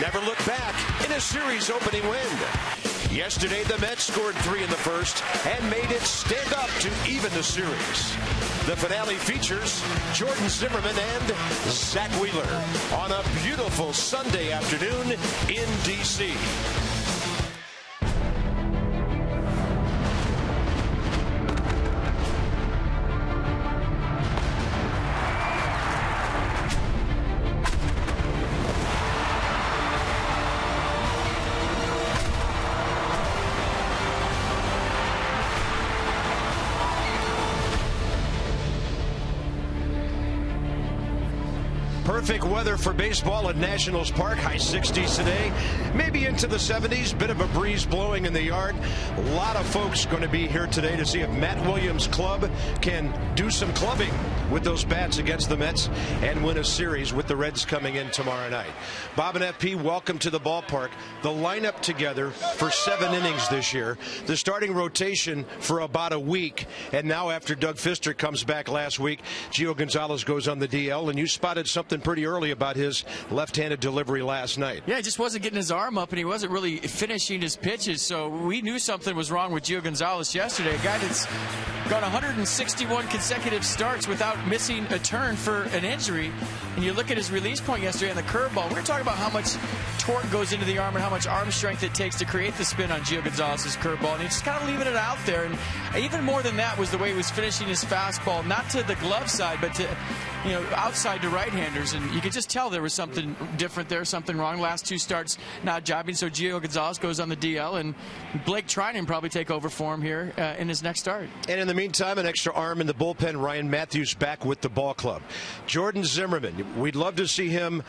never look back in a series opening win. Yesterday, the Mets scored three in the first and made it stand up to even the series. The finale features Jordan Zimmermann and Zack Wheeler on a beautiful Sunday afternoon in D.C. weather for baseball at Nationals Park. High 60s today, maybe into the 70s. Bit of a breeze blowing in the yard. A lot of folks going to be here today to see if Matt Williams' club can do some clubbing with those bats against the Mets and win a series with the Reds coming in tomorrow night. Bob and FP, welcome to the ballpark. The lineup together for seven innings this year. The starting rotation for about a week. And now, after Doug Fister comes back last week, Gio Gonzalez goes on the DL. And you spotted something pretty early about his left-handed delivery last night. Yeah, he just wasn't getting his arm up and he wasn't really finishing his pitches. So we knew something was wrong with Gio Gonzalez yesterday. A guy that's gone 161 consecutive starts without missing a turn for an injury. And you look at his release point yesterday on the curveball. We are talking about how much torque goes into the arm and how much arm strength it takes to create the spin on Gio Gonzalez's curveball. And he's just kind of leaving it out there. And even more than that was the way he was finishing his fastball, not to the glove side, but to you know outside to right-handers. And you could just tell there was something different there, something wrong. Last two starts not jobbing. So Gio Gonzalez goes on the DL, and Blake Treinen probably take over for him here uh, in his next start. And in the meantime, an extra arm in the bullpen. Ryan Mattheus back with the ball club. Jordan Zimmermann, we'd love to see him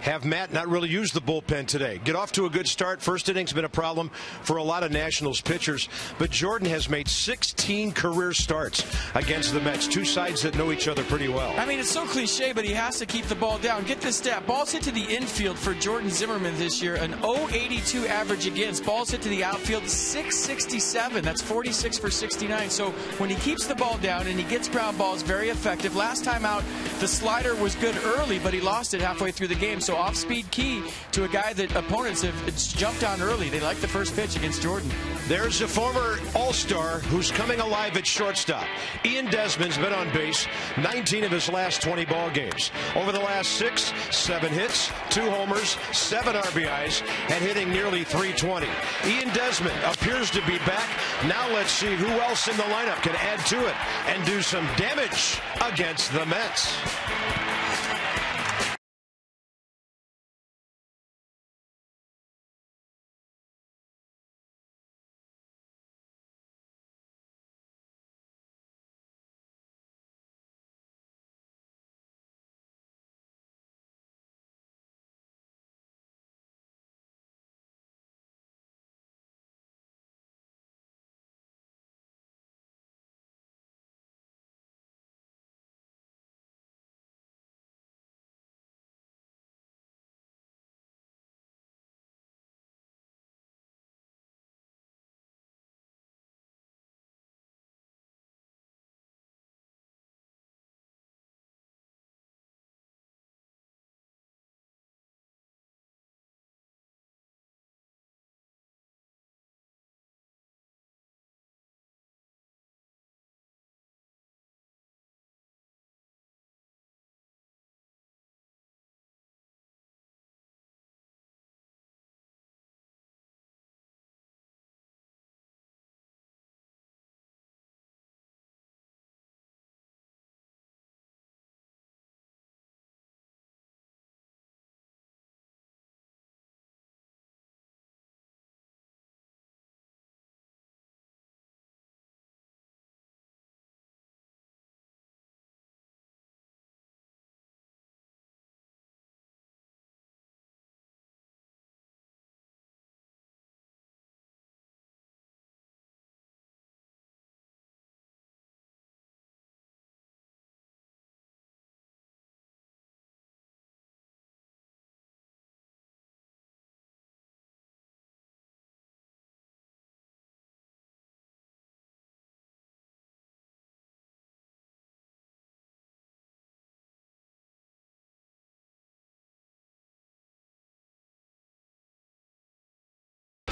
have Matt not really use the bullpen today. Get off to a good start. First inning's been a problem for a lot of Nationals pitchers, but Jordan has made 16 career starts against the Mets, two sides that know each other pretty well. I mean, it's so cliche, but he has to keep the ball down. Get this stat. Balls hit to the infield for Jordan Zimmermann this year, an 082 average against. Balls hit to the outfield, 667. That's 46 for 69. So when he keeps the ball down and he gets ground balls, very effective. Last time out, the slider was good early, but he lost it halfway through the game. So off speed key to a guy that opponents have jumped on early. They like the first pitch against Jordan. There's a former All Star who's coming alive at shortstop. Ian Desmond's been on base 19 of his last 20 ball games. Over the last six, seven hits, two homers, seven RBIs, and hitting nearly 320. Ian Desmond appears to be back. Now let's see who else in the lineup can add to it and do some damage against the Mets.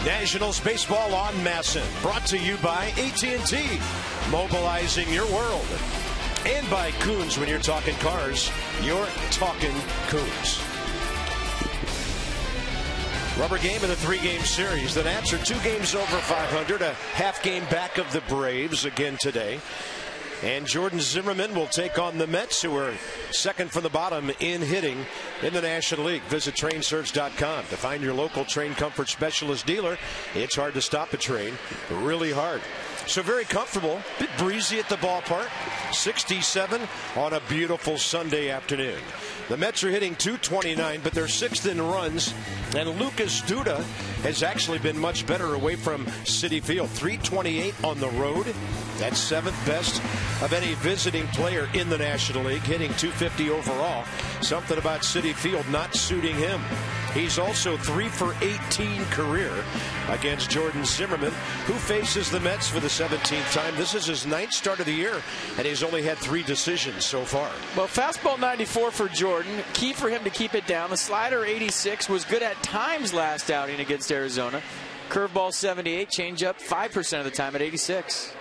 Nationals baseball on MASN, brought to you by AT&T, mobilizing your world. And by Koons, when you're talking cars, you're talking Koons. Rubber game in the three-game series. The Nats are two games over 500, a half game back of the Braves again today. And Jordan Zimmermann will take on the Mets, who are second from the bottom in hitting in the National League. Visit trainsearch.com to find your local Trane comfort specialist dealer. It's hard to stop a Trane, really hard. So very comfortable, bit breezy at the ballpark. 67 on a beautiful Sunday afternoon. The Mets are hitting 229, but they're sixth in runs. And Lucas Duda has actually been much better away from Citi Field. 328 on the road. That's seventh best of any visiting player in the National League, hitting 250 overall. Something about Citi Field not suiting him. He's also three for 18 career against Jordan Zimmermann, who faces the Mets for the 17th time. This is his ninth start of the year, and he's only had three decisions so far. Well, fastball 94 for Jordan. Key for him to keep it down. The slider 86 was good at times last outing against Arizona. Curveball 78, changeup 5% of the time at 86.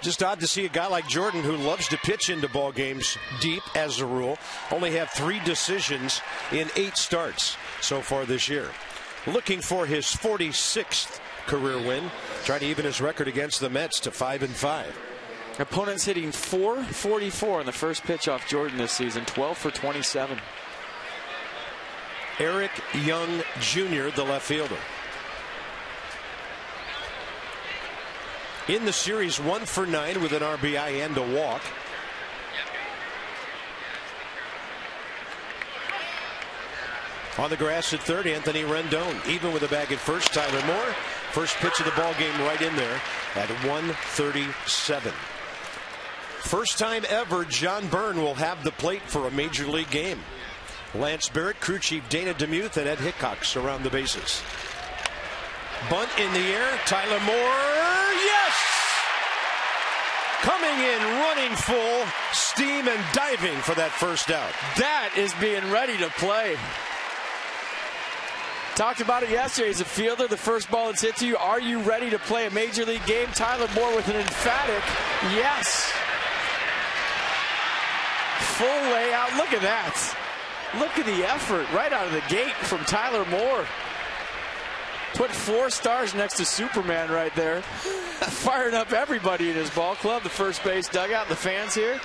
Just odd to see a guy like Jordan who loves to pitch into ball games deep as a rule only have three decisions in eight starts so far this year. Looking for his 46th career win, trying to even his record against the Mets to 5 and 5. Opponents hitting 444 on the first pitch off Jordan this season, 12 for 27. Eric Young Jr., the left fielder. In the series, one for nine with an RBI and a walk. On the grass at third, Anthony Rendon. Even with a bag at first, Tyler Moore. First pitch of the ball game right in there at 137. First time ever, John Byrne will have the plate for a major league game. Lance Barrett, crew chief Dana DeMuth, and Ed Hickox surround the bases. Bunt in the air. Tyler Moore. Yes! Coming in, running full, steam and diving for that first out. That is being ready to play. Talked about it yesterday as a fielder. The first ball that's hit to you. Are you ready to play a major league game? Tyler Moore with an emphatic yes. Full layout. Look at that. Look at the effort right out of the gate from Tyler Moore. Put four stars next to Superman right there. Firing up everybody in his ball club. The first base dugout, the fans here.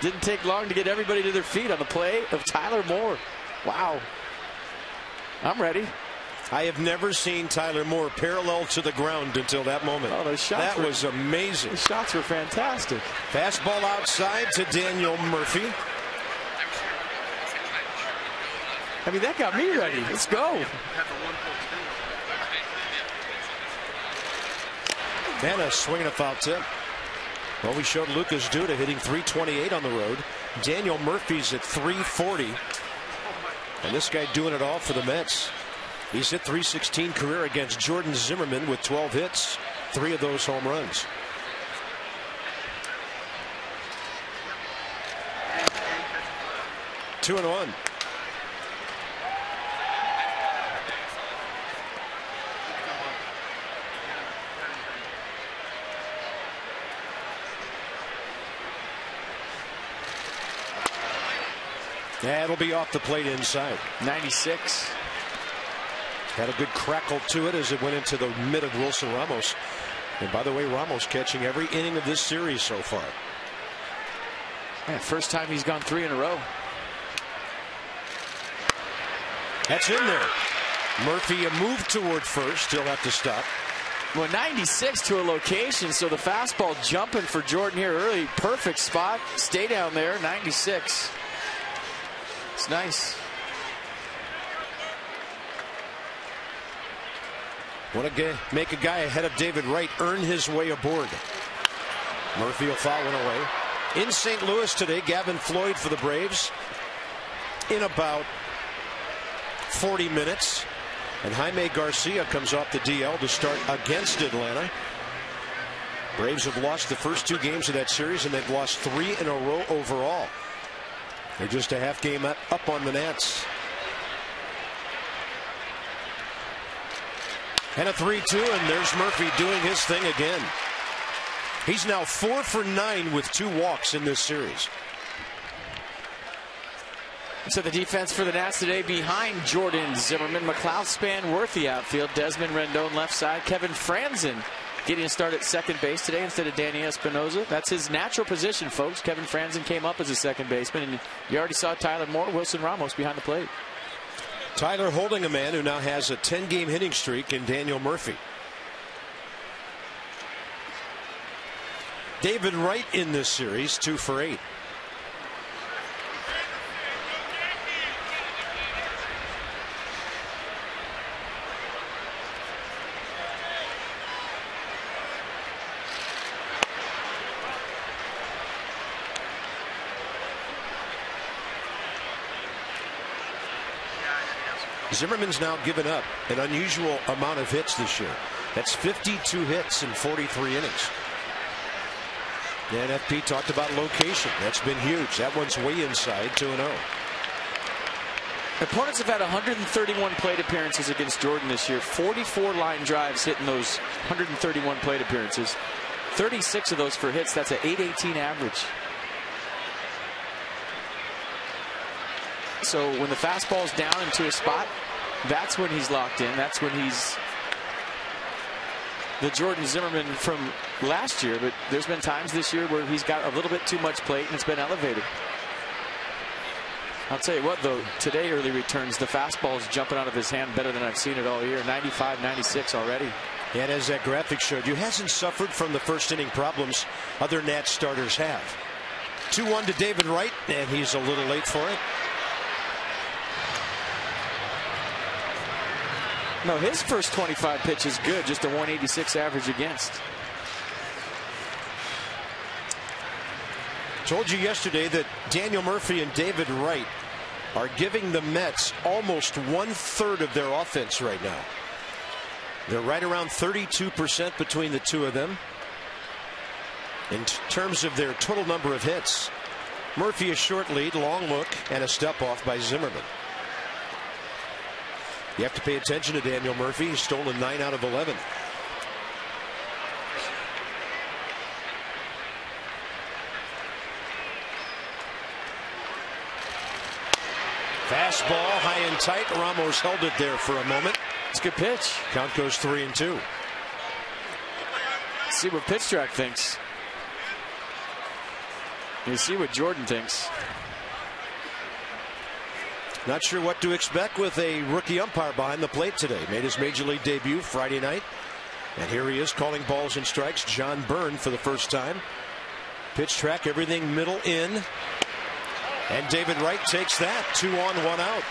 Didn't take long to get everybody to their feet on the play of Tyler Moore. Wow. I'm ready. I have never seen Tyler Moore parallel to the ground until that moment. Oh, those shots that were, was amazing. The shots were fantastic. Fastball outside to Daniel Murphy. I mean, that got me ready. Let's go. And a swing and a foul tip. Well, we showed Lucas Duda hitting 328 on the road. Daniel Murphy's at 340. And this guy doing it all for the Mets. He's hit 316 career against Jordan Zimmermann with 12 hits, three of those home runs. Two and one. That'll be off the plate inside. 96. Had a good crackle to it as it went into the mid of Wilson Ramos. And by the way, Ramos catching every inning of this series so far. Man, first time he's gone three in a row. That's in there. Murphy a move toward first. He'll have to stop. Well, 96 to a location, so the fastball jumping for Jordan here early. Perfect spot. Stay down there. 96. It's nice. Want to make a guy ahead of David Wright earn his way aboard. Murphy will foul one away. In St. Louis today, Gavin Floyd for the Braves. In about 40 minutes. And Jaime Garcia comes off the DL to start against Atlanta. Braves have lost the first two games of that series, and they've lost three in a row overall. They're just a half game up, up on the Nats. And a 3 2, and there's Murphy doing his thing again. He's now four for nine with two walks in this series. So the defense for the Nats today behind Jordan Zimmermann, McLouth Span, Worthy outfield, Desmond Rendon left side, Kevin Frandsen getting a start at second base today instead of Danny Espinosa. That's his natural position, folks. Kevin Frandsen came up as a second baseman, and you already saw Tyler Moore, Wilson Ramos behind the plate. Tyler holding a man who now has a 10 game hitting streak in Daniel Murphy. David Wright in this series, two for eight. Zimmermann's now given up an unusual amount of hits this year. That's 52 hits in 43 innings. The NFP talked about location. That's been huge. That one's way inside 2 0. Opponents have had 131 plate appearances against Jordan this year. 44 line drives hitting those 131 plate appearances. 36 of those for hits. That's an 818 average. So when the fastball's down into a spot, that's when he's locked in. That's when he's the Jordan Zimmermann from last year. But there's been times this year where he's got a little bit too much plate and it's been elevated. I'll tell you what, though, today early returns, the fastball is jumping out of his hand better than I've seen it all year. 95, 96 already. And as that graphic showed you, hasn't suffered from the first inning problems other Nats starters have. 2 1 to David Wright, and he's a little late for it. No, his first 25 pitches good, just a 186 average against. Told you yesterday that Daniel Murphy and David Wright are giving the Mets almost one third of their offense right now. They're right around 32% between the two of them. In terms of their total number of hits, Murphy a short lead, long look, and a step off by Zimmermann. You have to pay attention to Daniel Murphy. He's stolen 9 out of 11. Fastball high and tight. Ramos held it there for a moment. It's a good pitch. Count goes three and two. See what pitch track thinks. You see what Jordan thinks. Not sure what to expect with a rookie umpire behind the plate today. Made his major league debut Friday night. And here he is calling balls and strikes. John Byrne for the first time. Pitch track, everything middle in. And David Wright takes that. Two on, one out.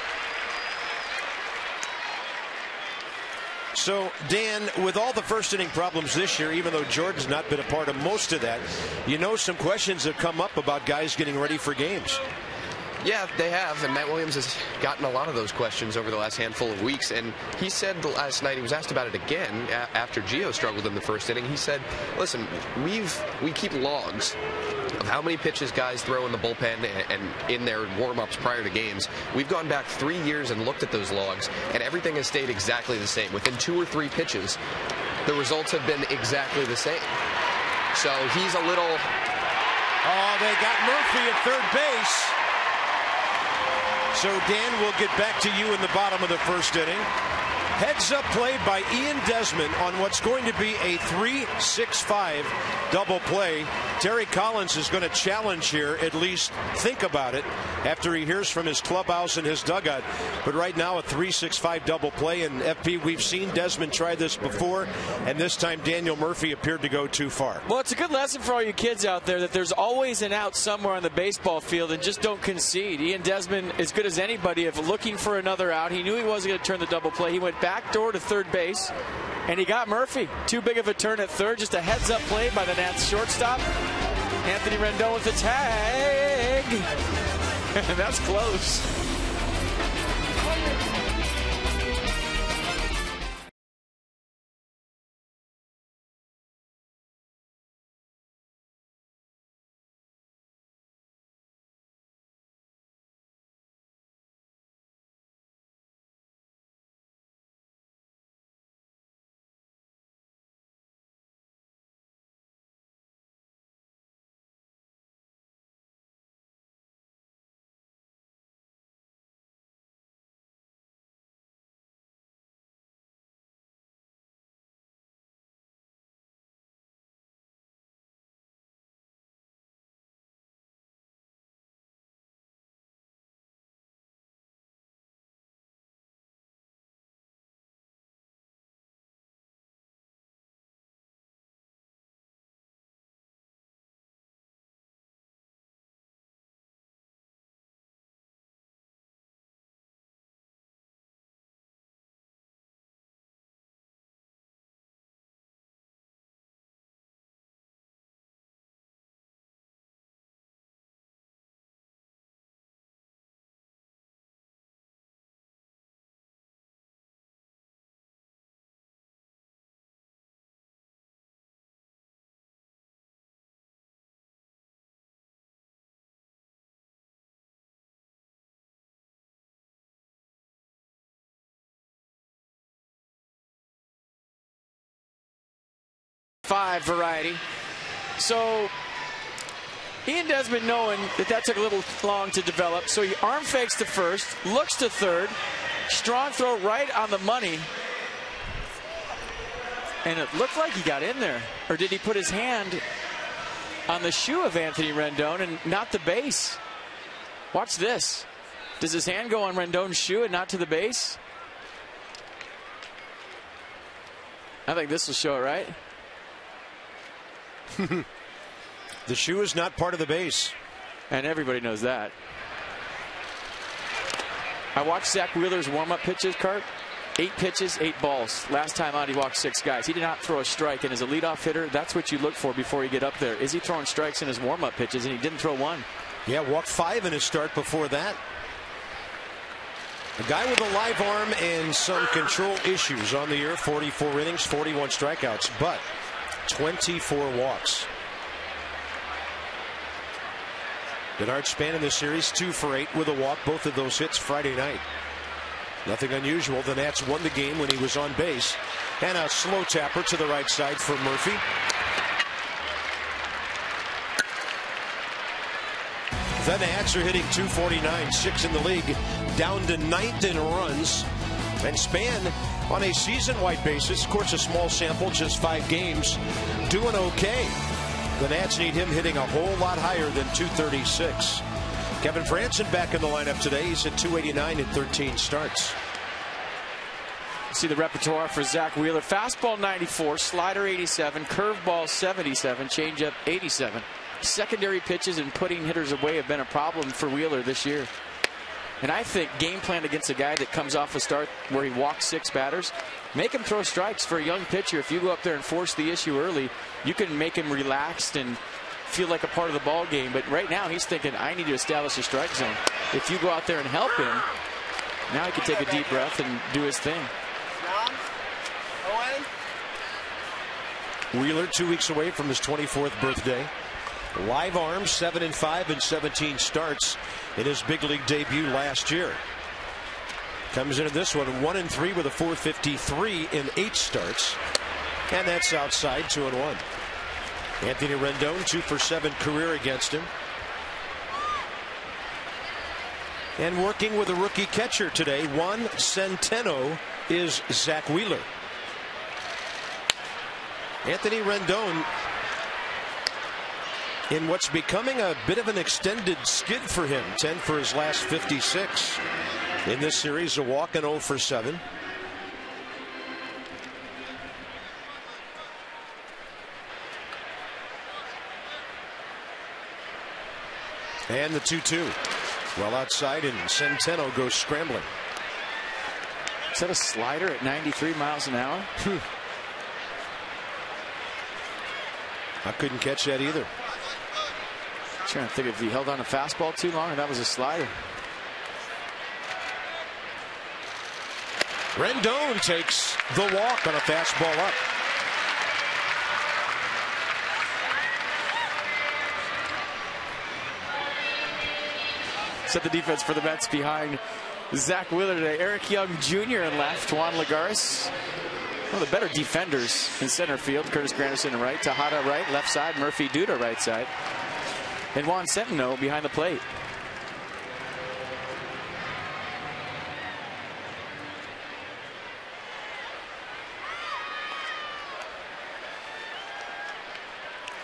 So, Dan, with all the first inning problems this year, even though Jordan's not been a part of most of that, you know some questions have come up about guys getting ready for games. Yeah, they have, and Matt Williams has gotten a lot of those questions over the last handful of weeks. And he said last night he was asked about it again after Gio struggled in the first inning. He said, "Listen, we've we keep logs of how many pitches guys throw in the bullpen and, and in their warm-ups prior to games. We've gone back three years and looked at those logs, and everything has stayed exactly the same. Within two or three pitches, the results have been exactly the same. So he's a little." Oh, they got Murphy at third base. So Dan we'll get back to you in the bottom of the first inning. Heads up play by Ian Desmond on what's going to be a 3 6 5 double play. Terry Collins is going to challenge here, at least think about it, after he hears from his clubhouse and his dugout. But right now, a 3 6 5 double play. And FP, we've seen Desmond try this before, and this time Daniel Murphy appeared to go too far. Well, it's a good lesson for all you kids out there that there's always an out somewhere on the baseball field and just don't concede. Ian Desmond, as good as anybody, if looking for another out, he knew he wasn't going to turn the double play. He went back door to third base. And he got Murphy. Too big of a turn at third. Just a heads up play by the Nats shortstop. Anthony Rendon with the tag. That's close. Five variety. So Ian Desmond knowing that that took a little long to develop, so he arm fakes to first, looks to third, strong throw right on the money, and it looked like he got in there. Or did he put his hand on the shoe of Anthony Rendon and not the base? Watch this. Does his hand go on Rendon's shoe and not to the base? I think this will show it, right? the shoe is not part of the base. And everybody knows that. I watched Zack Wheeler's warm-up pitches, Kurt. Eight pitches, eight balls. Last time out, he walked six guys. He did not throw a strike. And as a leadoff hitter, that's what you look for before you get up there. Is he throwing strikes in his warm-up pitches? And he didn't throw one. Yeah, walked five in his start before that. A guy with a live arm and some control issues on the year. 44 innings, 41 strikeouts, but 24 walks. Denard Span in the series, two for eight with a walk. Both of those hits Friday night. Nothing unusual. The Nats won the game when he was on base. And a slow tapper to the right side for Murphy. The Nats are hitting 249, six in the league, down to ninth in runs. And Span on a season-wide basis, of course, a small sample, just five games, doing okay. The Nats need him hitting a whole lot higher than 236. Kevin Frandsen back in the lineup today. He's at 289 in 13 starts. See the repertoire for Zack Wheeler. Fastball 94, slider 87, curveball 77, changeup 87. Secondary pitches and putting hitters away have been a problem for Wheeler this year. And I think game plan against a guy that comes off a start where he walks six batters, make him throw strikes for a young pitcher. If you go up there and force the issue early, you can make him relaxed and feel like a part of the ball game. But right now he's thinking, I need to establish a strike zone. If you go out there and help him, now he can take a deep breath and do his thing. Wheeler two weeks away from his 24th birthday. Live arms, 7 and 5 and 17 starts in his big league debut last year. Comes into this one 1 and 3 with a 453 in 8 starts. And that's outside 2 and 1. Anthony Rendon, 2 for 7 career against him. And working with a rookie catcher today, Juan Centeno is Zack Wheeler. Anthony Rendon in what's becoming a bit of an extended skid for him. 10 for his last 56. In this series, a walk and 0 for 7. And the 2 2. Well outside, and Centeno goes scrambling. Is that a slider at 93 miles an hour? I couldn't catch that either. Trying to think if he held on a fastball too long or that was a slider. Rendon takes the walk on a fastball up. Set the defense for the Mets behind Zack Wheeler today. Eric Young Jr. in left. Juan Lagares. One of the better defenders in center field. Curtis Granderson in right. Tejada Wright. Left side. Murphy Duda right side. And Juan Centeno behind the plate.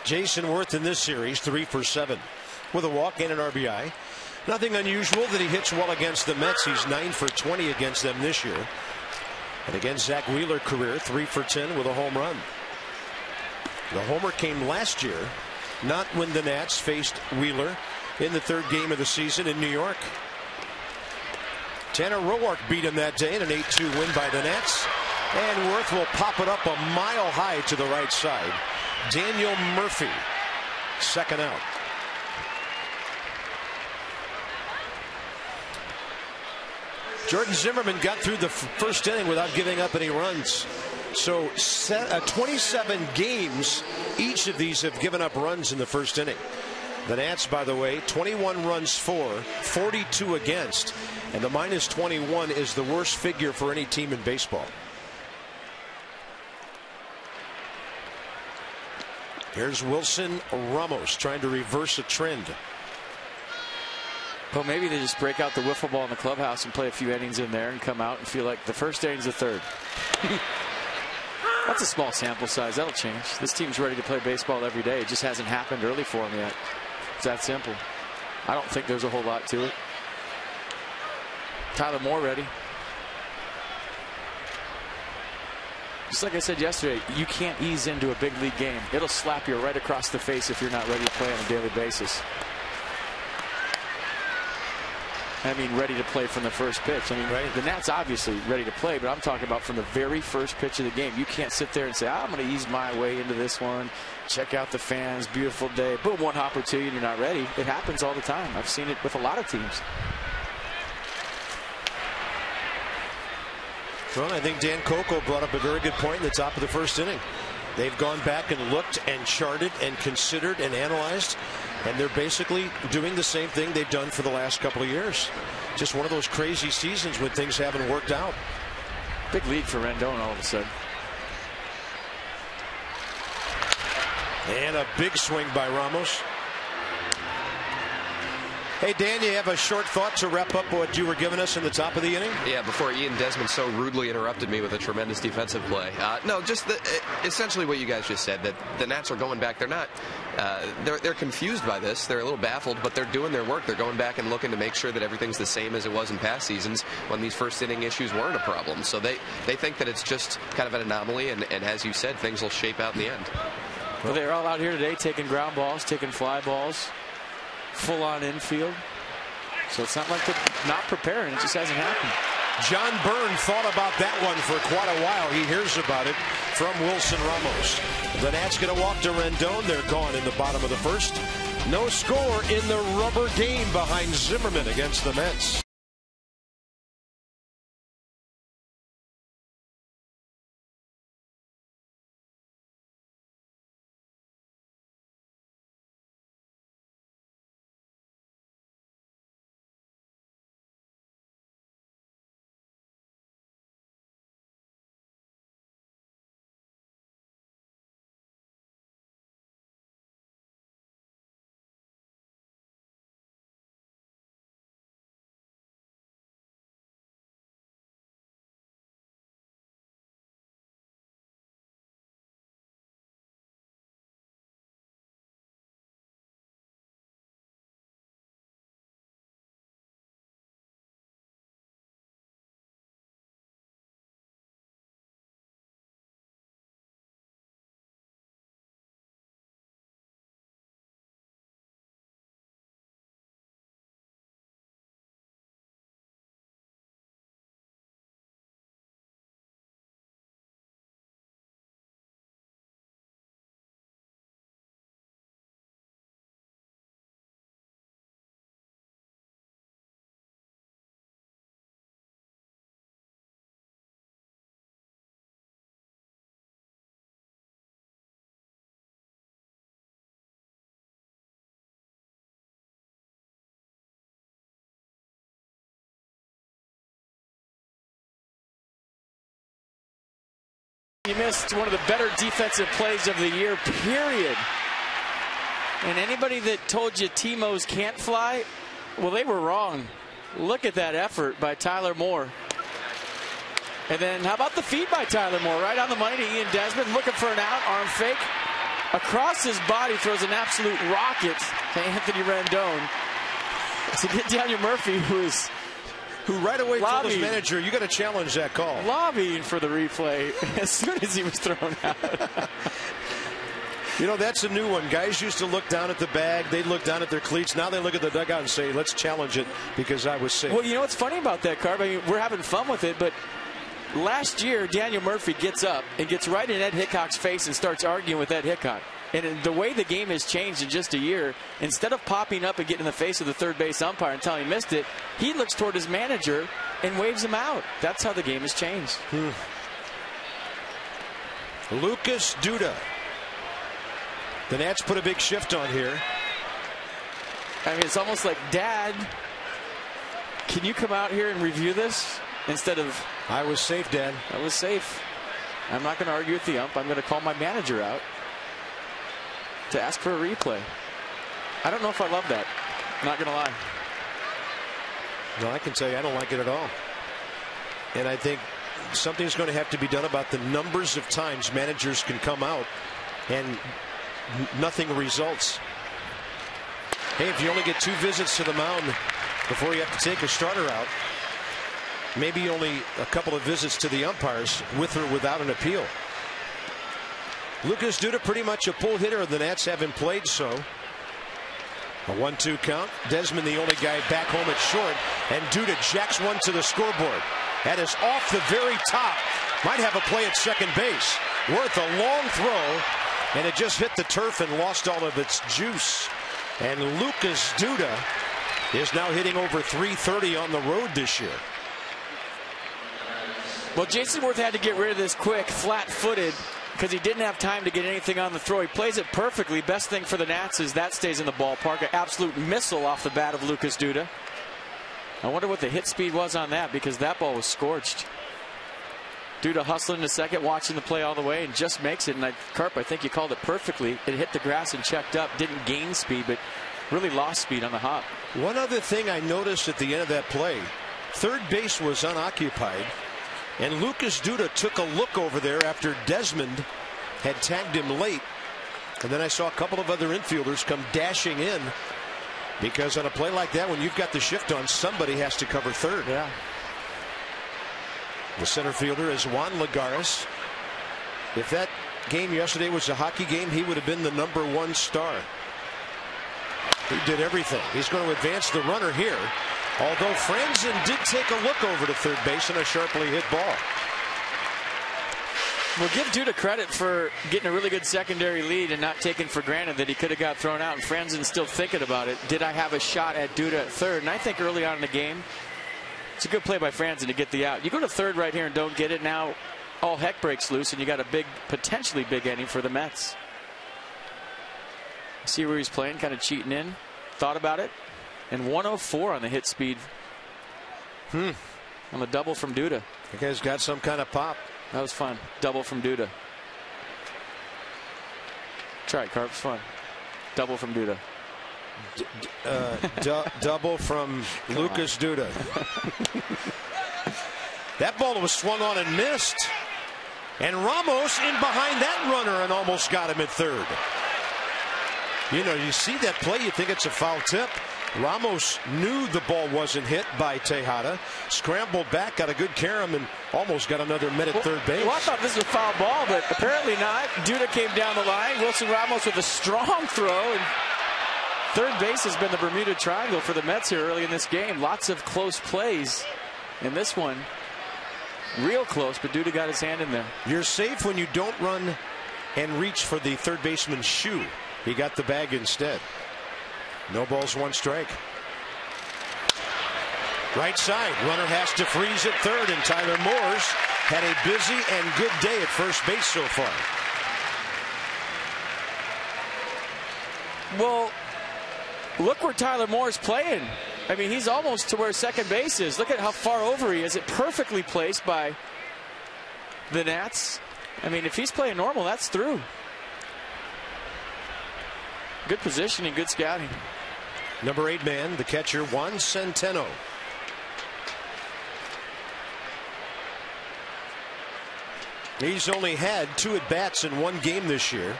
Jayson Werth in this series, three for seven, with a walk and an RBI. Nothing unusual that he hits well against the Mets. He's nine for 20 against them this year. And against Zack Wheeler career, three for 10 with a home run. The homer came last year, not when the Nats faced Wheeler in the third game of the season in New York. Tanner Roark beat him that day in an 8-2 win by the Nats. And Werth will pop it up a mile high to the right side. Daniel Murphy, second out. Jordan Zimmermann got through the first inning without giving up any runs. So uh, 27 games, each of these have given up runs in the first inning. The Nats, by the way, 21 runs for, 42 against, and the minus 21 is the worst figure for any team in baseball. Here's Wilson Ramos trying to reverse a trend. Well, maybe they just break out the wiffle ball in the clubhouse and play a few innings in there and come out and feel like the first inning's the third. That's a small sample size. That'll change. This team's ready to play baseball every day. It just hasn't happened early for them yet. It's that simple. I don't think there's a whole lot to it. Tyler Moore ready. Just like I said yesterday, you can't ease into a big league game. It'll slap you right across the face if you're not ready to play on a daily basis. I mean, ready to play from the first pitch. I mean, right. the Nats obviously ready to play, but I'm talking about from the very first pitch of the game. You can't sit there and say, ah, I'm going to ease my way into this one. Check out the fans. Beautiful day. Boom, one hopper to you, and you're not ready. It happens all the time. I've seen it with a lot of teams. Well, I think Dan Kolko brought up a very good point in the top of the first inning. They've gone back and looked and charted and considered and analyzed, and they're basically doing the same thing they've done for the last couple of years. Just one of those crazy seasons when things haven't worked out. Big lead for Rendon all of a sudden. And a big swing by Ramos. Hey, Dan, you have a short thought to wrap up what you were giving us in the top of the inning? Yeah, before Ian Desmond so rudely interrupted me with a tremendous defensive play. Uh, no, just the, essentially what you guys just said, that the Nats are going back. They're not, uh, they're, they're confused by this. They're a little baffled, but they're doing their work. They're going back and looking to make sure that everything's the same as it was in past seasons when these first inning issues weren't a problem. So they, they think that it's just kind of an anomaly, and, and as you said, things will shape out in the end. Well, they're all out here today taking ground balls, taking fly balls full on infield. So it's not like they're not preparing. It just hasn't happened. John Byrne thought about that one for quite a while. He hears about it from Wilson Ramos. The Nats going to walk to Rendon. They're gone in the bottom of the first. No score in the rubber game behind Zimmermann against the Mets. You missed one of the better defensive plays of the year, period. And anybody that told you Timos can't fly, well, they were wrong. Look at that effort by Tyler Moore. And then how about the feed by Tyler Moore? Right on the money to Ian Desmond, looking for an out, arm fake. Across his body throws an absolute rocket to Anthony Rendon. To get Daniel Murphy, who is who right away lobbying, told his manager, you got to challenge that call. Lobbying for the replay as soon as he was thrown out. you know, that's a new one. Guys used to look down at the bag. They'd look down at their cleats. Now they look at the dugout and say, let's challenge it because I was safe. Well, you know what's funny about that, Carp? I mean, we're having fun with it, but last year, Daniel Murphy gets up and gets right in Ed Hickox's face and starts arguing with Ed Hickox. And the way the game has changed in just a year, instead of popping up and getting in the face of the third base umpire and telling him he missed it, he looks toward his manager and waves him out. That's how the game has changed. Hmm. Lucas Duda. The Nats put a big shift on here. I mean, it's almost like, Dad, can you come out here and review this instead of. I was safe, Dad. I was safe. I'm not going to argue with the ump. I'm going to call my manager out. To ask for a replay. I don't know if I love that. Not going to lie. No, I can tell you I don't like it at all. And I think something's going to have to be done about the numbers of times managers can come out and nothing results. Hey, if you only get two visits to the mound before you have to take a starter out, maybe only a couple of visits to the umpires with or without an appeal. Lucas Duda pretty much a pull hitter. The Nats haven't played so. A one-two count. Desmond the only guy back home at short. And Duda jacks one to the scoreboard. That is off the very top. Might have a play at second base. Werth a long throw. And it just hit the turf and lost all of its juice. And Lucas Duda is now hitting over 330 on the road this year. Well, Jayson Werth had to get rid of this quick, flat-footed, because he didn't have time to get anything on the throw. He plays it perfectly. Best thing for the Nats is that stays in the ballpark. An absolute missile off the bat of Lucas Duda. I wonder what the hit speed was on that because that ball was scorched. Duda hustling a second, watching the play all the way, and just makes it. And I, Carp, I think you called it perfectly. It hit the grass and checked up. Didn't gain speed, but really lost speed on the hop. One other thing I noticed at the end of that play, third base was unoccupied. And Lucas Duda took a look over there after Desmond had tagged him late. And then I saw a couple of other infielders come dashing in because on a play like that, when you've got the shift on, somebody has to cover third. Yeah. The center fielder is Juan Lagares. If that game yesterday was a hockey game, he would have been the number one star. He did everything. He's going to advance the runner here. Although Frandsen did take a look over to third base on a sharply hit ball. Well, give Duda credit for getting a really good secondary lead and not taking for granted that he could have got thrown out. And Frandsen's still thinking about it. Did I have a shot at Duda at third? And I think early on in the game, it's a good play by Frandsen to get the out. You go to third right here and don't get it. Now all heck breaks loose, and you got a big, potentially big inning for the Mets. See where he's playing, kind of cheating in. Thought about it. And 104 on the hit speed. Hmm. On the double from Duda. The guy's got some kind of pop. That was fun. Double from Duda. Try it, Carp. fun. Double from Duda. D uh, du double from Lucas on. Duda. that ball was swung on and missed. And Ramos in behind that runner and almost got him at third. You know, you see that play, you think it's a foul tip. Ramos knew the ball wasn't hit by Tejada, scrambled back, got a good carom, and almost got another minute at well, third base. Well, I thought this was a foul ball, but apparently not. Duda came down the line. Wilson Ramos with a strong throw. And third base has been the Bermuda Triangle for the Mets here early in this game. Lots of close plays in this one. Real close, but Duda got his hand in there. You're safe when you don't run and reach for the third baseman's shoe. He got the bag instead. No balls, one strike. Right side. Runner has to freeze at third, and Tyler Moores had a busy and good day at first base so far. Well, look where Tyler Moore's playing. I mean, he's almost to where second base is. Look at how far over he is. It perfectly placed by the Nats. I mean, if he's playing normal, that's through. Good positioning, good scouting. Number eight man, the catcher, Juan Centeno. He's only had two at bats in one game this year.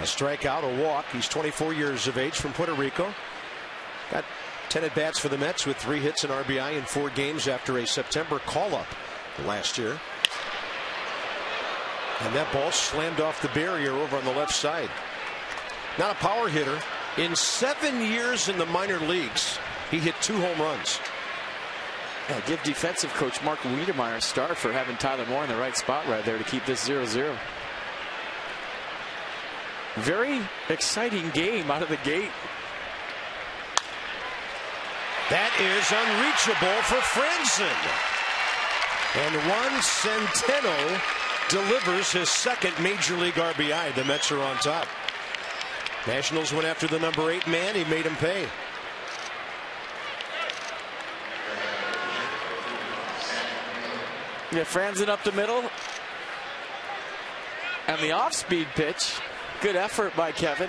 A strikeout, a walk. He's 24 years of age from Puerto Rico. Got 10 at bats for the Mets with three hits and RBI in four games after a September call up last year. And that ball slammed off the barrier over on the left side. Not a power hitter, in seven years in the minor leagues, he hit two home runs. Yeah, give defensive coach Mark Weidemaier a star for having Tyler Moore in the right spot right there to keep this 0-0. Very exciting game out of the gate. That is unreachable for Frandsen. And Juan Centeno delivers his second major league RBI. The Mets are on top. Nationals went after the number eight man. He made him pay. Yeah, Frandsen up the middle. And the off-speed pitch Good effort by Kevin.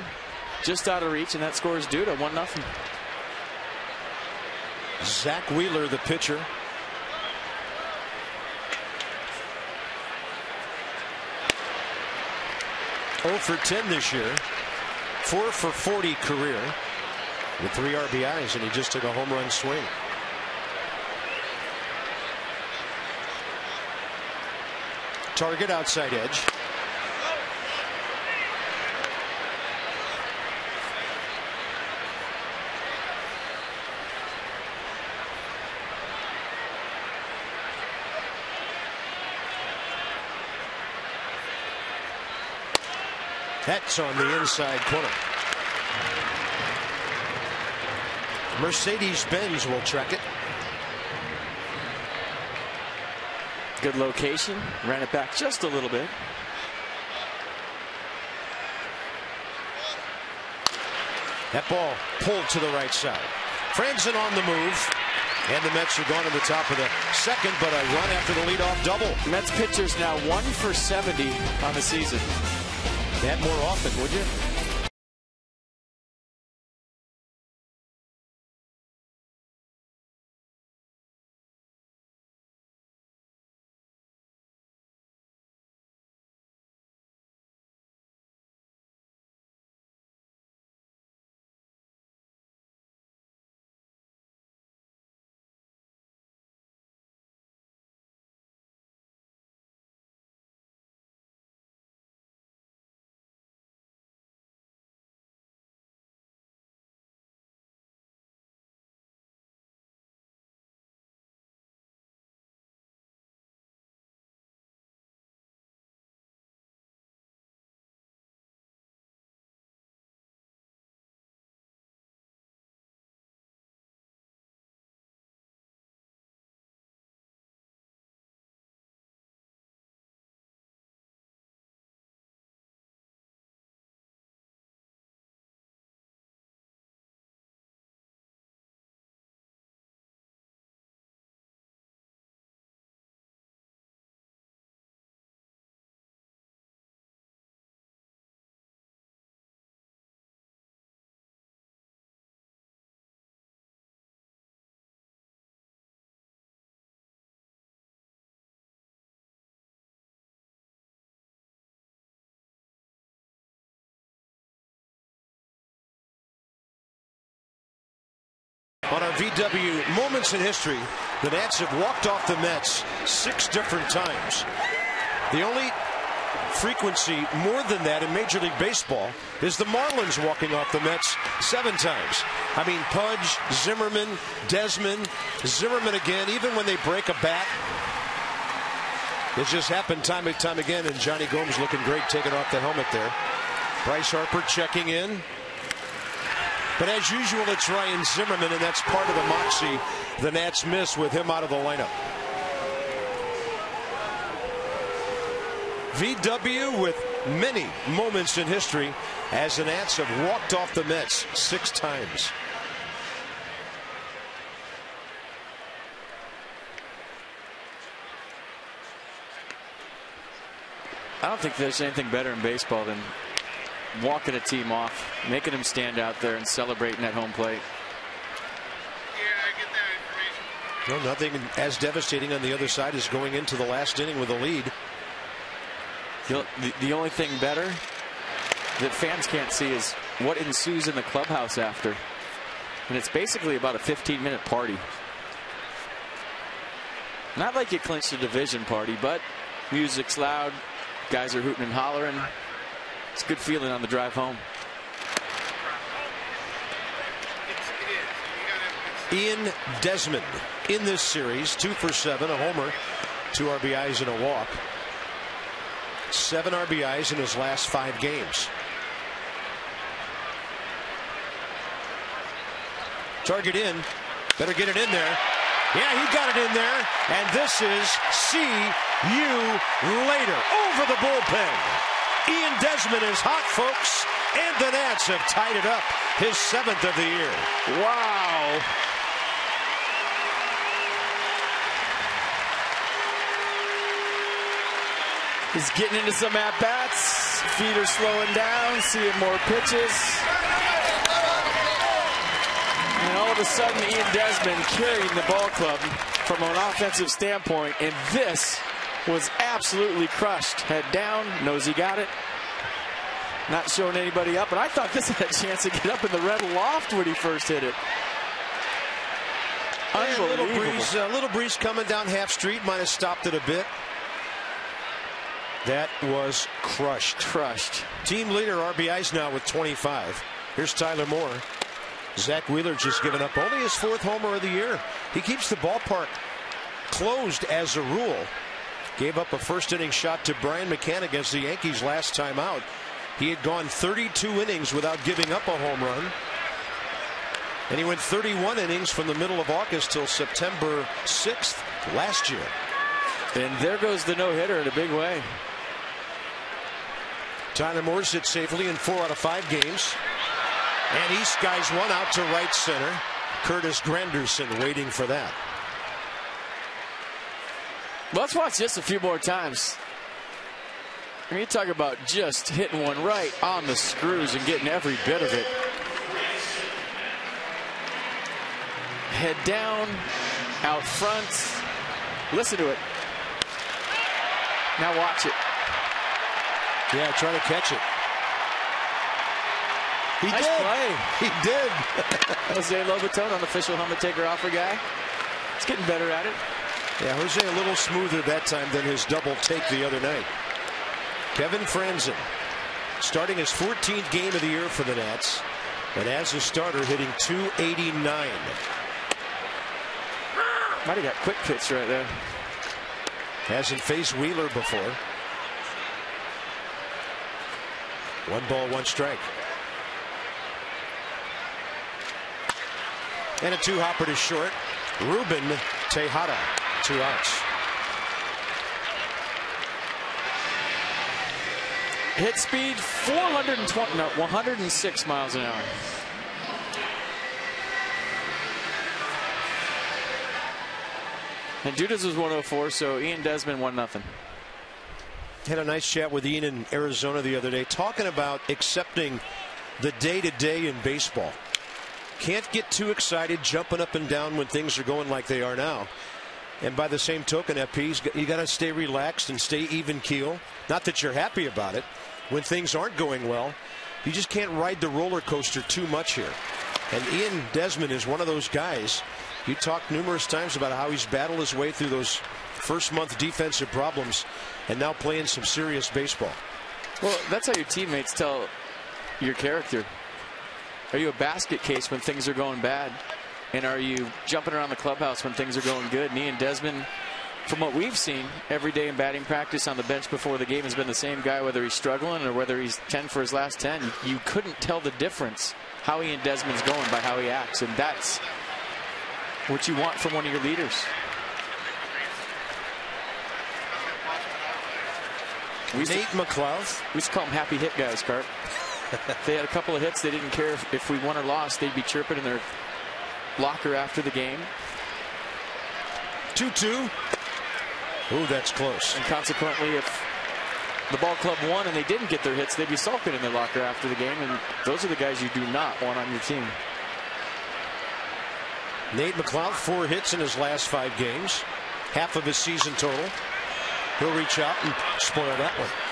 Just out of reach, and that score is due to 1 0. Zack Wheeler, the pitcher. Oh for 10 this year. 4 for 40 career with three RBIs, and he just took a home run swing. Target outside edge. That's on the inside corner. Mercedes-Benz will track it. Good location. Ran it back just a little bit. That ball pulled to the right side. Frandsen on the move. And the Mets are gone to the top of the second, but a run after the leadoff double. Mets pitchers now one for 70 on the season. That more often, would you? VW Moments in History, the Nats have walked off the Mets six different times. The only frequency more than that in Major League Baseball is the Marlins walking off the Mets seven times. I mean, Pudge, Zimmerman, Desmond, Zimmerman again, even when they break a bat. It's just happened time and time again, and Jonny Gomes looking great taking off the helmet there. Bryce Harper checking in. But as usual, it's Ryan Zimmerman, and that's part of the moxie the Nats miss with him out of the lineup. VW with many moments in history as the Nats have walked off the Mets six times. I don't think there's anything better in baseball than walking a team off, making them stand out there and celebrating at home plate. No, nothing as devastating on the other side as going into the last inning with a lead. The, the only thing better that fans can't see is what ensues in the clubhouse after. And it's basically about a 15 minute party. Not like you clinched a division party, but music's loud, guys are hooting and hollering. It's a good feeling on the drive home. Ian Desmond in this series, two for seven, a homer, two RBIs and a walk. Seven RBIs in his last five games. Target in. Better get it in there. Yeah, he got it in there. And this is see you later over the bullpen. Ian Desmond is hot, folks. And the Nats have tied it up. His seventh of the year. Wow. He's getting into some at bats. Feet are slowing down, seeing more pitches. And all of a sudden, Ian Desmond carrying the ball club from an offensive standpoint. And this was absolutely crushed. Head down, knows he got it. Not showing anybody up. And I thought this had a chance to get up in the red loft when he first hit it. A little breeze, a little breeze coming down half street might have stopped it a bit. That was crushed. Crushed. Team leader RBIs now with 25. Here's Tyler Moore. Zack Wheeler just given up only his fourth homer of the year. He keeps the ballpark closed as a rule. Gave up a first inning shot to Brian McCann against the Yankees last time out. He had gone 32 innings without giving up a home run. And he went 31 innings from the middle of August till September 6th last year. And there goes the no hitter in a big way. Tyler Moore sits safely in four out of five games. And he skies one out to right center. Curtis Granderson waiting for that. Let's watch this a few more times. I mean, you talk about just hitting one right on the screws and getting every bit of it. Head down, out front. Listen to it. Now watch it. Yeah, try to catch it. He nice did. play. He did. Jose Lobaton, unofficial helmet taker offer guy. He's getting better at it. Yeah, Jose a little smoother that time than his double take the other night. Kevin Frandsen starting his 14th game of the year for the Nats. And as a starter hitting 289. Might have got quick pitch right there. Hasn't faced Wheeler before. One ball, one strike. And a two hopper to short. Ruben Tejada, two outs. Hit speed 420, no, 106 miles an hour. And Duda's was 104, so Ian Desmond won nothing. Had a nice chat with Ian in Arizona the other day, talking about accepting the day to day in baseball. Can't get too excited, jumping up and down when things are going like they are now. And by the same token, FP, you got to stay relaxed and stay even keel. Not that you're happy about it. When things aren't going well, you just can't ride the roller coaster too much here. And Ian Desmond is one of those guys. You talked numerous times about how he's battled his way through those first month defensive problems and now playing some serious baseball. Well, that's how your teammates tell your character. Are you a basket case when things are going bad? And are you jumping around the clubhouse when things are going good? Me And Desmond, from what we've seen every day in batting practice on the bench before the game, has been the same guy, whether he's struggling or whether he's 10 for his last 10. You couldn't tell the difference how he and Desmond's going by how he acts. And that's what you want from one of your leaders. We Nate McLouth. We used to call them happy hit guys, Carp. they had a couple of hits. They didn't care if, if we won or lost. They'd be chirping in their locker after the game. 2-2. Ooh, that's close. And consequently, if the ball club won and they didn't get their hits, they'd be sulking in their locker after the game. And those are the guys you do not want on your team. Nate McLouth, four hits in his last five games, half of his season total. He'll reach out and spoil that one.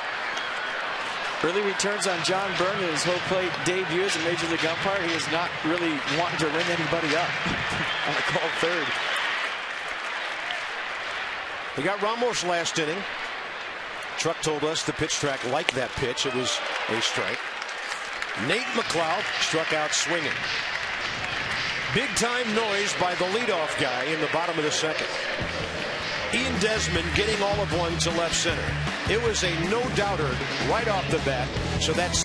Early returns on John Byrne in his whole plate debut as a major league umpire. He is not really wanting to ring anybody up on a called third. We got Ramos last inning. Truck told us the pitch track liked that pitch. It was a strike. Nate McLouth struck out swinging. Big time noise by the leadoff guy in the bottom of the second. Ian Desmond getting all of one to left center. It was a no doubter right off the bat. So that's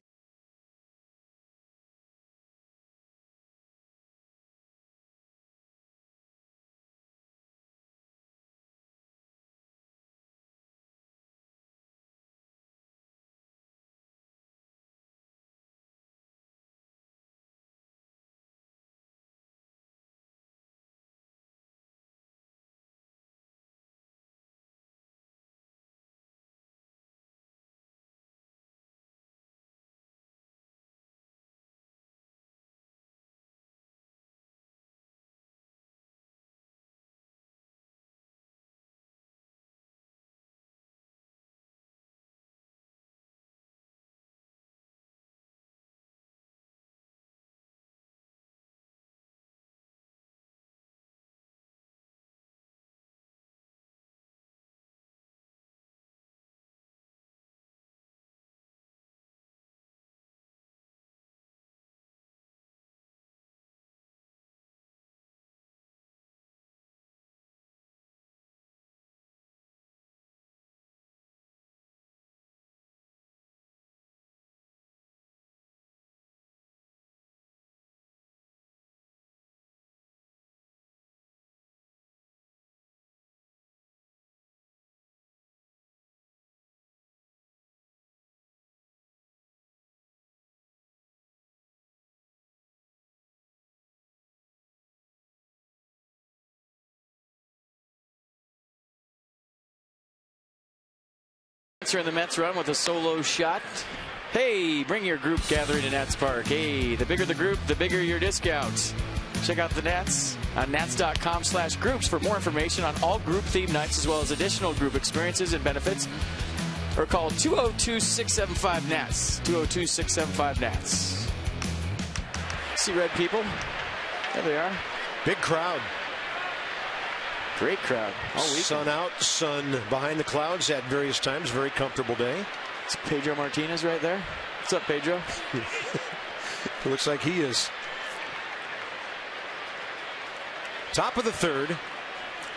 answering the Mets run with a solo shot. Hey, bring your group gathering to Nats Park. Hey, the bigger the group, the bigger your discount. Check out the Nats on nats.com slash groups for more information on all group theme nights as well as additional group experiences and benefits. Or call 202 675 NATS. 202 675 NATS. See red people? There they are. Big crowd. Great crowd. Sun out, sun behind the clouds at various times. Very comfortable day. It's Pedro Martinez right there. What's up, Pedro? It looks like he is. Top of the third.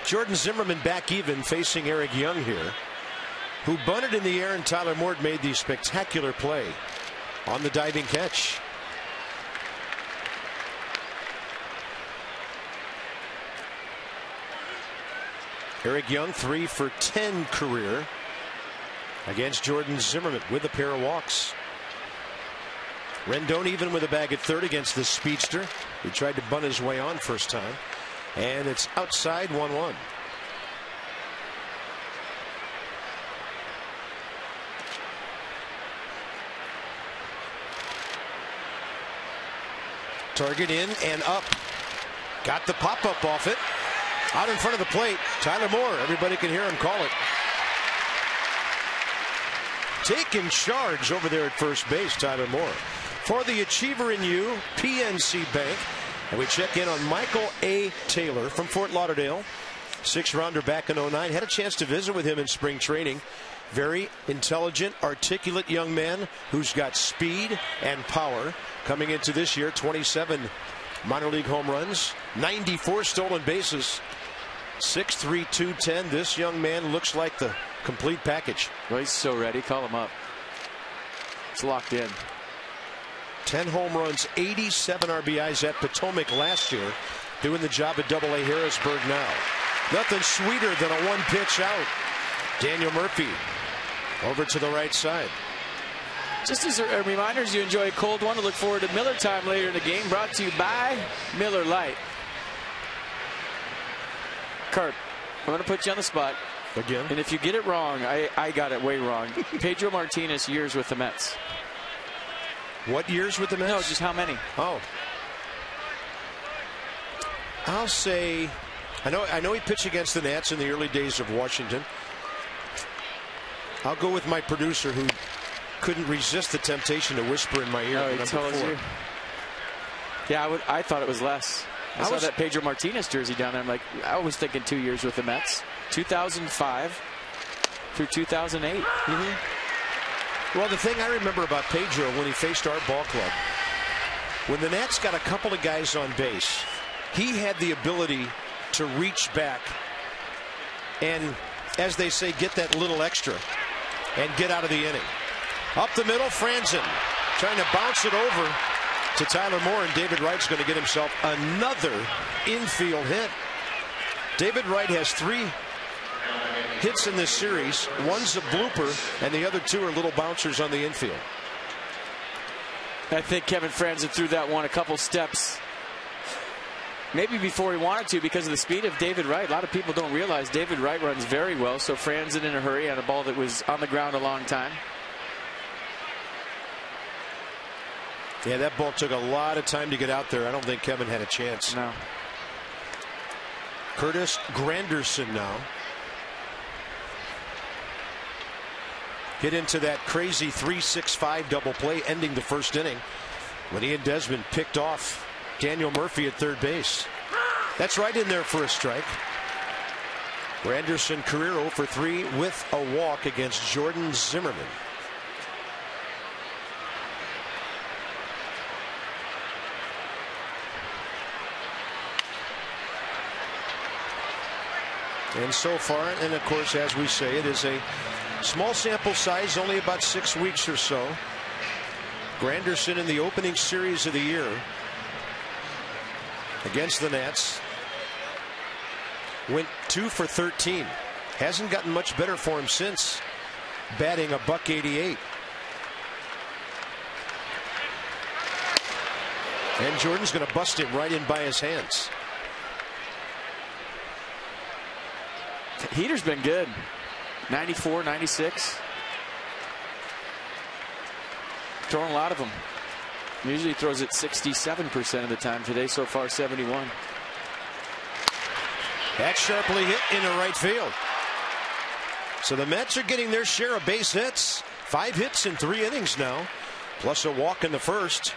Jordan Zimmermann back even facing Eric Young here, who bunted in the air and Tyler Moore made the spectacular play on the diving catch. Eric Young, three for 10 career against Jordan Zimmermann with a pair of walks. Rendon even with a bag at third against the speedster. He tried to bunt his way on first time. And it's outside 1 1. Target in and up. Got the pop up off it. Out in front of the plate. Tyler Moore. Everybody can hear him call it. Taking charge over there at first base, Tyler Moore. For the Achiever in You, PNC Bank. And we check in on Michael A. Taylor from Fort Lauderdale. Six rounder back in 09. Had a chance to visit with him in spring training. Very intelligent, articulate young man who's got speed and power coming into this year. 27 minor league home runs, 94 stolen bases. 6'3, 210. This young man looks like the complete package. Well, he's so ready. Call him up. It's locked in. 10 home runs, 87 RBIs at Potomac last year. Doing the job at Double A Harrisburg now. Nothing sweeter than a one pitch out. Daniel Murphy over to the right side. Just as a reminder, as you enjoy a cold one, to look forward to Miller time later in the game. Brought to you by Miller Lite. Kurt, I'm going to put you on the spot. Again? And if you get it wrong, I, I got it way wrong. Pedro Martinez years with the Mets. What years with the Mets? No, just how many? Oh. I'll say I know I know he pitched against the Nats in the early days of Washington. I'll go with my producer who couldn't resist the temptation to whisper in my ear. Oh, he tells four. you. Yeah, I, would, I thought it was less. I, I saw was- that Pedro Martinez jersey down there. I'm like, I was thinking two years with the Mets. 2005 through 2008. Mm-hmm. Well, the thing I remember about Pedro when he faced our ball club, when the Nats got a couple of guys on base, he had the ability to reach back and, as they say, get that little extra and get out of the inning. Up the middle, Frandsen trying to bounce it over to Tyler Moore, and David Wright's going to get himself another infield hit. David Wright has three hits in this series. One's a blooper, and the other two are little bouncers on the infield. I think Kevin Frandsen threw that one a couple steps. Maybe before he wanted to because of the speed of David Wright. A lot of people don't realize David Wright runs very well, so Frandsen in a hurry on a ball that was on the ground a long time. Yeah, that ball took a lot of time to get out there. I don't think Kevin had a chance. No. Curtis Granderson now. Get into that crazy 3-6-5 double play ending the first inning when Ian Desmond picked off Daniel Murphy at third base. That's right in there for a strike. Granderson career 0 for 3 with a walk against Jordan Zimmermann. And so far, and of course, as we say, it is a small sample size, only about six weeks or so. Granderson in the opening series of the year against the Nats went two for 13. Hasn't gotten much better for him since batting a buck 88. And Jordan's going to bust it right in by his hands. Heater's been good. 94, 96. throwing a lot of them. Usually throws it 67% of the time. Today, so far, 71. That's sharply hit into right field. So the Mets are getting their share of base hits. Five hits in three innings now, plus a walk in the first.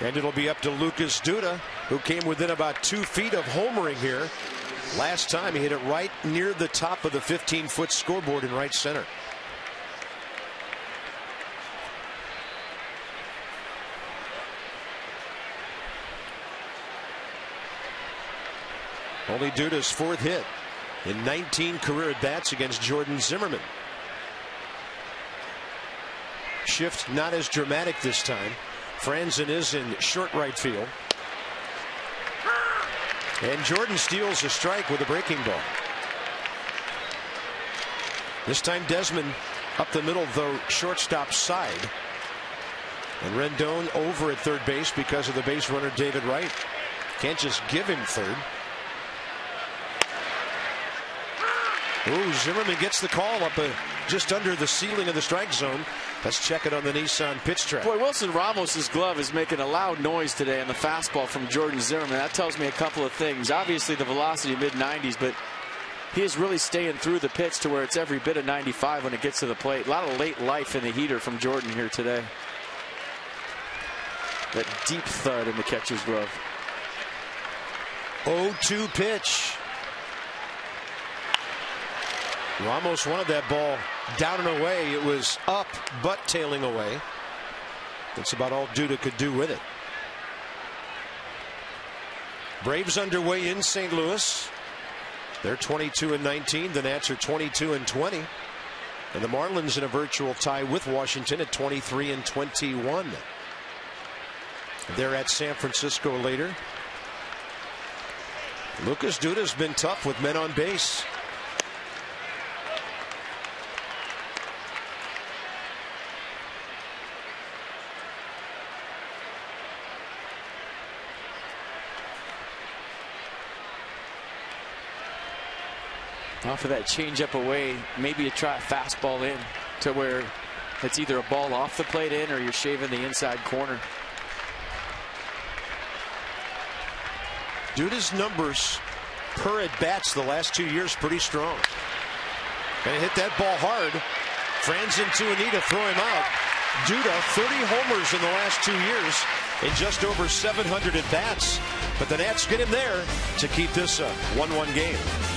And it'll be up to Lucas Duda, who came within about two feet of homering here. Last time he hit it right near the top of the 15 foot scoreboard in right center. Only Duda's fourth hit in 19 career at bats against Jordan Zimmermann. Shift not as dramatic this time. Frandsen is in short right field. And Jordan steals a strike with a breaking ball. This time Desmond up the middle, the shortstop side. And Rendon over at third base because of the base runner David Wright. Can't just give him third. Ooh, Zimmermann gets the call up uh, just under the ceiling of the strike zone. Let's check it on the Nissan pitch track. Boy, Wilson Ramos's glove is making a loud noise today on the fastball from Jordan Zimmermann. That tells me a couple of things. Obviously, the velocity mid 90s, but he is really staying through the pitch to where it's every bit of 95 when it gets to the plate. A lot of late life in the heater from Jordan here today. That deep thud in the catcher's glove. 0 2 pitch. Ramos wanted that ball down and away. It was up, but tailing away. That's about all Duda could do with it. Braves underway in St. Louis. They're 22 and 19. The Nats are 22 and 20. And the Marlins in a virtual tie with Washington at 23 and 21. They're at San Francisco later. Lucas Duda's been tough with men on base. Off of that changeup away, maybe you try a fastball in to where it's either a ball off the plate in or you're shaving the inside corner. Duda's numbers per at bats the last two years pretty strong. Gonna hit that ball hard. Frandsen to Anita, throw him out. Duda uh, 30 homers in the last two years in just over 700 at bats. But the Nats get him there to keep this uh, a 1-1 game.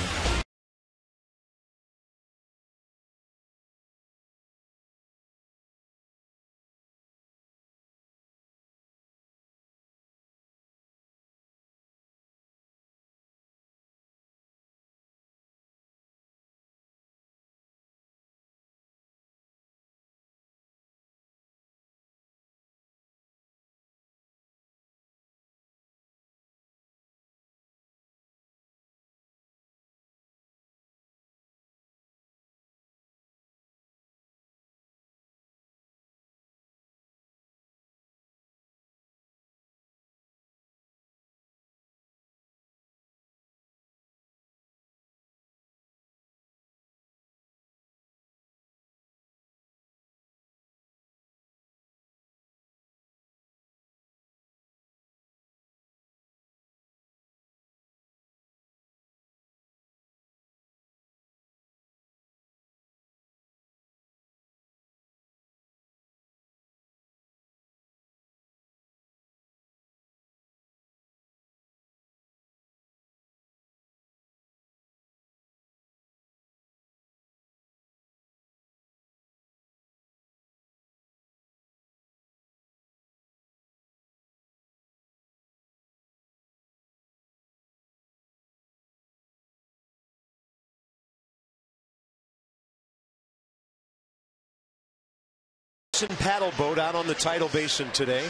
Paddle boat out on the tidal basin today.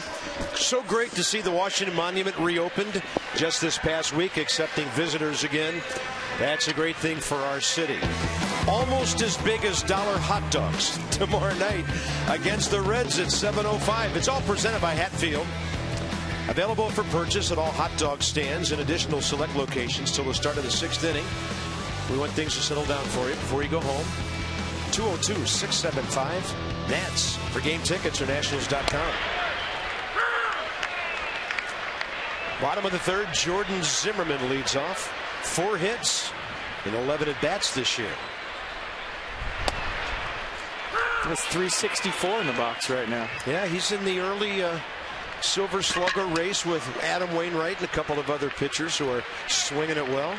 So great to see the Washington Monument reopened just this past week, accepting visitors again. That's a great thing for our city. Almost as big as dollar hot dogs tomorrow night against the Reds at 7.05. It's all presented by Hatfield. Available for purchase at all hot dog stands and additional select locations till the start of the sixth inning. We want things to settle down for you before you go home. 202 675 Nats. For game tickets or nationals.com. Bottom of the third, Jordan Zimmermann leads off. Four hits in 11 at bats this year. That's 364 in the box right now. Yeah, he's in the early uh, Silver Slugger race with Adam Wainwright and a couple of other pitchers who are swinging it well.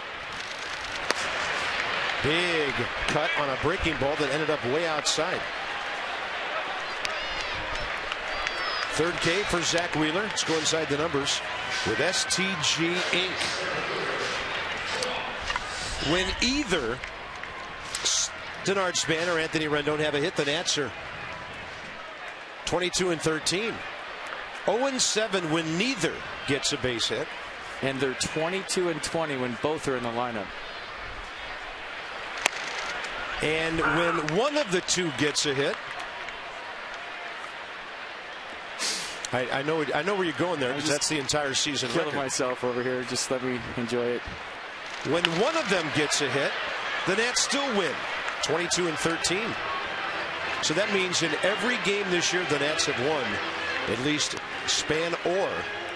Big cut on a breaking ball that ended up way outside. Third K for Zack Wheeler. Let's go inside the numbers with STG Inc. When either Denard Span or Anthony Rendon have a hit, the Nats are 22 and 13. 0 and 7 when neither gets a base hit. And they're 22 and 20 when both are in the lineup. And when one of the two gets a hit, I, I know I know where you're going there because that's the entire season. Killing record. myself over here. Just let me enjoy it. When one of them gets a hit, the Nats still win, 22 and 13. So that means in every game this year, the Nats have won at least Span or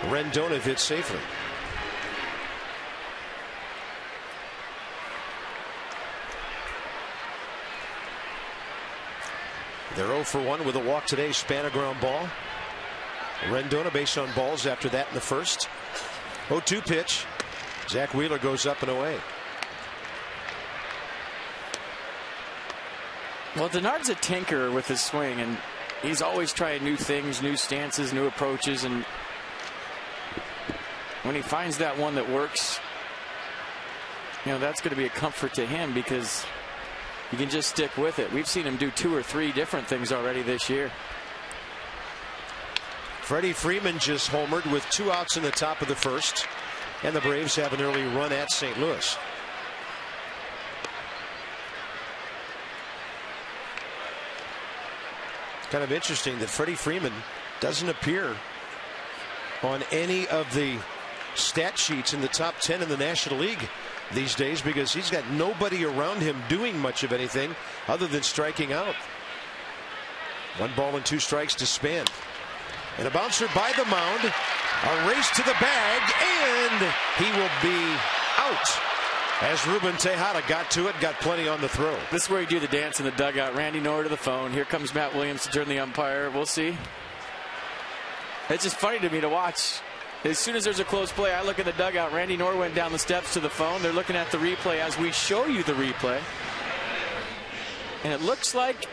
Rendon have hit safely. They're 0 for 1 with a walk today. Span a ground ball. Rendon based on balls after that in the first. 0-2 pitch. Zack Wheeler goes up and away. Well, Denard's a tinker with his swing, and he's always trying new things, new stances, new approaches, and when he finds that one that works, you know, that's going to be a comfort to him because you can just stick with it. We've seen him do two or three different things already this year. Freddie Freeman just homered with two outs in the top of the first, and the Braves have an early run at St. Louis. Kind of interesting that Freddie Freeman doesn't appear on any of the stat sheets in the top 10 in the National League these days because he's got nobody around him doing much of anything other than striking out. One ball and two strikes to Span. And a bouncer by the mound. A race to the bag, and he will be out. As Ruben Tejada got to it, got plenty on the throw. This is where you do the dance in the dugout. Randy Knorr to the phone. Here comes Matt Williams to turn the umpire. We'll see. It's just funny to me to watch. As soon as there's a close play, I look at the dugout. Randy Knorr went down the steps to the phone. They're looking at the replay as we show you the replay. And it looks like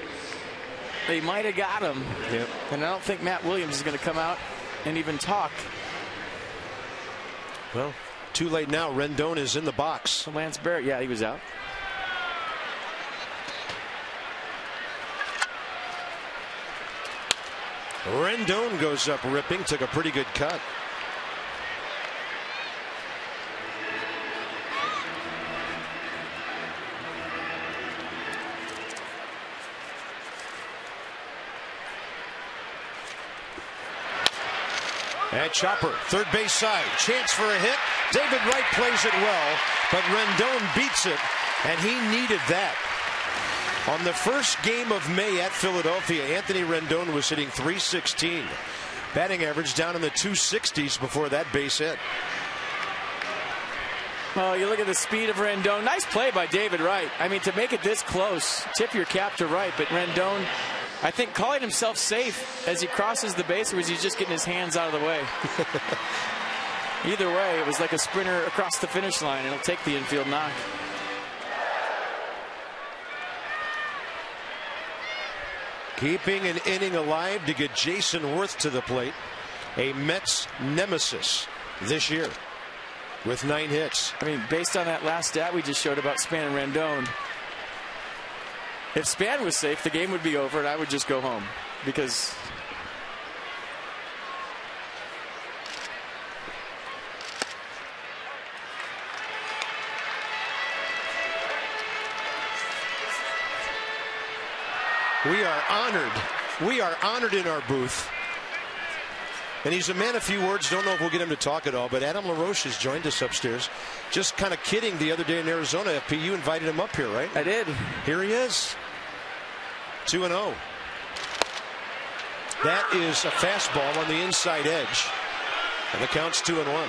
they might have got him. Yep. And I don't think Matt Williams is going to come out and even talk. Well, too late now. Rendon is in the box. Lance Barrett, yeah, he was out. Rendon goes up ripping, took a pretty good cut. And Chopper, third base side, chance for a hit. David Wright plays it well, but Rendon beats it, and he needed that. On the first game of May at Philadelphia, Anthony Rendon was hitting 316. Batting average down in the 260s before that base hit. Oh, you look at the speed of Rendon. Nice play by David Wright. I mean, to make it this close, tip your cap to Wright, but Rendon, I think calling himself safe as he crosses the base, or was he just getting his hands out of the way? Either way, it was like a sprinter across the finish line, and he'll take the infield knock. Keeping an inning alive to get Jayson Werth to the plate. A Mets nemesis this year with nine hits. I mean, based on that last stat we just showed about Span and Rendon, if Span was safe, the game would be over, and I would just go home because We are honored. We are honored in our booth. And he's a man of few words. Don't know if we'll get him to talk at all. But Adam LaRoche has joined us upstairs. Just kind of kidding the other day in Arizona. FP, you invited him up here, right? I did. Here he is. 2 and 0. That is a fastball on the inside edge. And the count's two and one.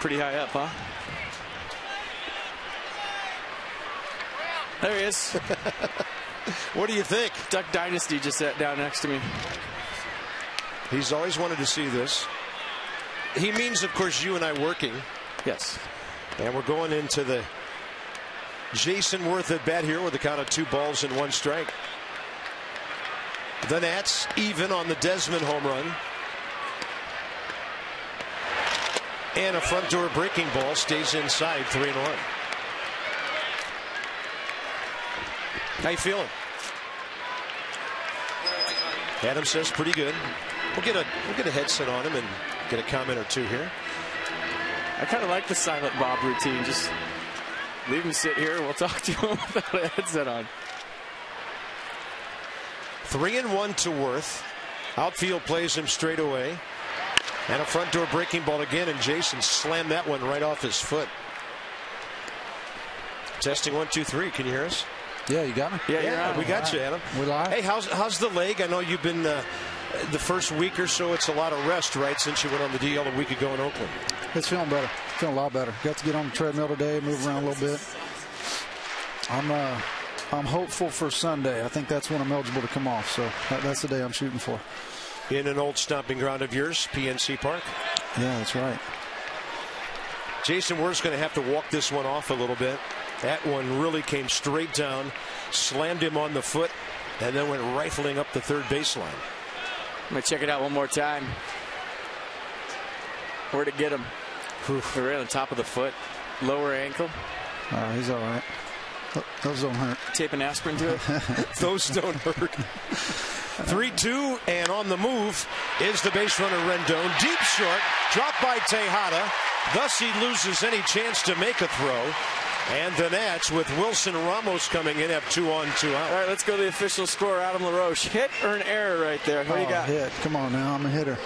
Pretty high up, huh? There he is. what do you think? Duck Dynasty just sat down next to me. He's always wanted to see this. He means, of course, you and I working. Yes. And we're going into the Jayson Werth at bat here with a count of two balls and one strike. The Nats even on the Desmond home run. And a front door breaking ball stays inside three and one. How you feeling? Adam says pretty good. We'll get a we'll get a headset on him and get a comment or two here. I kind of like the silent Bob routine. Just leave him sit here. And we'll talk to him without a headset on. Three and one to Werth. Outfield plays him straight away. And a front door breaking ball again, and Jayson slammed that one right off his foot. Testing one, two, three. Can you hear us? Yeah, you got me. Yeah, yeah we got right. you, Adam. We live. Hey, how's how's the leg? I know you've been uh, the first week or so. It's a lot of rest, right? Since you went on the DL a week ago in Oakland. It's feeling better. Feeling a lot better. Got to get on the treadmill today, move around a little bit. I'm uh, I'm hopeful for Sunday. I think that's when I'm eligible to come off. So that, that's the day I'm shooting for in an old stomping ground of yours, PNC Park. Yeah, that's right. Jayson Werth's going to have to walk this one off a little bit. That one really came straight down, slammed him on the foot, and then went rifling up the third baseline. I'm going to check it out one more time. Where'd it get him? Oof. Right on top of the foot. Lower ankle. Uh, he's all right. Those don't hurt. Tape an aspirin to it? Those don't hurt. 3 2, and on the move is the base runner Rendon. Deep short, dropped by Tejada. Thus, he loses any chance to make a throw. And the Nats, with Wilson Ramos coming in, have two on, two out. All right, let's go to the official score. Adam LaRoche. Hit or an error right there? What oh, do you oh, got? Hit. Come on now. I'm a hitter.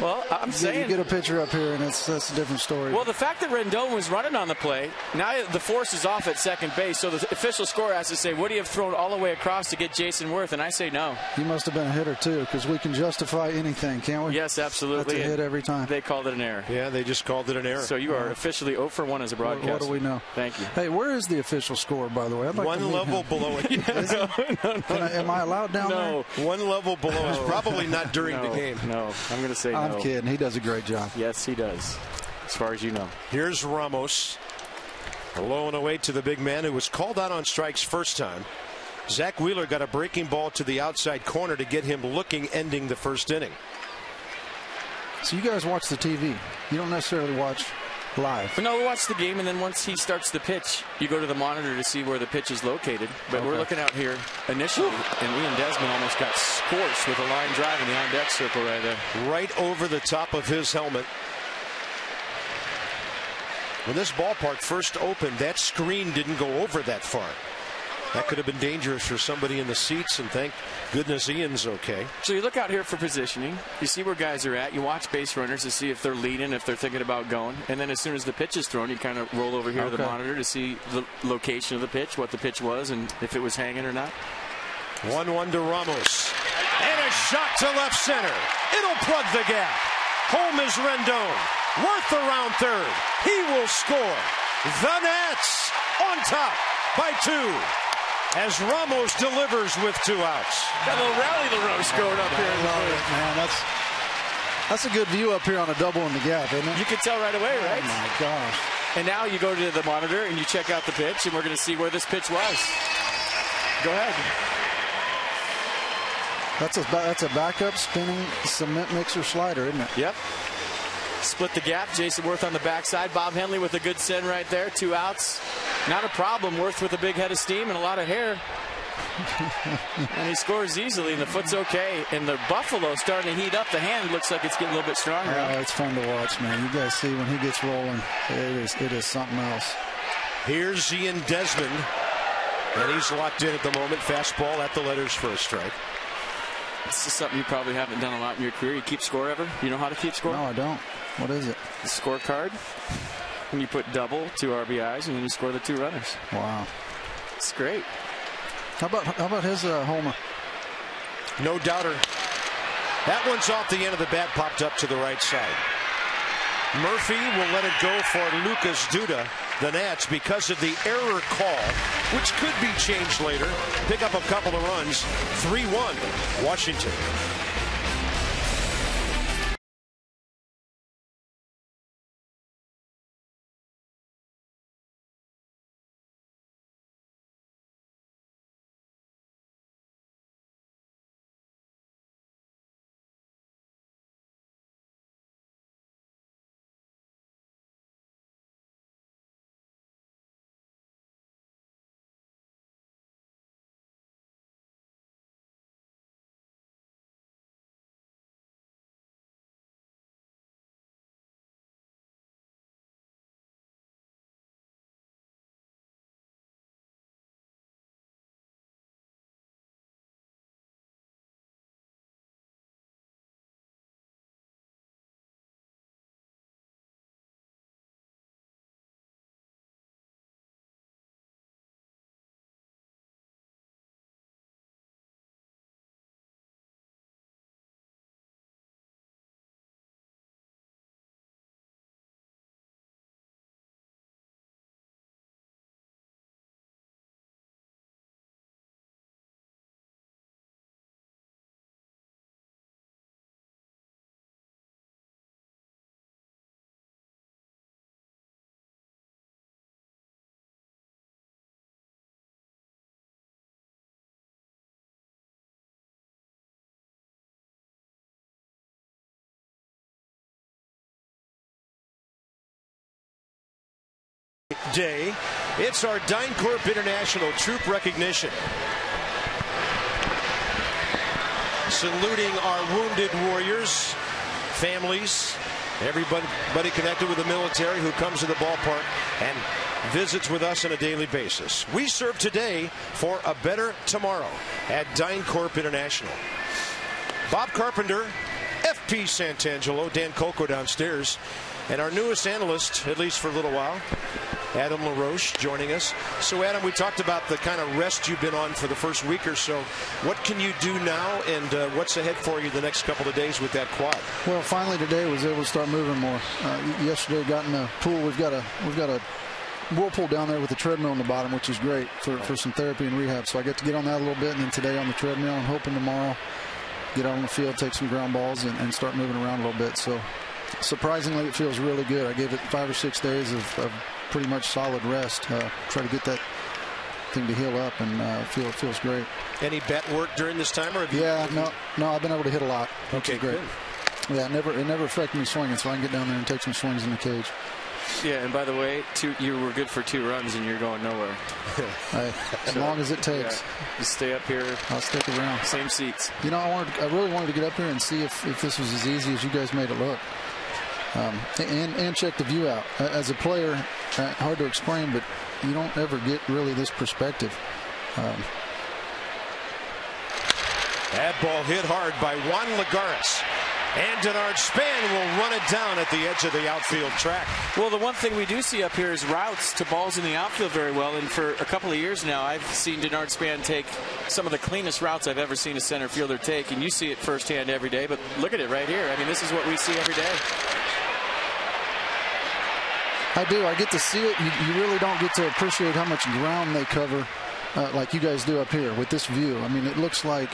Well, I'm you saying get, you get a pitcher up here, and it's that's a different story. Well, the fact that Rendon was running on the play, now the force is off at second base, so the official score has to say, "Would he have thrown all the way across to get Jayson Werth? And I say no. He must have been a hitter too, because we can justify anything, can't we? Yes, absolutely. That's a hit every time. They called it an error. Yeah, they just called it an error. So you are officially 0 for 1 as a broadcaster. What, what, do we know? Thank you. Hey, where is the official score, by the way? Like One level below it. no, no, no, I, am I allowed down no. there? One level below is probably not during no, the game. No, I'm going to say I'm no. kidding. He does a great job. Yes, he does, as far as you know. Here's Ramos. Low and away to the big man who was called out on strikes first time. Zack Wheeler got a breaking ball to the outside corner to get him looking, ending the first inning. So you guys watch the TV. You don't necessarily watch live. But no, we watch the game, and then once he starts the pitch, you go to the monitor to see where the pitch is located. But okay. we're looking out here initially, and Ian Desmond almost got scorched with a line drive in the on deck circle right there. Right over the top of his helmet. When this ballpark first opened, that screen didn't go over that far. That could have been dangerous for somebody in the seats, and thank goodness Ian's okay. So you look out here for positioning. You see where guys are at. You watch base runners to see if they're leading, if they're thinking about going. And then as soon as the pitch is thrown, you kind of roll over here okay. to the monitor to see the location of the pitch, what the pitch was, and if it was hanging or not. 1 1 to Ramos. And a shot to left center. It'll plug the gap. Home is Rendon. Werth around third. He will score. The Nets on top by two as Ramos delivers with two outs. Got a little rally LaRoche going up here. I love it, man. That's that's a good view up here on a double in the gap, isn't it? You can tell right away, right? Oh my gosh. And now you go to the monitor and you check out the pitch, and we're going to see where this pitch was. Go ahead. That's a that's a backup spinning cement mixer slider, isn't it? Yep. Split the gap. Jayson Werth on the backside. Bob Henley with a good send right there. Two outs. Not a problem. Werth with a big head of steam and a lot of hair. and he scores easily, and the foot's okay. And the Buffalo starting to heat up. The hand looks like it's getting a little bit stronger. Oh, it's fun to watch, man. You guys see when he gets rolling, it is it is something else. Here's Ian Desmond, and he's locked in at the moment. Fastball at the letters for a strike. This is something you probably haven't done a lot in your career. You keep score ever? You know how to keep score? No, I don't. What is it? The scorecard. when you put double, two RBIs, and then you score the two runners. Wow. It's great. How about how about his uh, homer? No doubter. That one's off the end of the bat, popped up to the right side. Murphy will let it go for Lucas Duda, the Nats, because of the error call, which could be changed later. Pick up a couple of runs. 3 1, Washington. Day. It's our DynCorp International Troop Recognition. Saluting our wounded warriors, families, everybody connected with the military who comes to the ballpark and visits with us on a daily basis. We serve today for a better tomorrow at DynCorp International. Bob Carpenter, FP Santangelo, Dan Kolko downstairs, and our newest analyst, at least for a little while, Adam LaRoche joining us. So, Adam, we talked about the kind of rest you've been on for the first week or so. What can you do now, and uh, what's ahead for you the next couple of days with that quad? Well, finally today was able to start moving more. Uh, yesterday, got in the pool. We've got a we've got a whirlpool down there with the treadmill on the bottom, which is great for, for some therapy and rehab. So I get to get on that a little bit, and then today on the treadmill. I'm hoping tomorrow get out on the field, take some ground balls, and, and start moving around a little bit. So surprisingly, it feels really good. I gave it five or six days of, of pretty much solid rest. Uh, try to get that thing to heal up and uh, feel it feels great. Any bet work during this time, or yeah, no, no, I've been able to hit a lot. Okay, great. Good. Yeah, it never it never affected me swinging, so I can get down there and take some swings in the cage. Yeah, and by the way, two, you were good for two runs, and you're going nowhere. hey, as so, long as it takes. Yeah, just stay up here. I'll stick around. Same seats. You know, I wanted, I really wanted to get up here and see if, if this was as easy as you guys made it look. Um, and, and check the view out. As a player, uh, hard to explain, but you don't ever get really this perspective. Um, that ball hit hard by Juan Lagares. And Denard Span will run it down at the edge of the outfield track. Well, the one thing we do see up here is routes to balls in the outfield very well. And for a couple of years now, I've seen Denard Span take some of the cleanest routes I've ever seen a center fielder take. And you see it firsthand every day. But look at it right here. I mean, this is what we see every day. I do. I get to see it. You, you really don't get to appreciate how much ground they cover, uh, like you guys do up here with this view. I mean, it looks like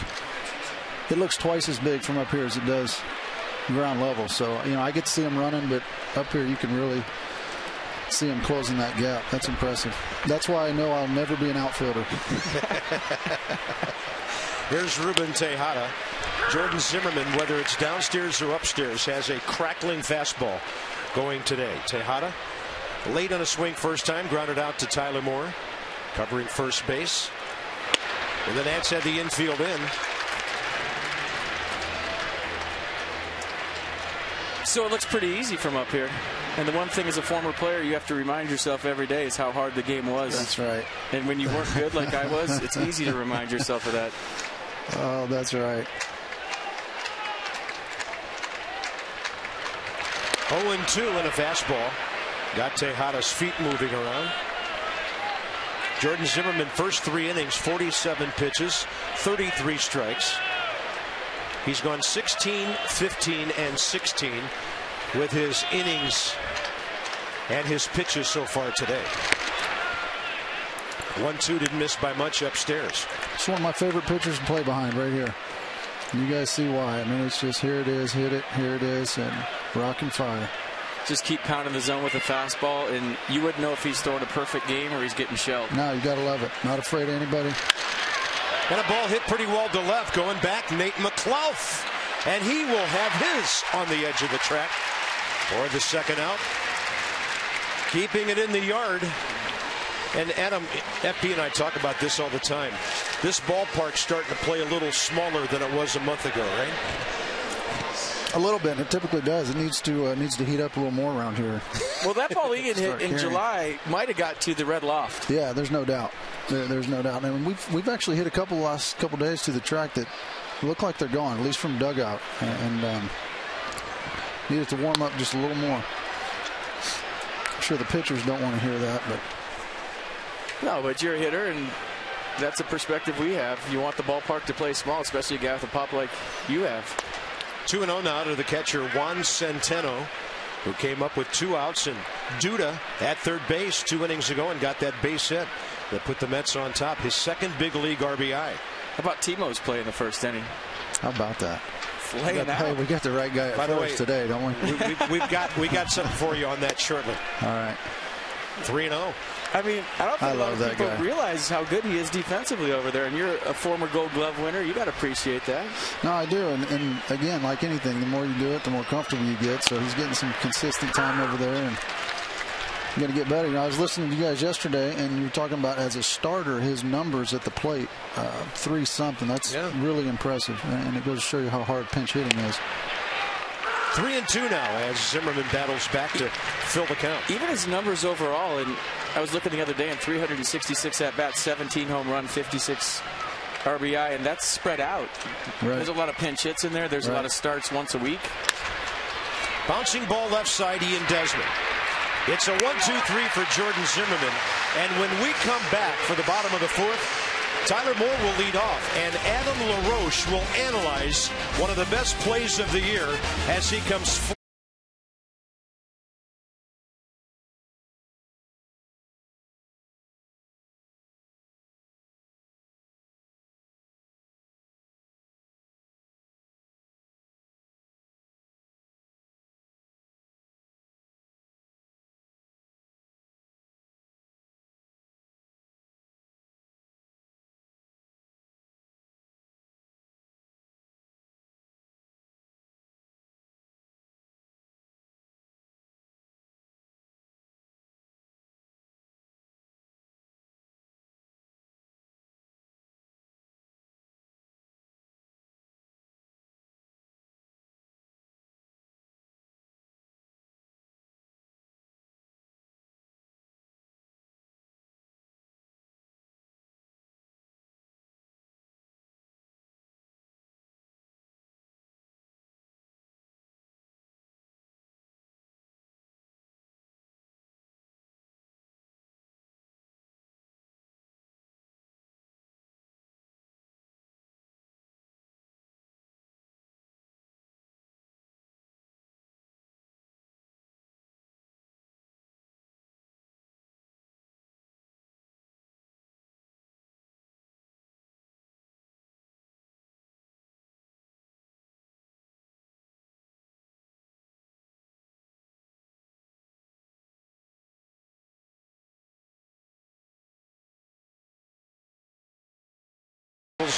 it looks twice as big from up here as it does ground level. So you know, I get to see them running, but up here you can really see them closing that gap. That's impressive. That's why I know I'll never be an outfielder. Here's Ruben Tejada. Jordan Zimmermann, whether it's downstairs or upstairs, has a crackling fastball going today. Tejada Late on a swing first time, grounded out to Tyler Moore, covering first base. And the Nats had the infield in. So it looks pretty easy from up here. And the one thing as a former player you have to remind yourself every day is how hard the game was. That's right. And when you weren't good like I was, it's easy to remind yourself of that. Oh, that's right. 0 2 in a fastball. Got Tejada's feet moving around. Jordan Zimmermann, first three innings, 47 pitches, 33 strikes. He's gone 16, 15, and 16 with his innings and his pitches so far today. One two didn't miss by much upstairs. It's one of my favorite pitchers to play behind right here. You guys see why. I mean, it's just here it is, hit it, here it is, and rock and fire. Just keep pounding the zone with a fastball, and you wouldn't know if he's throwing a perfect game or he's getting shelled. No, you got to love it. Not afraid of anybody. And a ball hit pretty well to left. Going back, Nate McLouth. And he will have his on the edge of the track for the second out. Keeping it in the yard. And Adam, FP and I talk about this all the time. This ballpark's starting to play a little smaller than it was a month ago, right? A little bit. It typically does. It needs to uh, needs to heat up a little more around here. Well, that ball Egan hit in July might have got to the red loft. Yeah, there's no doubt. There, there's no doubt. And we've we've actually hit a couple last couple days to the track that look like they're gone, at least from dugout, and, um, needed to warm up just a little more. I'm sure the pitchers don't want to hear that, but no, but you're a hitter, and that's a perspective we have. You want the ballpark to play small, especially a guy with a pop like you have. 2 0 now to the catcher Juan Centeno, who came up with two outs, and Duda at third base two innings ago and got that base hit that put the Mets on top. His second big league RBI. How about Timo's play in the first inning? How about that? we got, hey, we got the right guy at By first way, today, don't we? we have we, got we got something for you on that shortly. All right. Three zero. I mean, I don't think I a lot of people guy. realize how good he is defensively over there. And you're a former Gold Glove winner. You got to appreciate that. No, I do. And, and, again, like anything, the more you do it, the more comfortable you get. So he's getting some consistent time over there, and you got to get better. You know, I was listening to you guys yesterday, and you were talking about as a starter, his numbers at the plate, uh, three something. That's yeah. really impressive, and it goes to show you how hard pinch hitting is. Three and two now as Zimmermann battles back to fill the count. Even his numbers overall, and I was looking the other day, in 366 at bats, 17 home run, 56 RBI, and that's spread out. Right. There's a lot of pinch hits in there. There's right. a lot of starts once a week. Bouncing ball left side, Ian Desmond. It's a one-two-three for Jordan Zimmermann. And when we come back for the bottom of the fourth, Tyler Moore will lead off, and Adam LaRoche will analyze one of the best plays of the year as he comes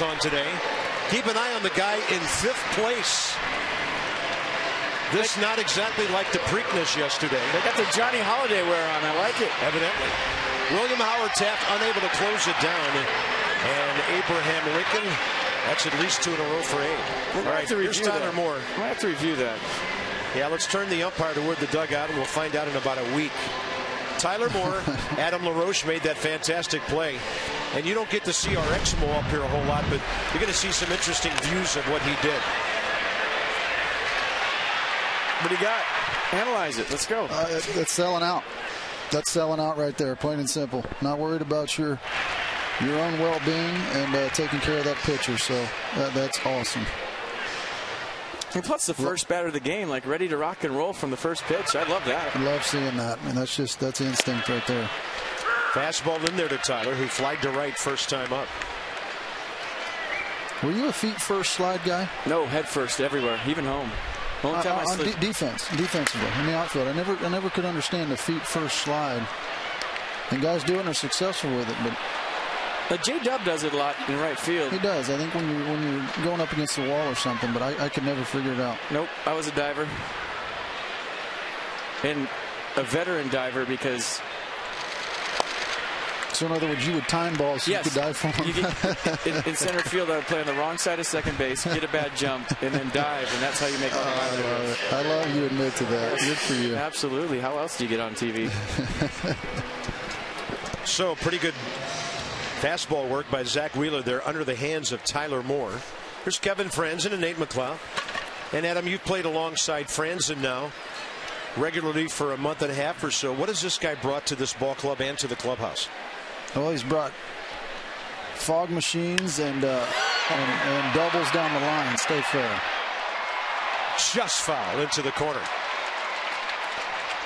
on today. Keep an eye on the guy in fifth place. This not exactly like the Preakness yesterday. They got the Johnny Holliday wear on. I like it. Evidently. William Howard Taft unable to close it down. And Abraham Lincoln, that's at least two in a row for eight. We're All right, to here's Tyler. Moore. We'll have to review that. Yeah, let's turn the umpire toward the dugout, and we'll find out in about a week. Tyler Moore, Adam LaRoche made that fantastic play. And you don't get to see our Exmo up here a whole lot, but you're going to see some interesting views of what he did. What do you got? Analyze it. Let's go. Uh, it's selling out. That's selling out right there, plain and simple. Not worried about your your own well-being and uh, taking care of that pitcher. So that, that's awesome. And plus, the first batter of the game, like ready to rock and roll from the first pitch. I love that. I love seeing that, and that's just that's instinct right there. Fastball in there to Tyler, who flagged to right first time up. Were you a feet first slide guy? No, head first everywhere, even home. Only time uh, I on slid. de- defense, defensively, in the outfield, I never, I never could understand the feet first slide. And guys doing it are successful with it, but Uh, J Dub does it a lot in right field. he does. I think when you when you're going up against the wall or something, but I, I could never figure it out. Nope, I was a diver. And a veteran diver because So in other words, you would time balls so yes, you could dive for them. in, in center field I would play on the wrong side of second base, get a bad jump, and then dive, and that's how you make all the I love it. I love you admit to that. Good for you. Absolutely. How else do you get on TV? So pretty good fastball work by Zack Wheeler there under the hands of Tyler Moore. Here's Kevin Frandsen and Nate McLouth. And Adam, you've played alongside Frandsen now regularly for a month and a half or so. What has this guy brought to this ball club and to the clubhouse? Well, he's brought fog machines and uh, and, and doubles down the line. Stay fair. Just foul into the corner.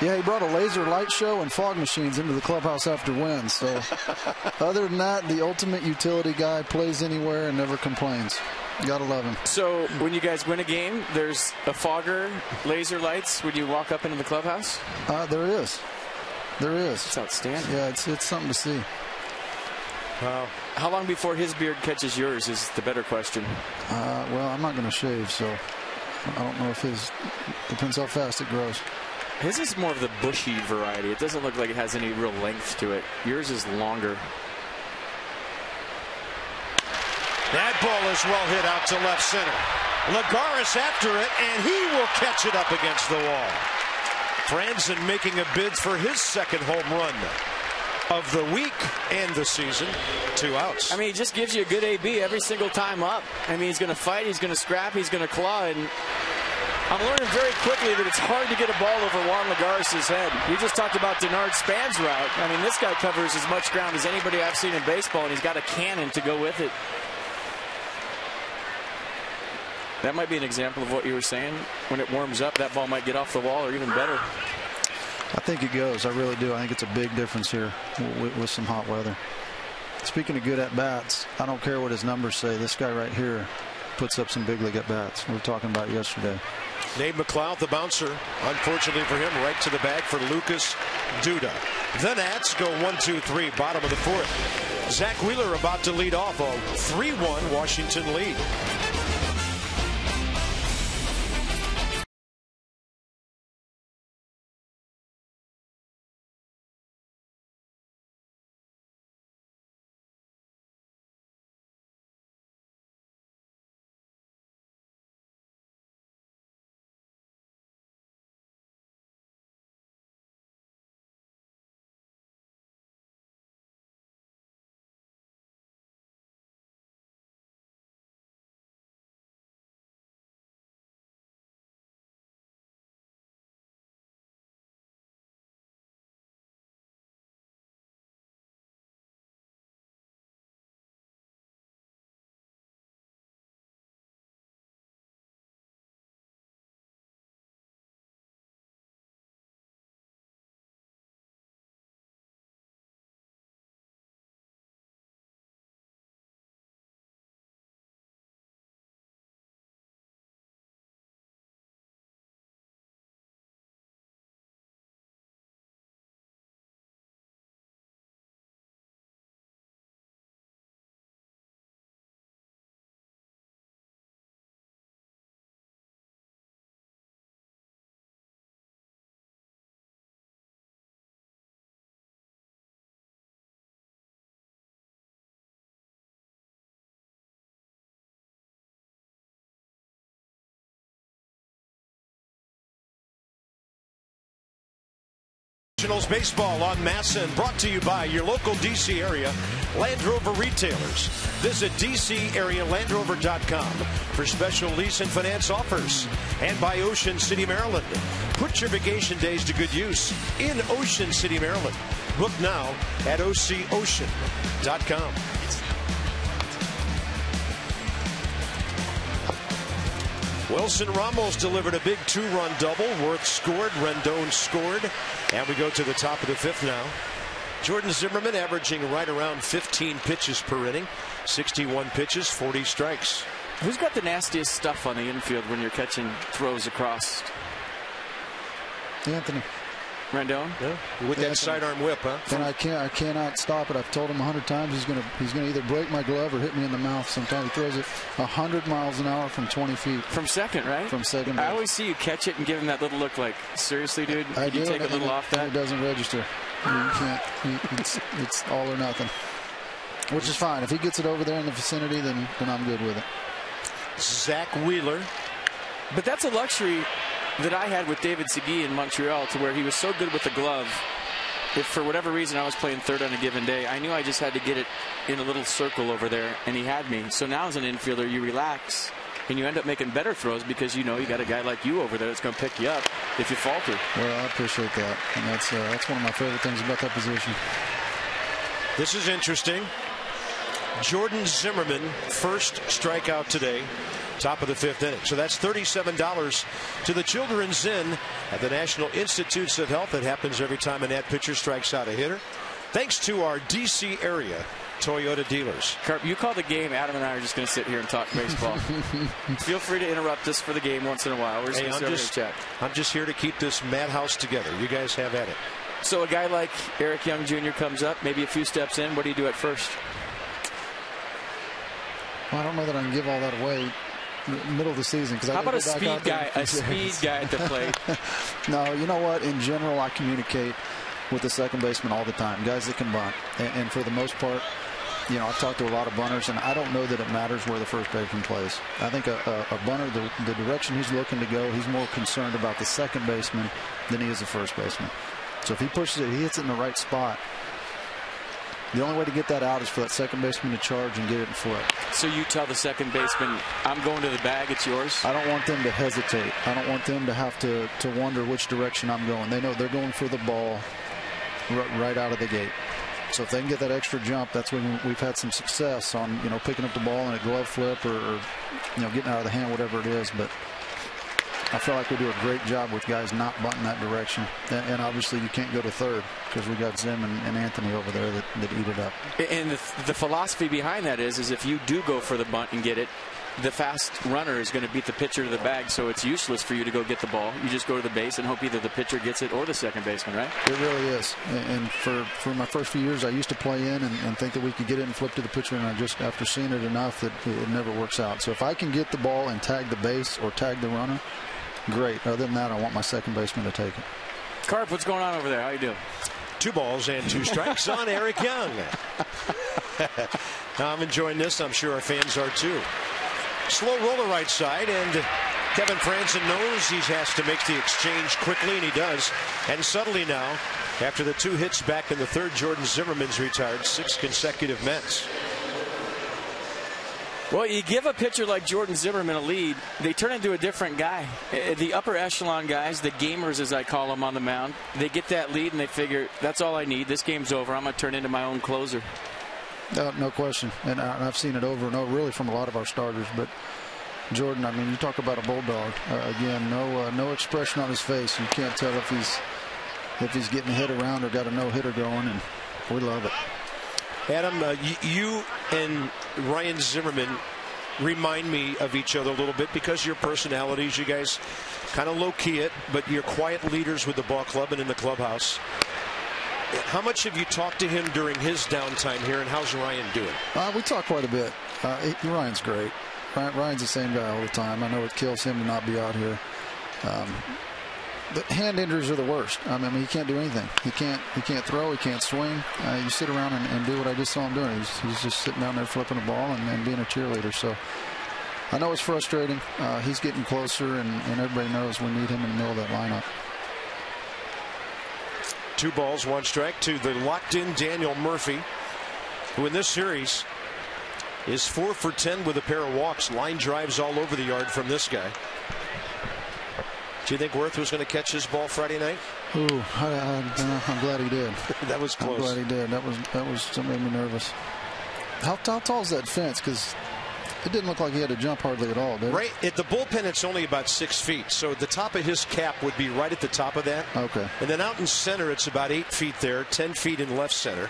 Yeah, he brought a laser light show and fog machines into the clubhouse after wins. So, other than that, the ultimate utility guy plays anywhere and never complains. Gotta love him. So when you guys win a game, there's a fogger, laser lights when you walk up into the clubhouse. Uh, there is, there is. It's outstanding. Yeah, it's it's something to see. Wow. How long before his beard catches yours is the better question. Uh, well, I'm not going to shave, so I don't know if his depends how fast it grows. His is more of the bushy variety. It doesn't look like it has any real length to it. Yours is longer. That ball is well hit out to left center. Lagares after it, and he will catch it up against the wall. Frandsen making a bid for his second home run of the week and the season. Two outs. I mean, he just gives you a good AB every single time up. I mean, he's going to fight, he's going to scrap, he's going to claw, and I'm learning very quickly that it's hard to get a ball over Juan Lagares' head. You just talked about Denard Span's route. I mean, this guy covers as much ground as anybody I've seen in baseball, and he's got a cannon to go with it. That might be an example of what you were saying. When it warms up, that ball might get off the wall, or even better. I think it goes. I really do. I think it's a big difference here with, with some hot weather. Speaking of good at bats, I don't care what his numbers say. This guy right here puts up some big league at bats. We were talking about yesterday. Nate McLouth, the bouncer, unfortunately for him, right to the bag for Lucas Duda. The Nats go one, two, three, bottom of the fourth. Zack Wheeler about to lead off a 3-1 Washington lead. Baseball on MASN and brought to you by your local DC area Land Rover retailers. Visit DCAreaLandRover.com for special lease and finance offers. And by Ocean City, Maryland. Put your vacation days to good use in Ocean City, Maryland. Book now at OCOcean.com. Wilson Ramos delivered a big two-run double. Werth scored. Rendon scored. And we go to the top of the fifth now. Jordan Zimmermann averaging right around 15 pitches per inning. 61 pitches, 40 strikes. Who's got the nastiest stuff on the infield when you're catching throws across? Anthony. Rendon? Yeah. With that sidearm whip, huh? And I can't, I cannot stop it. I've told him a hundred times he's gonna, he's gonna either break my glove or hit me in the mouth. Sometimes he throws it a hundred miles an hour from 20 feet. From second, right? From second. I always see you catch it and give him that little look, like seriously, dude. I you do, take a little it, off that. It doesn't register. You can't. It's, it's all or nothing. Which is fine. If he gets it over there in the vicinity, then then I'm good with it. Zack Wheeler. But that's a luxury that I had with David Segui in Montreal to where he was so good with the glove. If for whatever reason I was playing third on a given day, I knew I just had to get it in a little circle over there, and he had me. So now as an infielder, you relax, and you end up making better throws because you know you got a guy like you over there that's going to pick you up if you falter. Well, I appreciate that, and that's uh, that's one of my favorite things about that position. This is interesting. Jordan Zimmermann first strikeout today, top of the fifth inning. So that's $37 to the Children's Inn at the National Institutes of Health. It happens every time a net pitcher strikes out a hitter. Thanks to our D.C. area Toyota dealers. Carp, you call the game. Adam and I are just going to sit here and talk baseball. Feel free to interrupt us for the game once in a while. We're just hey, going I'm just, chat. I'm just here to keep this madhouse together. You guys have at it. So a guy like Eric Young Jr. comes up, maybe a few steps in. What do you do at first? Well, I don't know that I can give all that away middle of the season because how about a speed guy a speed guy at the plate? No you know what? In general i communicate with the second baseman all the time guys that can bunt. And, and, for the most part you know i've talked to a lot of bunters and i don't know that it matters where the first baseman plays. I think a, a, a bunter the, the direction he's looking to go he's more concerned about the second baseman than he is the first baseman. So if he pushes it he hits it in the right spot the only way to get that out is for that second baseman to charge and get it in flip. So you tell the second baseman, I'm going to the bag, it's yours? I don't want them to hesitate. I don't want them to have to, to wonder which direction I'm going. They know they're going for the ball right out of the gate. So if they can get that extra jump, that's when we've had some success on, you know, picking up the ball in a glove flip or, or you know, getting out of the hand, whatever it is. But I feel like we do a great job with guys not bunting that direction. And, and obviously you can't go to third because we got Zim and, and, Anthony over there that, that eat it up. And the, the philosophy behind that is, is if you do go for the bunt and get it, the fast runner is going to beat the pitcher to the bag, so it's useless for you to go get the ball. You just go to the base and hope either the pitcher gets it or the second baseman, right? It really is. And for, for my first few years, I used to play in and, and think that we could get it and flip to the pitcher, and I just, after seeing it enough, that it never works out. So if I can get the ball and tag the base or tag the runner, great. Other than that, I want my second baseman to take it. Carp, what's going on over there? How you doing? Two balls and two strikes on Eric Young. I'm enjoying this. I'm sure our fans are too. Slow roller right side, and Kevin Frandsen knows he has to make the exchange quickly, and he does. And suddenly now, after the two hits back in the third, Jordan Zimmermann's retired six consecutive Mets. Well, you give a pitcher like Jordan Zimmermann a lead, they turn into a different guy. The upper echelon guys, the gamers as I call them on the mound, they get that lead and they figure, that's all I need. This game's over. I'm going to turn into my own closer. No, no question. And I've seen it over and over, really, from a lot of our starters. But Jordan, I mean, you talk about a bulldog. Uh, again, no uh, no expression on his face. You can't tell if he's if he's getting hit around or got a no hitter going, and we love it. Adam, uh, you and Ryan Zimmerman remind me of each other a little bit because your personalities, you guys kind of low key it, but you're quiet leaders with the ball club and in the clubhouse. How much have you talked to him during his downtime here, and how's Ryan doing? Uh, we talk quite a bit. Uh, he, Ryan's great. Ryan, Ryan's the same guy all the time. I know it kills him to not be out here. Um, the hand injuries are the worst. I mean, he can't do anything. He can't. He can't throw. He can't swing. Uh, you sit around and, and, do what I just saw him doing. He's, he's just sitting down there flipping the ball and, and being a cheerleader. So I know it's frustrating. Uh, he's getting closer, and, and everybody knows we need him in the middle of that lineup. Two balls, one strike to the locked in Daniel Murphy. who in this series is four for 10 with a pair of walks. Line drives all over the yard from this guy. Do you think Werth was going to catch his ball Friday night? Ooh, I, am glad he did. that was close. I'm glad he did. That was that was that made me nervous. How, how tall is that fence? Because it didn't look like he had to jump hardly at all, did Right at the bullpen, it's only about six feet. So the top of his cap would be right at the top of that. Okay. And then out in center, it's about eight feet there, ten feet in left center.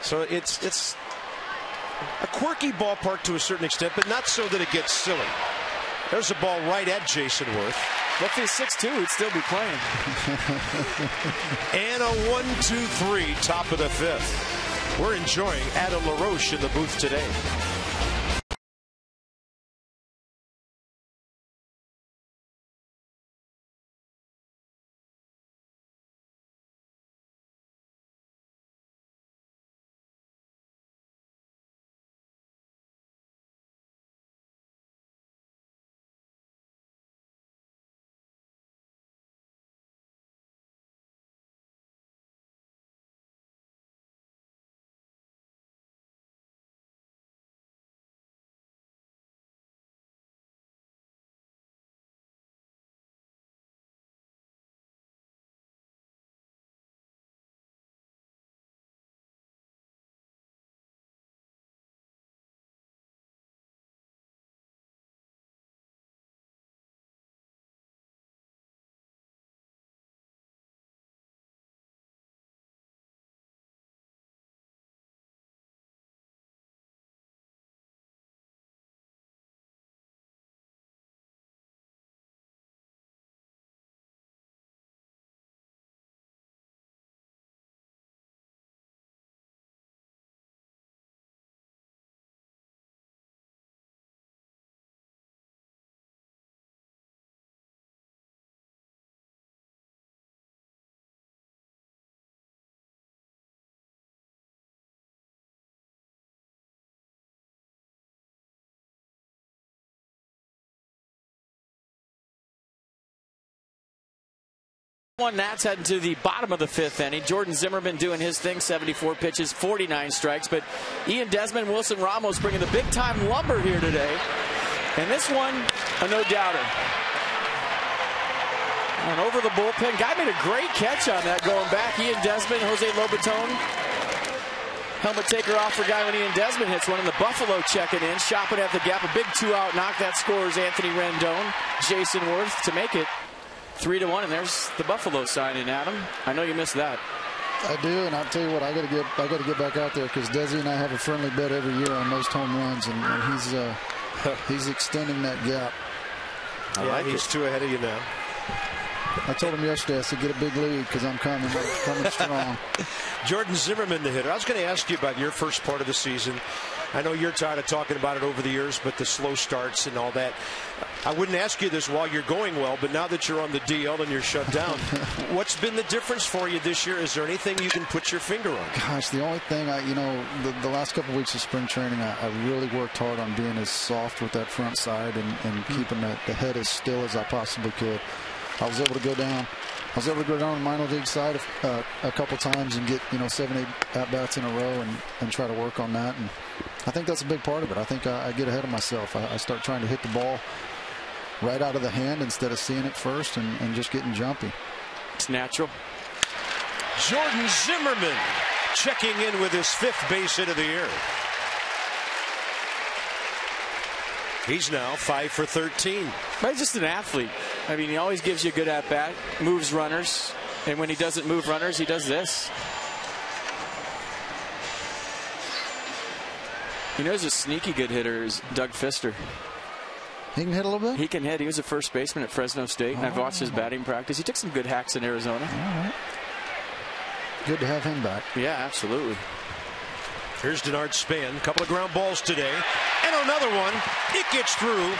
So it's it's a quirky ballpark to a certain extent, but not so that it gets silly. There's a ball right at Jayson Werth. If he's 6'2", he'd still be playing. and a one, two, three, top of the fifth. We're enjoying Adam LaRoche in the booth today. One Nats heading to the bottom of the fifth inning. Jordan Zimmermann doing his thing, 74 pitches, 49 strikes. But Ian Desmond, Wilson Ramos bringing the big time lumber here today. And this one, a no doubter. And over the bullpen. Guy made a great catch on that going back. Ian Desmond, Jose Lobaton. Helmet taker off for guy when Ian Desmond hits one in the Buffalo checking in. Shopping at the gap. A big two out knock. That scores Anthony Rendon. Jayson Werth to make it Three to one, and there's the Buffalo signing, Adam. I know you missed that. I do, and I'll tell you what, I got to get I got to get back out there because Desi and I have a friendly bet every year on most home runs, and, and he's uh, he's extending that gap. I yeah, like he's it. two ahead of you now. I told him yesterday, I said, get a big lead because I'm coming. I'm coming strong. Jordan Zimmermann, the hitter. I was going to ask you about your first part of the season. I know you're tired of talking about it over the years, but the slow starts and all that. I wouldn't ask you this while you're going well, but now that you're on the DL and you're shut down, what's been the difference for you this year? Is there anything you can put your finger on? Gosh, the only thing I, you know, the, the last couple of weeks of spring training, I, I, really worked hard on being as soft with that front side and, and mm-hmm. keeping the, the head as still as I possibly could. I was able to go down I was able to go down the minor league side uh, a couple times and get you know seven, eight at bats in a row and, and try to work on that. And I think that's a big part of it. I think I, I get ahead of myself. I, I, start trying to hit the ball right out of the hand instead of seeing it first and, and just getting jumpy. It's natural. Jordan Zimmermann checking in with his fifth base hit of the year. He's now five for 13. But he's just an athlete. I mean, he always gives you a good at bat, moves runners, and when he doesn't move runners, he does this. You know, he's a sneaky good hitter is Doug Fister. He can hit a little bit? He can hit. He was a first baseman at Fresno State, and oh. I've watched his batting practice. He took some good hacks in Arizona. All right. Good to have him back. Yeah, absolutely. Here's Denard Span. A couple of ground balls today. And another one. It gets through.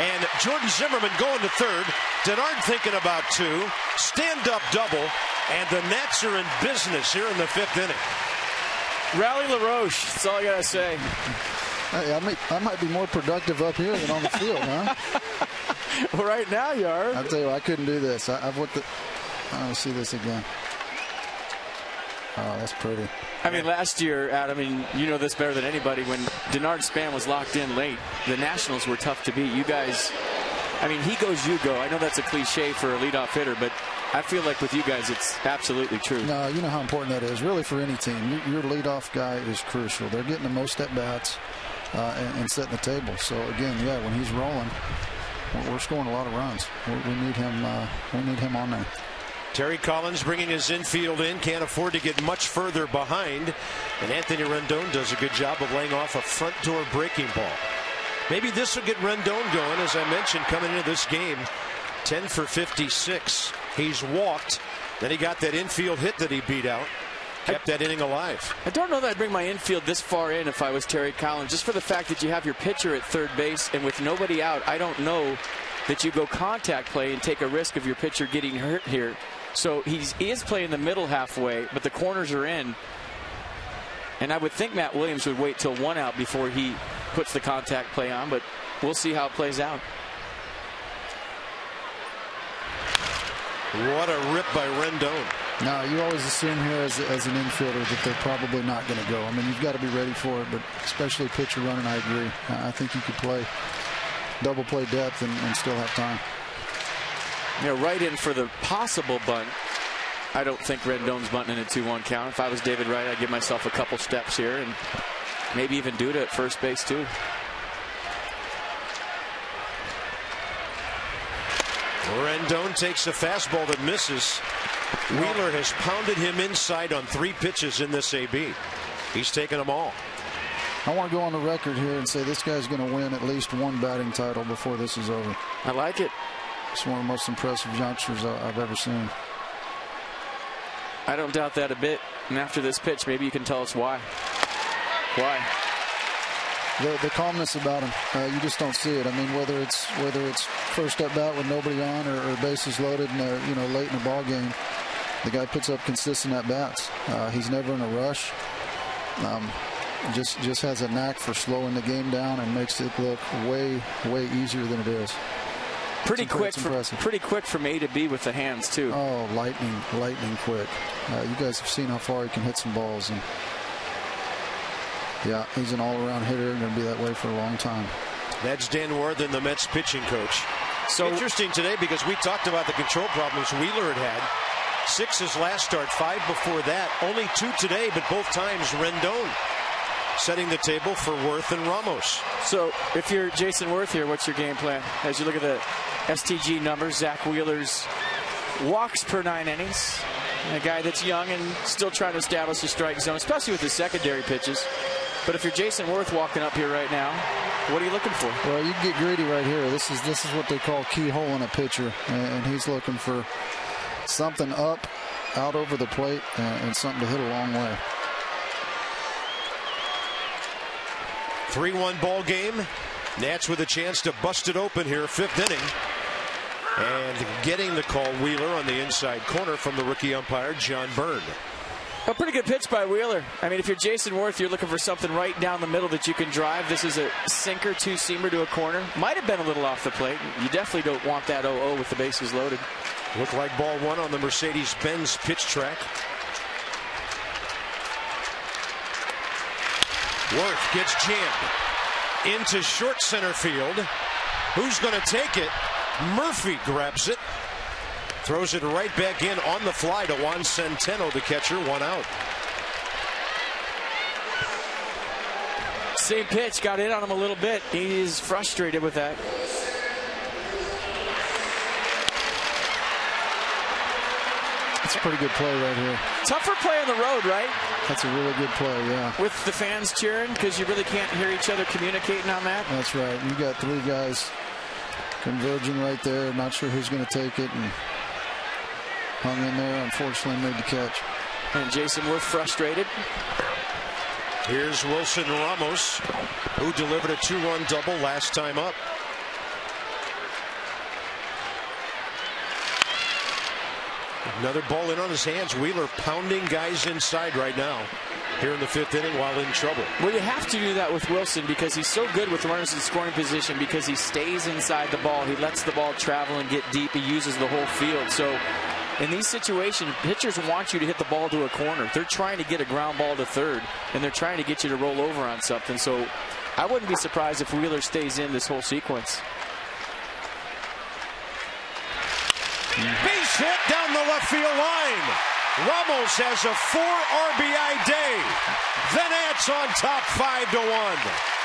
And Jordan Zimmermann going to third. Denard thinking about two. Stand up double. And the Nats are in business here in the fifth inning. Rally LaRoche. That's all I got to say. Hey, I, might, I might be more productive up here than on the field, huh? well, right now you are. I'll tell you, I couldn't do this. I, have looked at. I'll see this again. Oh, that's pretty. I mean, last year, Adam, I mean, you know this better than anybody. When Denard Span was locked in late, the Nationals were tough to beat. You guys, I mean, he goes, you go. I know that's a cliche for a leadoff hitter, but I feel like with you guys, it's absolutely true. No, you know how important that is, really, for any team. Your, your leadoff guy is crucial. They're getting the most at bats uh, and, and, setting the table. So again, yeah, when he's rolling, we're, scoring a lot of runs. We, we need him. Uh, we need him on there. Terry Collins bringing his infield in, can't afford to get much further behind. And Anthony Rendon does a good job of laying off a front door breaking ball. Maybe this will get Rendon going, as I mentioned, coming into this game. 10 for 56. He's walked. Then he got that infield hit that he beat out. Kept that inning alive. I don't know that I'd bring my infield this far in if I was Terry Collins, just for the fact that you have your pitcher at third base, and with nobody out, I don't know that you go contact play and take a risk of your pitcher getting hurt here. So he's, he is playing the middle halfway, but the corners are in. And I would think Matt Williams would wait till one out before he puts the contact play on, but we'll see how it plays out. What a rip by Rendon. Now, you always assume here as, as an infielder that they're probably not going to go. I mean, you've got to be ready for it, but especially pitcher running, I agree. I think you could play double play depth and, and still have time you know, right in for the possible bunt. I don't think Rendon's bunting in a 2-1 count. If I was David Wright, I'd give myself a couple steps here and maybe even do it at first base too. Rendon takes a fastball that misses. Wheeler has pounded him inside on three pitches in this AB. He's taken them all. I want to go on the record here and say this guy's going to win at least one batting title before this is over. I like it. It's one of the most impressive youngsters I've ever seen. I don't doubt that a bit. And after this pitch, maybe you can tell us why. Why? The, the calmness about him, uh, you just don't see it. I mean, whether it's whether it's first at bat with nobody on or, or bases loaded, and you know late in the ball game, the guy puts up consistent at bats. Uh, he's never in a rush. Um, just just has a knack for slowing the game down and makes it look way way easier than it is pretty quick for pretty quick from A to B with the hands too. Oh, lightning, lightning quick. Uh, you guys have seen how far he can hit some balls, and yeah, he's an all-around hitter. And going to be that way for a long time. That's Dan Warthen, the Mets pitching coach. So interesting today because we talked about the control problems Wheeler had had. Six his last start, five before that. Only two today, but both times Rendon setting the table for Werth and Ramos. So if you're Jayson Werth here, what's your game plan as you look at the STG numbers? Zack Wheeler's walks per nine innings. A guy that's young and still trying to establish a strike zone, especially with his secondary pitches. But if you're Jayson Werth walking up here right now, what are you looking for? Well, you can get greedy right here. This is this is what they call keyhole in a pitcher, and he's looking for something up, out over the plate, and something to hit a long way. 3 1 ball game. Nats with a chance to bust it open here, fifth inning. And getting the call, Wheeler on the inside corner from the rookie umpire, John Byrne. A pretty good pitch by Wheeler. I mean, if you're Jayson Werth, you're looking for something right down the middle that you can drive. This is a sinker, two seamer to a corner. Might have been a little off the plate. You definitely don't want that 0 0 with the bases loaded. Looked like ball one on the Mercedes Benz pitch track. Werth gets jammed into short center field. Who's going to take it? Murphy grabs it. Throws it right back in on the fly to Juan Centeno, the catcher, one out. Same pitch, got in on him a little bit. He's frustrated with that. That's a pretty good play right here. Tougher play on the road, right? That's a really good play, yeah. With the fans cheering because you really can't hear each other communicating on that. That's right. You got three guys converging right there. Not sure who's going to take it and hung in there. Unfortunately, made the catch. And Jayson Werth frustrated. Here's Wilson Ramos, who delivered a two-run double last time up. Another ball in on his hands. Wheeler pounding guys inside right now here in the fifth inning while in trouble. Well, you have to do that with Wilson because he's so good with runners in scoring position because he stays inside the ball. He lets the ball travel and get deep. He uses the whole field. So In these situations, pitchers want you to hit the ball to a corner. They're trying to get a ground ball to third, and they're trying to get you to roll over on something. So I wouldn't be surprised if Wheeler stays in this whole sequence. Base hit down the left field line. Ramos has a four RBI day. The Nats on top five to one.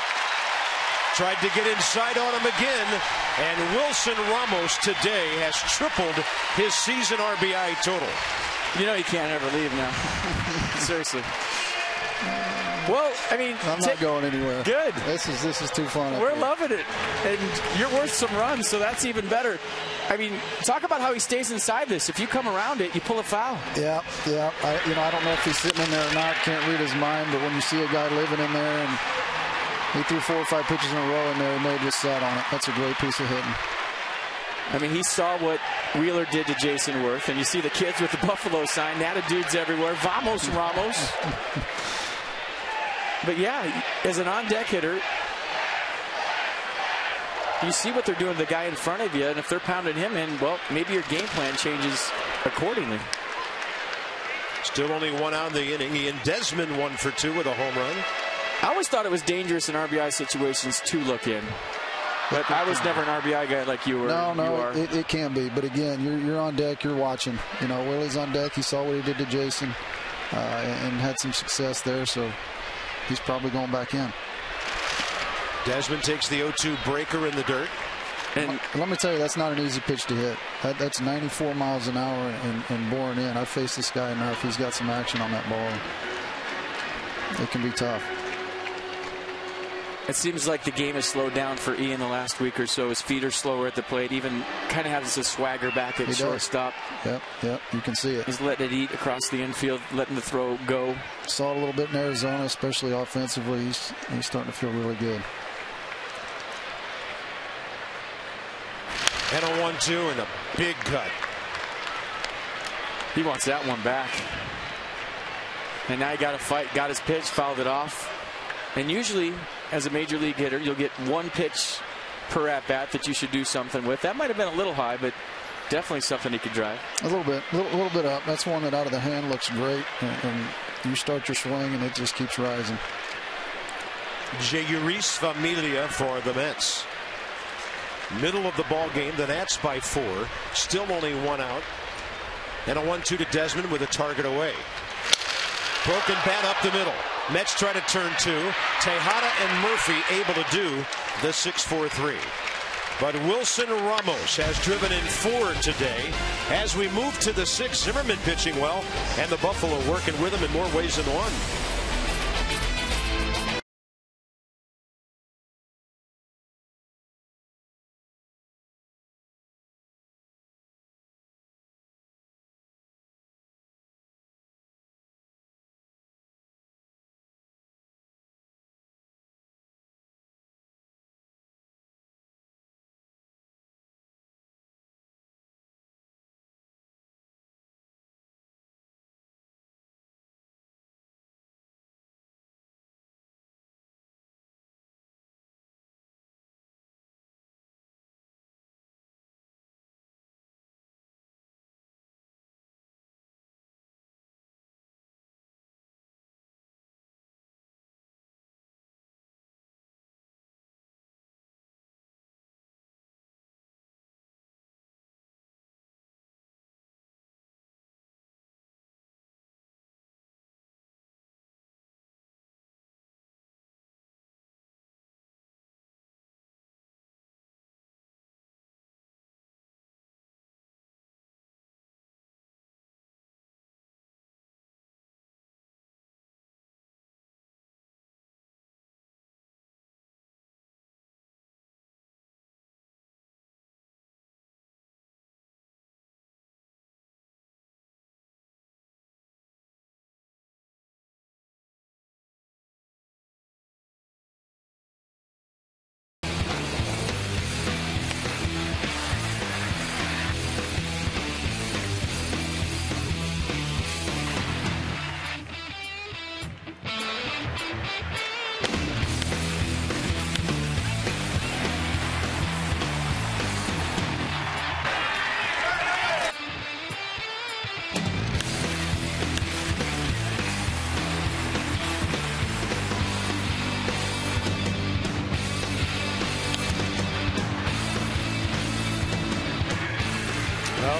Tried to get inside on him again, and Wilson Ramos today has tripled his season RBI total. You know he can't ever leave now. Seriously. Well, I mean, I'm not going anywhere. Good. This is this is too fun. We're loving it, and you're worth some runs, so that's even better. I mean, talk about how he stays inside this. If you come around it, you pull a foul. Yeah, yeah. I, you know, I don't know if he's sitting in there or not. Can't read his mind, but when you see a guy living in there and he threw four or five pitches in a row in there and they just sat on it. That's a great piece of hitting. I mean, he saw what Wheeler did to Jayson Werth, and you see the kids with the Buffalo sign. Now the dudes everywhere. Vamos, Ramos. but yeah, as an on-deck hitter, you see what they're doing to the guy in front of you, and if they're pounding him in, well, maybe your game plan changes accordingly. Still only one out in the inning. Ian Desmond one for two with a home run. I always thought it was dangerous in RBI situations to look in. But I was never an RBI guy like you were. No, you no, are. it, it can be. But again, you're, you're on deck, you're watching. You know, Willie's on deck. He saw what he did to Jayson uh, and, and had some success there. So he's probably going back in. Desmond takes the 0-2 breaker in the dirt. And Let me tell you, that's not an easy pitch to hit. That, that's 94 miles an hour and, and boring in. I've faced this guy enough. He's got some action on that ball. It can be tough. It seems like the game has slowed down for Ian the last week or so. His feet are slower at the plate. Even kind of has a swagger back at He shortstop. Yep, yep, you can see it. He's letting it eat across the infield, letting the throw go. Saw it a little bit in Arizona, especially offensively. He's, he's starting to feel really good. And a 1-2 and a big cut. He wants that one back. And now he got a fight, got his pitch, fouled it off. And usually, as a major league hitter, you'll get one pitch per at bat that you should do something with. That might have been a little high, but definitely something he could drive. A little bit, a little, little bit up. That's one that out of the hand looks great. And, and you start your swing and it just keeps rising. Jeurys Familia for the Mets. Middle of the ball game, the Nats by four. Still only one out. And a 1-2 to Desmond with a target away. Broken bat up the middle. Mets try to turn two. Tejada and Murphy able to do the 6-4-3. But Wilson Ramos has driven in four today. As we move to the sixth, Zimmermann pitching well, and the Buffalo working with him in more ways than one.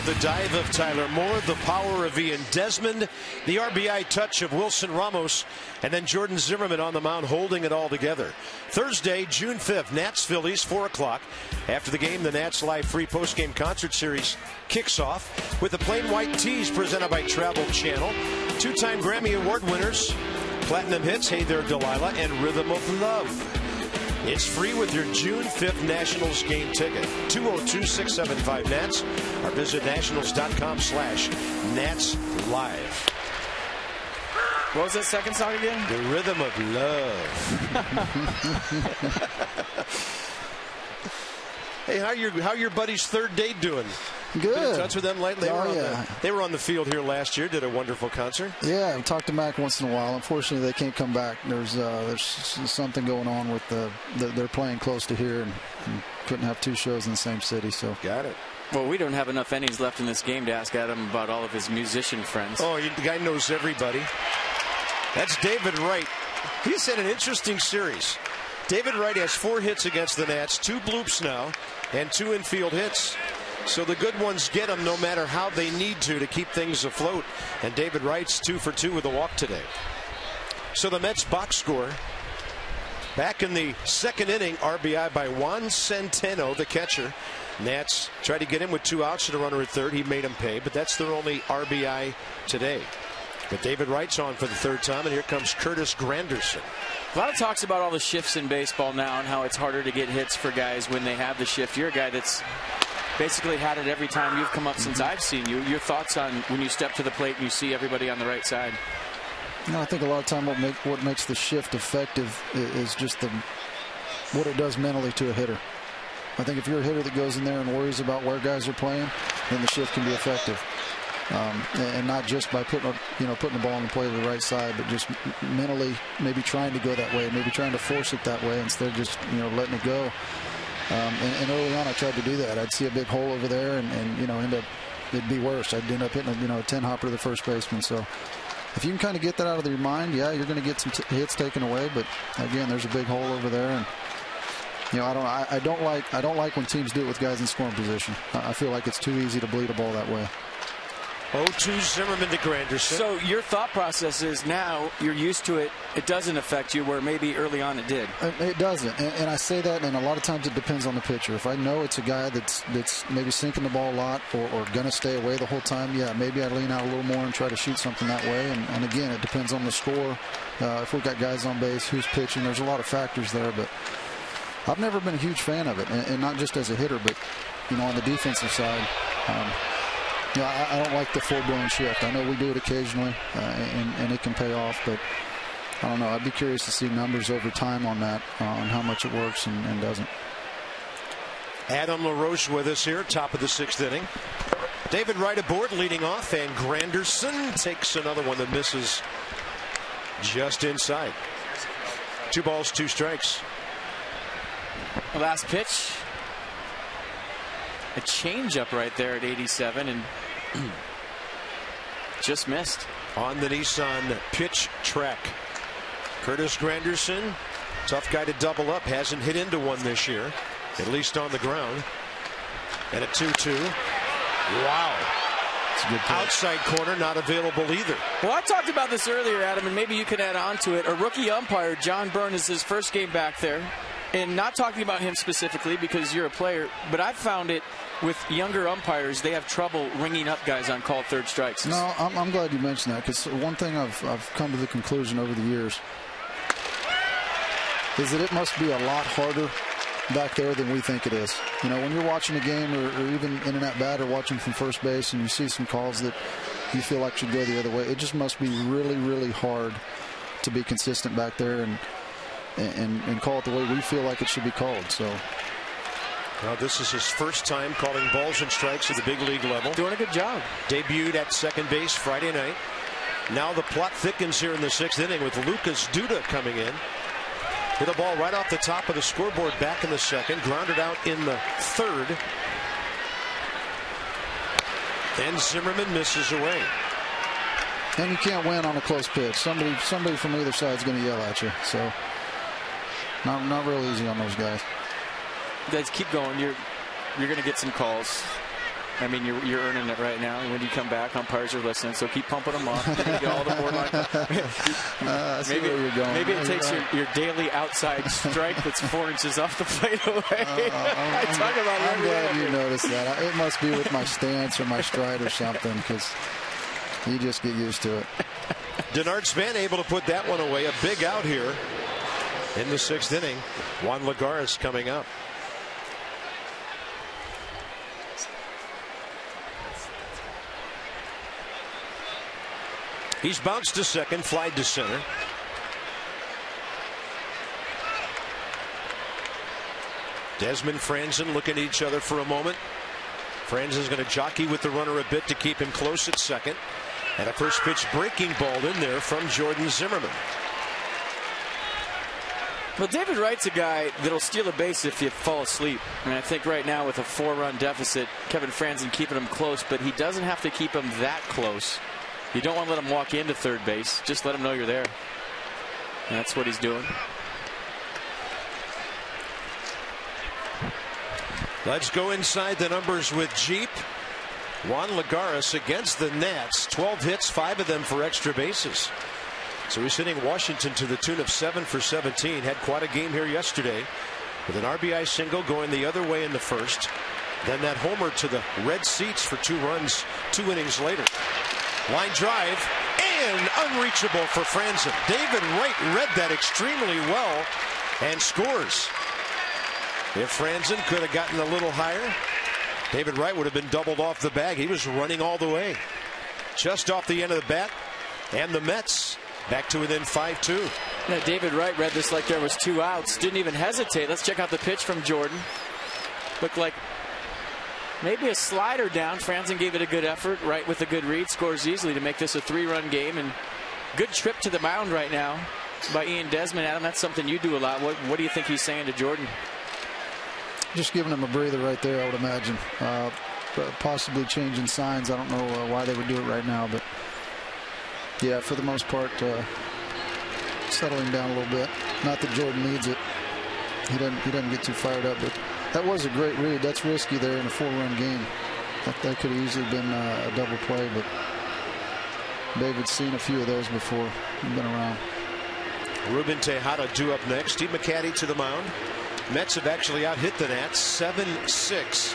The dive of Tyler Moore, the power of Ian Desmond, the RBI touch of Wilson Ramos, and then Jordan Zimmermann on the mound holding it all together. Thursday, June 5th, Nats Phillies, 4 o'clock. After the game, the Nats Live free postgame concert series kicks off with the Plain White T's presented by Travel Channel. Two time Grammy Award winners, Platinum Hits, Hey There Delilah, and Rhythm of Love. It's free with your June 5th Nationals game ticket. 202-675 Nats or visit nationals.com slash Nats Live. What was that second song again? The Rhythm of Love. hey, how your how your buddy's Third Day doing? Good. Been in touch with them lately? They, oh, were on yeah. the, they were on the field here last year, did a wonderful concert. Yeah, I've talked to Mac once in a while. Unfortunately, they can't come back. There's uh, there's something going on with the, the they're playing close to here and, and couldn't have two shows in the same city. So got it. Well, we don't have enough innings left in this game to ask Adam about all of his musician friends. Oh, the guy knows everybody. That's David Wright. He's had an interesting series. David Wright has four hits against the Nats, two bloops now, and two infield hits. So the good ones get them no matter how they need to to keep things afloat. And David Wright's two for two with a walk today. So the Mets box score back in the second inning, RBI by Juan Centeno, the catcher. Nats tried to get him with two outs and a runner at third. He made him pay, but that's their only RBI today. But David Wright's on for the third time, and here comes Curtis Granderson. A lot of talks about all the shifts in baseball now and how it's harder to get hits for guys when they have the shift. You're a guy that's basically had it every time you've come up since mm-hmm. I've seen you. Your thoughts on when you step to the plate and you see everybody on the right side? You know, I think a lot of time what, make, what makes the shift effective is just the what it does mentally to a hitter. I think if you're a hitter that goes in there and worries about where guys are playing, then the shift can be effective. Um, and not just by putting you know putting the ball in the play to the right side, but just mentally maybe trying to go that way, maybe trying to force it that way instead of just you know letting it go. Um, and, and, early on, I tried to do that. I'd see a big hole over there, and, and you know end up it'd be worse. I'd end up hitting a, you know a ten hopper to the first baseman. So if you can kind of get that out of your mind, yeah, you're going to get some hits taken away. But again, there's a big hole over there, and you know I don't I, I, don't like I don't like when teams do it with guys in scoring position. I feel like it's too easy to bleed a ball that way. 0-2 Zimmermann to Granderson. So your thought process is now you're used to it. It doesn't affect you where maybe early on it did. It doesn't, and, and I say that, and a lot of times it depends on the pitcher. If I know it's a guy that's that's maybe sinking the ball a lot or, or going to stay away the whole time, yeah, maybe I lean out a little more and try to shoot something that way. And, and again, it depends on the score. Uh, if we've got guys on base, who's pitching, there's a lot of factors there. But I've never been a huge fan of it, and, and not just as a hitter, but you know, on the defensive side. Um, you know, I, I, don't like the full-blown shift. I know we do it occasionally, uh, and, and, it can pay off, but I don't know. I'd be curious to see numbers over time on that, uh, on how much it works and, and doesn't. Adam LaRoche with us here, top of the sixth inning. David Wright aboard, leading off, and Granderson takes another one that misses just inside. Two balls, two strikes. Last pitch. A changeup right there at 87, and just missed. On the Nissan pitch track. Curtis Granderson, tough guy to double up, hasn't hit into one this year, at least on the ground. And a 2 2. Wow. Outside corner not available either. Well, I talked about this earlier, Adam, and maybe you can add on to it. A rookie umpire, John Byrne, is his first game back there. And not talking about him specifically because you're a player, but I've found it with younger umpires, they have trouble ringing up guys on called third strikes. No, I'm, I'm glad you mentioned that because one thing I've, I've come to the conclusion over the years is that it must be a lot harder back there than we think it is. You know, when you're watching a game or, or even in and at bat or watching from first base and you see some calls that you feel like should go the other way, it just must be really, really hard to be consistent back there and and, and call it the way we feel like it should be called. So well, this is his first time calling balls and strikes at the big league level. Doing a good job. Debuted at second base Friday night. Now the plot thickens here in the sixth inning with Lucas Duda coming in. Hit a ball right off the top of the scoreboard back in the second. Grounded out in the third. And Zimmermann misses away. And you can't win on a close pitch. Somebody, somebody from either side is going to yell at you. So, not not real easy on those guys guys keep going. You're you're going to get some calls. I mean, you're, you're earning it right now. When you come back, umpires are listening, so keep pumping them up. all the board line. uh, maybe, maybe it takes your, your daily outside strike that's four inches off the plate away. Uh, I'm, I talk about I'm glad you noticed that. It must be with my stance or my stride or something because you just get used to it. Denard Span able to put that one away. A big out here in the sixth inning. Juan Lagares coming up. He's bounced to second, flied to center. Desmond Frandsen looking at each other for a moment. Frandsen's going to jockey with the runner a bit to keep him close at second. And a first pitch breaking ball in there from Jordan Zimmermann. Well, David Wright's a guy that'll steal a base if you fall asleep. And I think right now with a four-run deficit, Kevin Frandsen keeping him close, but he doesn't have to keep him that close. You don't want to let him walk into third base. Just let him know you're there. And that's what he's doing. Let's go inside the numbers with Jeep. Juan Lagares against the Nats. 12 hits, five of them for extra bases. So he's hitting Washington to the tune of 7 for 17. Had quite a game here yesterday with an RBI single going the other way in the first. Then that homer to the red seats for two runs two innings later. Line drive and unreachable for Frandsen. David Wright read that extremely well and scores. If Frandsen could have gotten a little higher, David Wright would have been doubled off the bag. He was running all the way. Just off the end of the bat. And the Mets back to within 5-2. Yeah, David Wright read this like there was two outs. Didn't even hesitate. Let's check out the pitch from Jordan. Looked like Maybe a slider down. Frandsen gave it a good effort, right with a good read, scores easily to make this a three-run game. And good trip to the mound right now by Ian Desmond. Adam, that's something you do a lot. What, what do you think he's saying to Jordan? Just giving him a breather right there, I would imagine. Uh, possibly changing signs. I don't know uh, why they would do it right now, but yeah, for the most part, uh, settling down a little bit. Not that Jordan needs it. He doesn't. He doesn't get too fired up, but that was a great read. That's risky there in a four-run game. That, that could have easily been uh, a double play, but David's seen a few of those before. He's been around. Ruben Tejada due up next. Steve McCatty to the mound. Mets have actually out hit the Nats 7-6.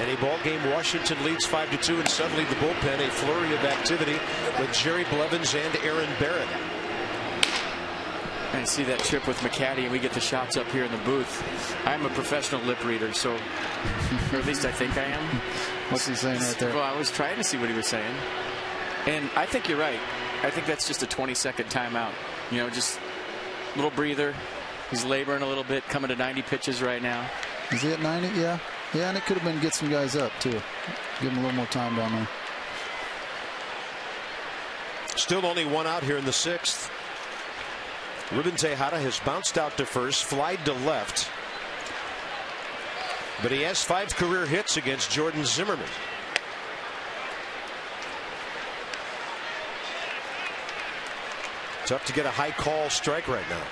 In a ball game, Washington leads 5 to 2, and suddenly the bullpen, a flurry of activity with Jerry Blevins and Aaron Barrett. I see that trip with McCatty, and we get the shots up here in the booth. I'm a professional lip reader, so, or at least I think I am. What's he saying right there? Well, I was trying to see what he was saying. And I think you're right. I think that's just a 20 second timeout. You know, just a little breather. He's laboring a little bit, coming to 90 pitches right now. Is he at 90? Yeah. Yeah, and it could have been get some guys up, too. Give him a little more time down there. Still only one out here in the sixth. Ruben Tejada has bounced out to first, flied to left. But he has five career hits against Jordan Zimmermann. Tough to get a high call strike right now.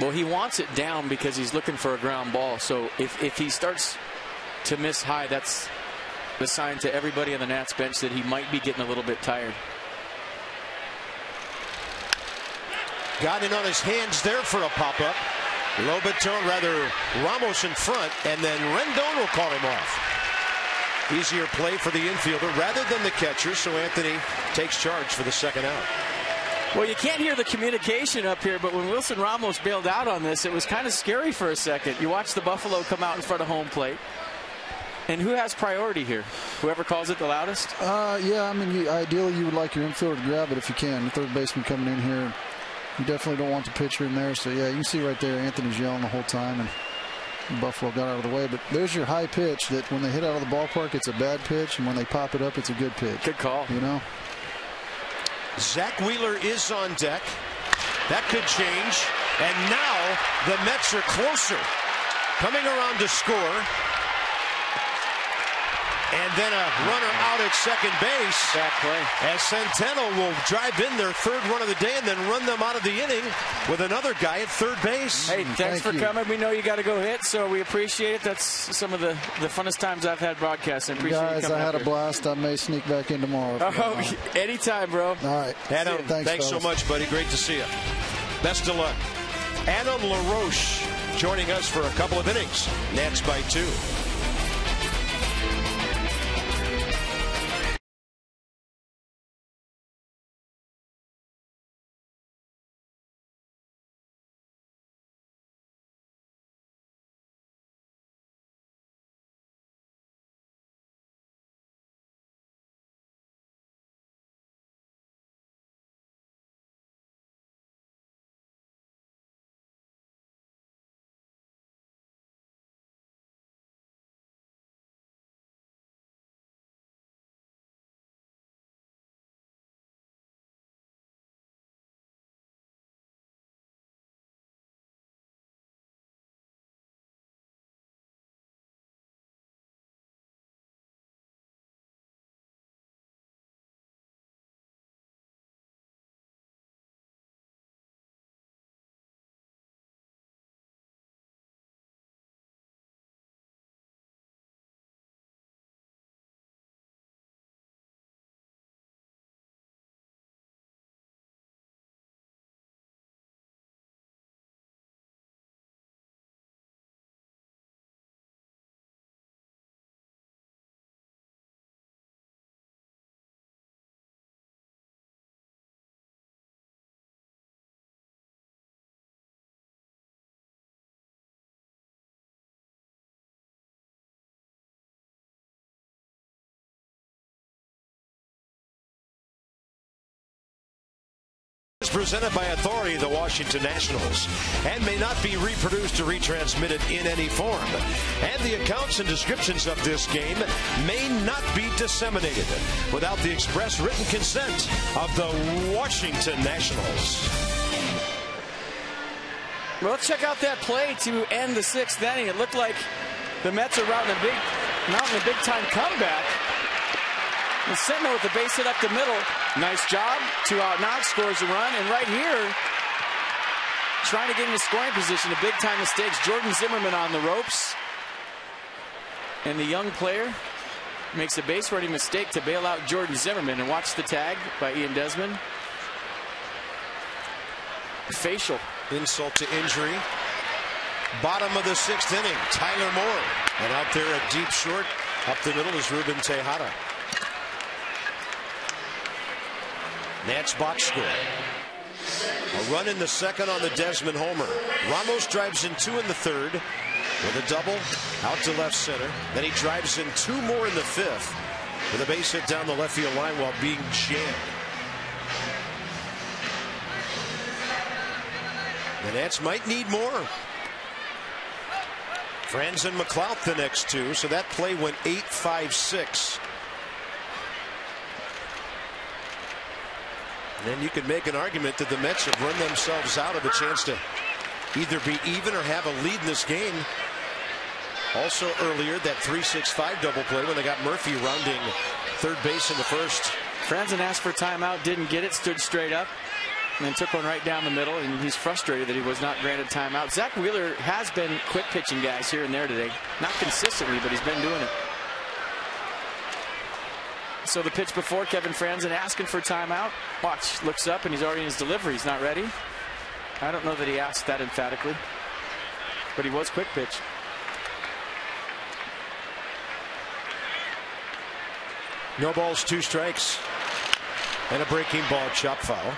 Well, he wants it down because he's looking for a ground ball. So if, if he starts to miss high, that's the sign to everybody on the Nats bench that he might be getting a little bit tired. Got in on his hands there for a pop-up. Lobaton, rather Ramos in front, and then Rendon will call him off. Easier play for the infielder rather than the catcher, so Anthony takes charge for the second out. Well, you can't hear the communication up here, but when Wilson Ramos bailed out on this, it was kind of scary for a second. You watch the Buffalo come out in front of home plate. And who has priority here? Whoever calls it the loudest? Uh, yeah, I mean, you, ideally you would like your infielder to grab it if you can. The third baseman coming in here you definitely don't want the pitcher in there. So, yeah, you can see right there Anthony's yelling the whole time, and Buffalo got out of the way. But there's your high pitch that when they hit out of the ballpark, it's a bad pitch, and when they pop it up, it's a good pitch. Good call. You know? Zack Wheeler is on deck. That could change. And now the Mets are closer. Coming around to score. And then a runner out at second base. Bad play. As Centeno will drive in their third run of the day and then run them out of the inning with another guy at third base. Hey, mm, thanks Thank for you. coming. We know you got to go hit, so we appreciate it. That's some of the, the funnest times I've had broadcasting. Appreciate you Guys, coming I had a here. blast. I may sneak back in tomorrow. if you Oh, anytime, bro. All right. Adam, Thanks, thanks, so much, buddy. Great to see you. Best of luck. Adam LaRoche joining us for a couple of innings. Nats by two. Presented by authority of the Washington Nationals and may not be reproduced or retransmitted in any form. And the accounts and descriptions of this game may not be disseminated without the express written consent of the Washington Nationals. Well, let's check out that play to end the sixth inning. It looked like the Mets are mounting a big, mounting a big time comeback. And Centeno with the base hit up the middle. Nice job. Two out Knox scores a run. And right here, trying to get into scoring position, a big time mistakes. Jordan Zimmermann on the ropes. And the young player makes a base running mistake to bail out Jordan Zimmermann. And watch the tag by Ian Desmond. Facial. Insult to injury. Bottom of the sixth inning, Tyler Moore. And out there at deep short, up the middle is Ruben Tejada. Nats box score. A run in the second on the Desmond Homer. Ramos drives in two in the third with a double out to left center. Then he drives in two more in the fifth with a base hit down the left field line while being jammed. The Nats might need more. Franz and McLouth the next two, so that play went 8 5 6. Then you could make an argument that the Mets have run themselves out of a chance to either be even or have a lead in this game. Also earlier, that 3-6-5 double play when they got Murphy rounding third base in the first. Frandsen asked for timeout, didn't get it, stood straight up, and then took one right down the middle. And he's frustrated that he was not granted timeout. Zack Wheeler has been quick pitching guys here and there today, not consistently, but he's been doing it. So the pitch before Kevin Frandsen asking for timeout. Watch, looks up and he's already in his delivery. He's not ready. I don't know that he asked that emphatically, but he was quick pitch. No balls, two strikes. And a breaking ball, chop foul.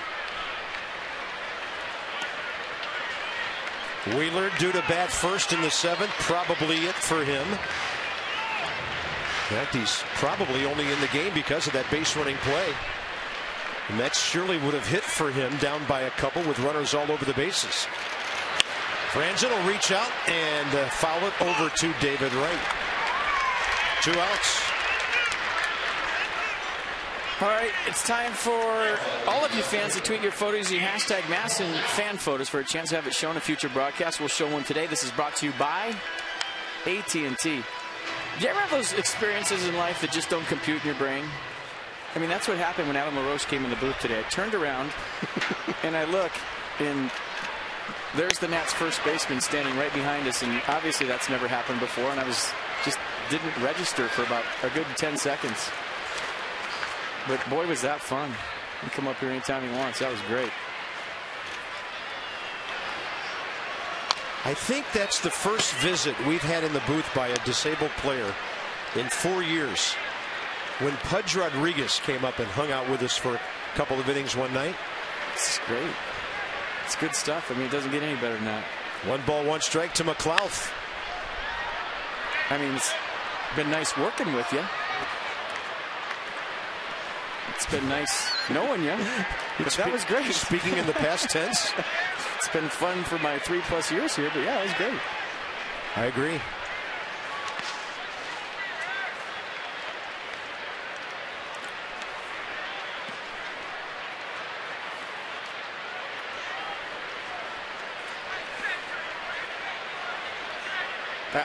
Wheeler due to bat first in the seventh. Probably it for him. In fact, he's probably only in the game because of that base running play. The Mets surely would have hit for him down by a couple with runners all over the bases. Frandsen will reach out and uh, foul it over to David Wright. Two outs. All right, it's time for all of you fans to tweet your photos using hashtag MASN fan photos for a chance to have it shown in a future broadcast. We'll show one today. This is brought to you by AT&T. Do you ever have those experiences in life that just don't compute in your brain? I mean, that's what happened when Adam LaRoche came in the booth today. I turned around and I look, and there's the Nats first baseman standing right behind us, and obviously that's never happened before, and I was just didn't register for about a good 10 seconds. But boy, was that fun. He come up here anytime he wants. That was great. I think that's the first visit we've had in the booth by a disabled player in four years. When Pudge Rodriguez came up and hung out with us for a couple of innings one night. It's great. It's good stuff. I mean, it doesn't get any better than that. One ball, one strike to McLouth. I mean, it's been nice working with you. It's been nice knowing you. But that was great. Speaking in the past tense. it's been fun for my three plus years here, but yeah, it was great. I agree.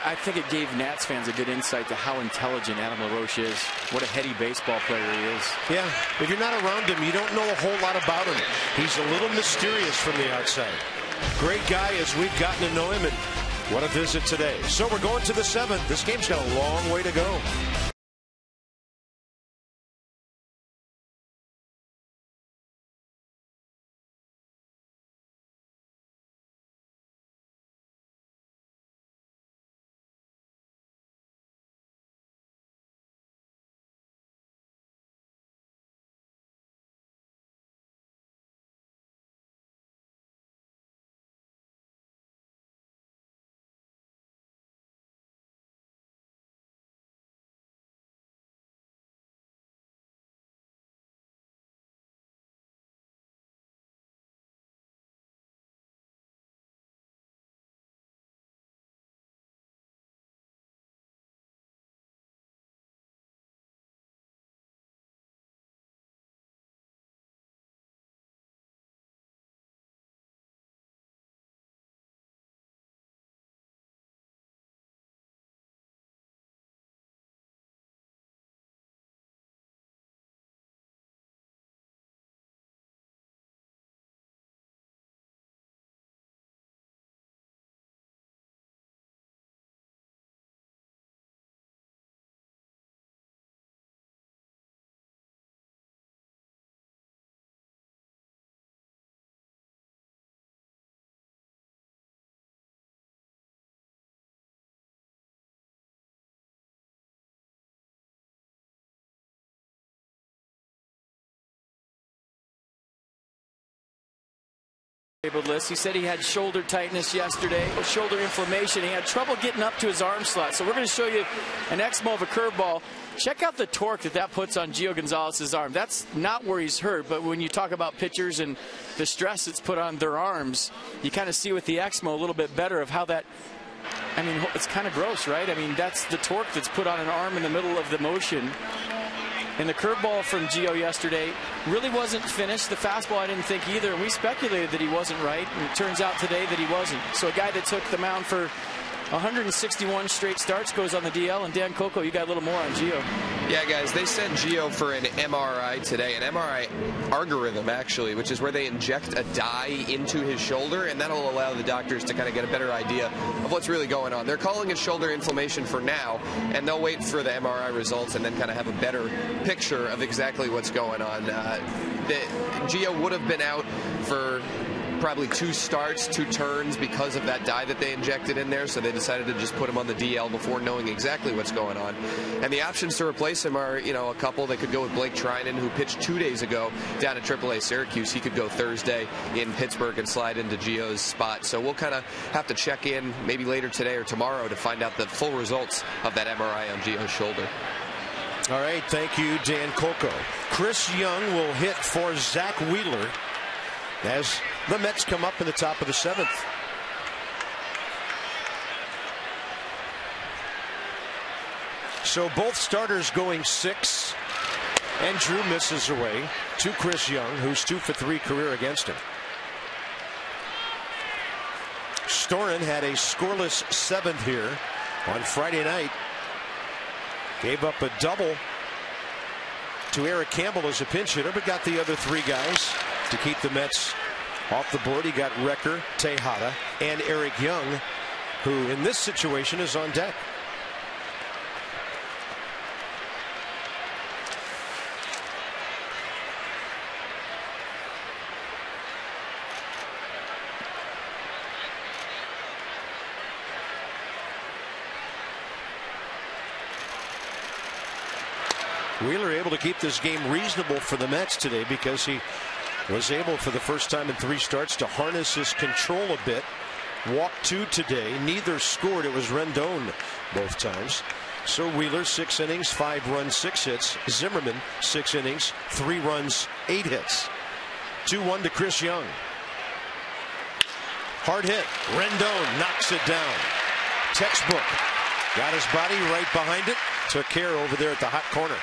I think it gave Nats fans a good insight to how intelligent Adam LaRoche is. What a heady baseball player he is. Yeah, if you're not around him, you don't know a whole lot about him. He's a little mysterious from the outside. Great guy as we've gotten to know him, and what a visit today. So we're going to the seventh. This game's got a long way to go. List. He said he had shoulder tightness yesterday, shoulder inflammation. He had trouble getting up to his arm slot. So we're going to show you an Exmo of a curveball. Check out the torque that that puts on Gio Gonzalez's arm. That's not where he's hurt, but when you talk about pitchers and the stress it's put on their arms, you kind of see with the Exmo a little bit better of how that I mean, it's kind of gross, right? I mean, that's the torque that's put on an arm in the middle of the motion. And the curveball from Gio yesterday really wasn't finished. The fastball I didn't think either. And we speculated that he wasn't right. And it turns out today that he wasn't. So a guy that took the mound for 161 straight starts goes on the DL. And Dan Kolko, you got a little more on Gio. Yeah, guys, they sent Gio for an MRI today, an MRI arthrogram, actually, which is where they inject a dye into his shoulder, and that'll allow the doctors to kind of get a better idea of what's really going on. They're calling it shoulder inflammation for now, and they'll wait for the MRI results and then kind of have a better picture of exactly what's going on. Uh, the, Gio would have been out for probably two starts, two turns because of that dye that they injected in there. So they decided to just put him on the DL before knowing exactly what's going on. And the options to replace him are, you know, a couple. They could go with Blake Treinen, who pitched two days ago down at AAA Syracuse. He could go Thursday in Pittsburgh and slide into Gio's spot. So we'll kind of have to check in maybe later today or tomorrow to find out the full results of that MRI on Gio's shoulder. All right, thank you, Dan Kolko. Chris Young will hit for Zack Wheeler as the Mets come up in the top of the seventh. So both starters going six. And Drew misses away to Chris Young, who's two for three career against him. Storen had a scoreless seventh here on Friday night Gave up a double to Eric Campbell as a pinch hitter, but got the other three guys to keep the Mets off the board. He got Recker, Tejada, and Eric Young, who in this situation is on deck. Wheeler able to keep this game reasonable for the Mets today because he was able for the first time in three starts to harness his control a bit. Walked two today. Neither scored. It was Rendon both times. So Wheeler, six innings, five runs, six hits. Zimmermann, six innings, three runs, eight hits. 2 1 to Chris Young. Hard hit. Rendon knocks it down. Textbook. Got his body right behind it. Took care over there at the hot corner.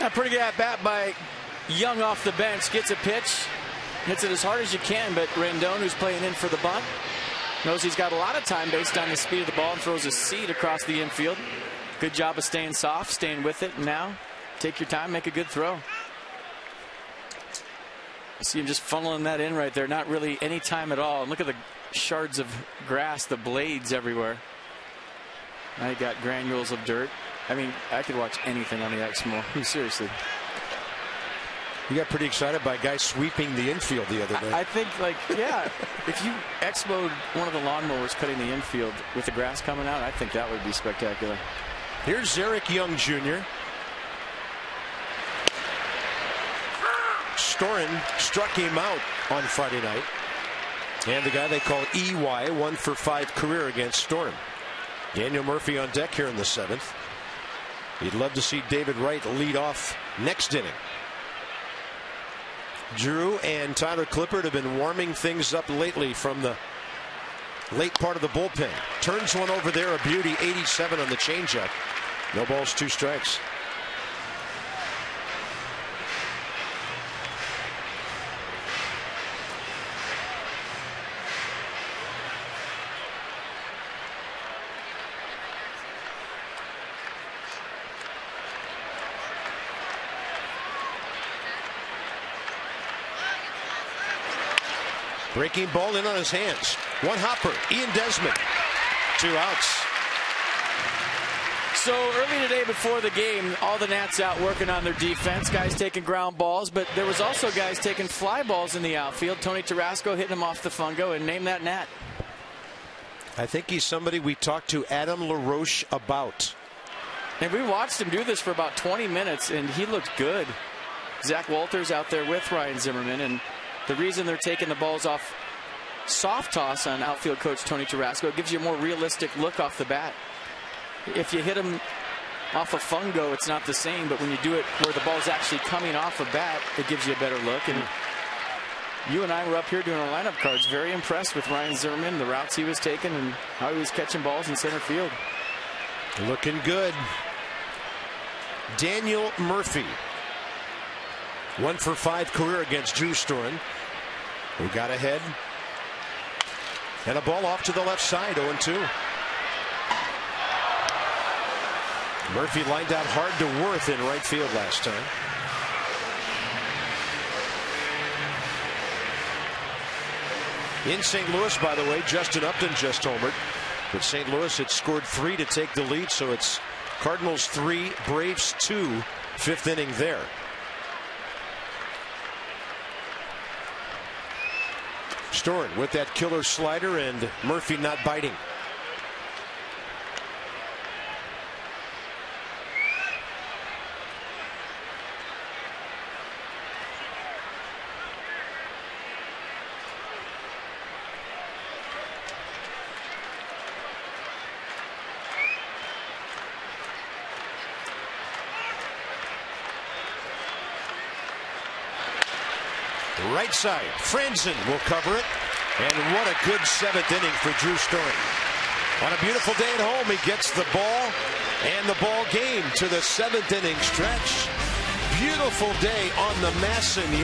A pretty good at bat by Young off the bench. Gets a pitch, hits it as hard as you can, but Rendon, who's playing in for the bunt, knows he's got a lot of time based on the speed of the ball and throws a seed across the infield. Good job of staying soft, staying with it. And now, take your time, make a good throw. See him just funneling that in right there. Not really any time at all. And look at the shards of grass, the blades everywhere. You got granules of dirt. I mean, I could watch anything on the Exmo. Seriously. You got pretty excited by a guy sweeping the infield the other day. I, I think, like, yeah, if you explode one of the lawnmowers cutting the infield with the grass coming out, I think that would be spectacular. Here's Eric Young Jr. Storen struck him out on Friday night. And the guy they call EY, one for five career against Storen. Daniel Murphy on deck here in the seventh. You'd love to see David Wright lead off next inning. Drew and Tyler Clippard have been warming things up lately from the late part of the bullpen. Turns one over there, a beauty, 87 on the changeup. No balls, two strikes. Breaking ball in on his hands. One hopper. Ian Desmond. Two outs. So early today before the game, all the Nats out working on their defense. Guys taking ground balls, but there was also guys taking fly balls in the outfield. Tony Tarasco hitting them off the fungo and name that Nat. I think he's somebody we talked to Adam LaRoche about. And we watched him do this for about 20 minutes, and he looked good. Zach Walters out there with Ryan Zimmerman, and the reason they're taking the balls off soft toss on outfield coach Tony Tarasco it gives you a more realistic look off the bat. If you hit them off a fungo, it's not the same, but when you do it where the ball's actually coming off a bat, it gives you a better look. And you and I were up here doing our lineup cards, very impressed with Ryan Zimmerman, the routes he was taking, and how he was catching balls in center field. Looking good. Daniel Murphy one for five career against Drew Storen, who got ahead. And a ball off to the left side, 0 2. Murphy lined out hard to Werth in right field last time. In St. Louis, by the way, Justin Upton just homered. But St. Louis had scored three to take the lead, so it's Cardinals three, Braves two, fifth inning there. Storen with that killer slider and Murphy not biting. Right side. Frandsen will cover it. And what a good seventh inning for Drew Storen. On a beautiful day at home, he gets the ball and the ball game to the seventh inning stretch. Beautiful day on the MASN.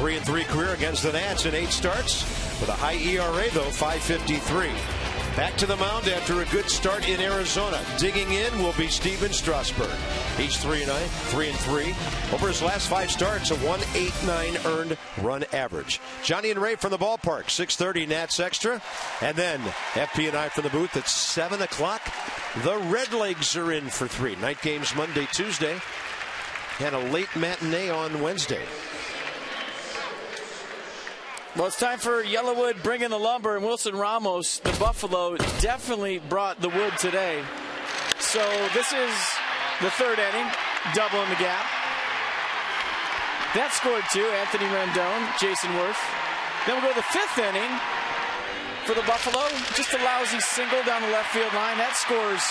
3 and 3 career against the Nats in eight starts with a high ERA, though, 553. Back to the mound after a good start in Arizona. Digging in will be Stephen Strasburg. He's 3 and 9, 3 and 3. Over his last five starts, a 189 earned run average. Johnny and Ray from the ballpark, 6:30 Nats Extra, and then FP and I from the booth at 7 o'clock. The Redlegs are in for three night games Monday, Tuesday, and a late matinee on Wednesday. Well, it's time for Yellowwood bringing the lumber, and Wilson Ramos, the Buffalo, definitely brought the wood today. So this is the third inning, doubling the gap. That scored two, Anthony Rendon, Jayson Werth. Then we'll go to the fifth inning for the Buffalo. Just a lousy single down the left field line. That scores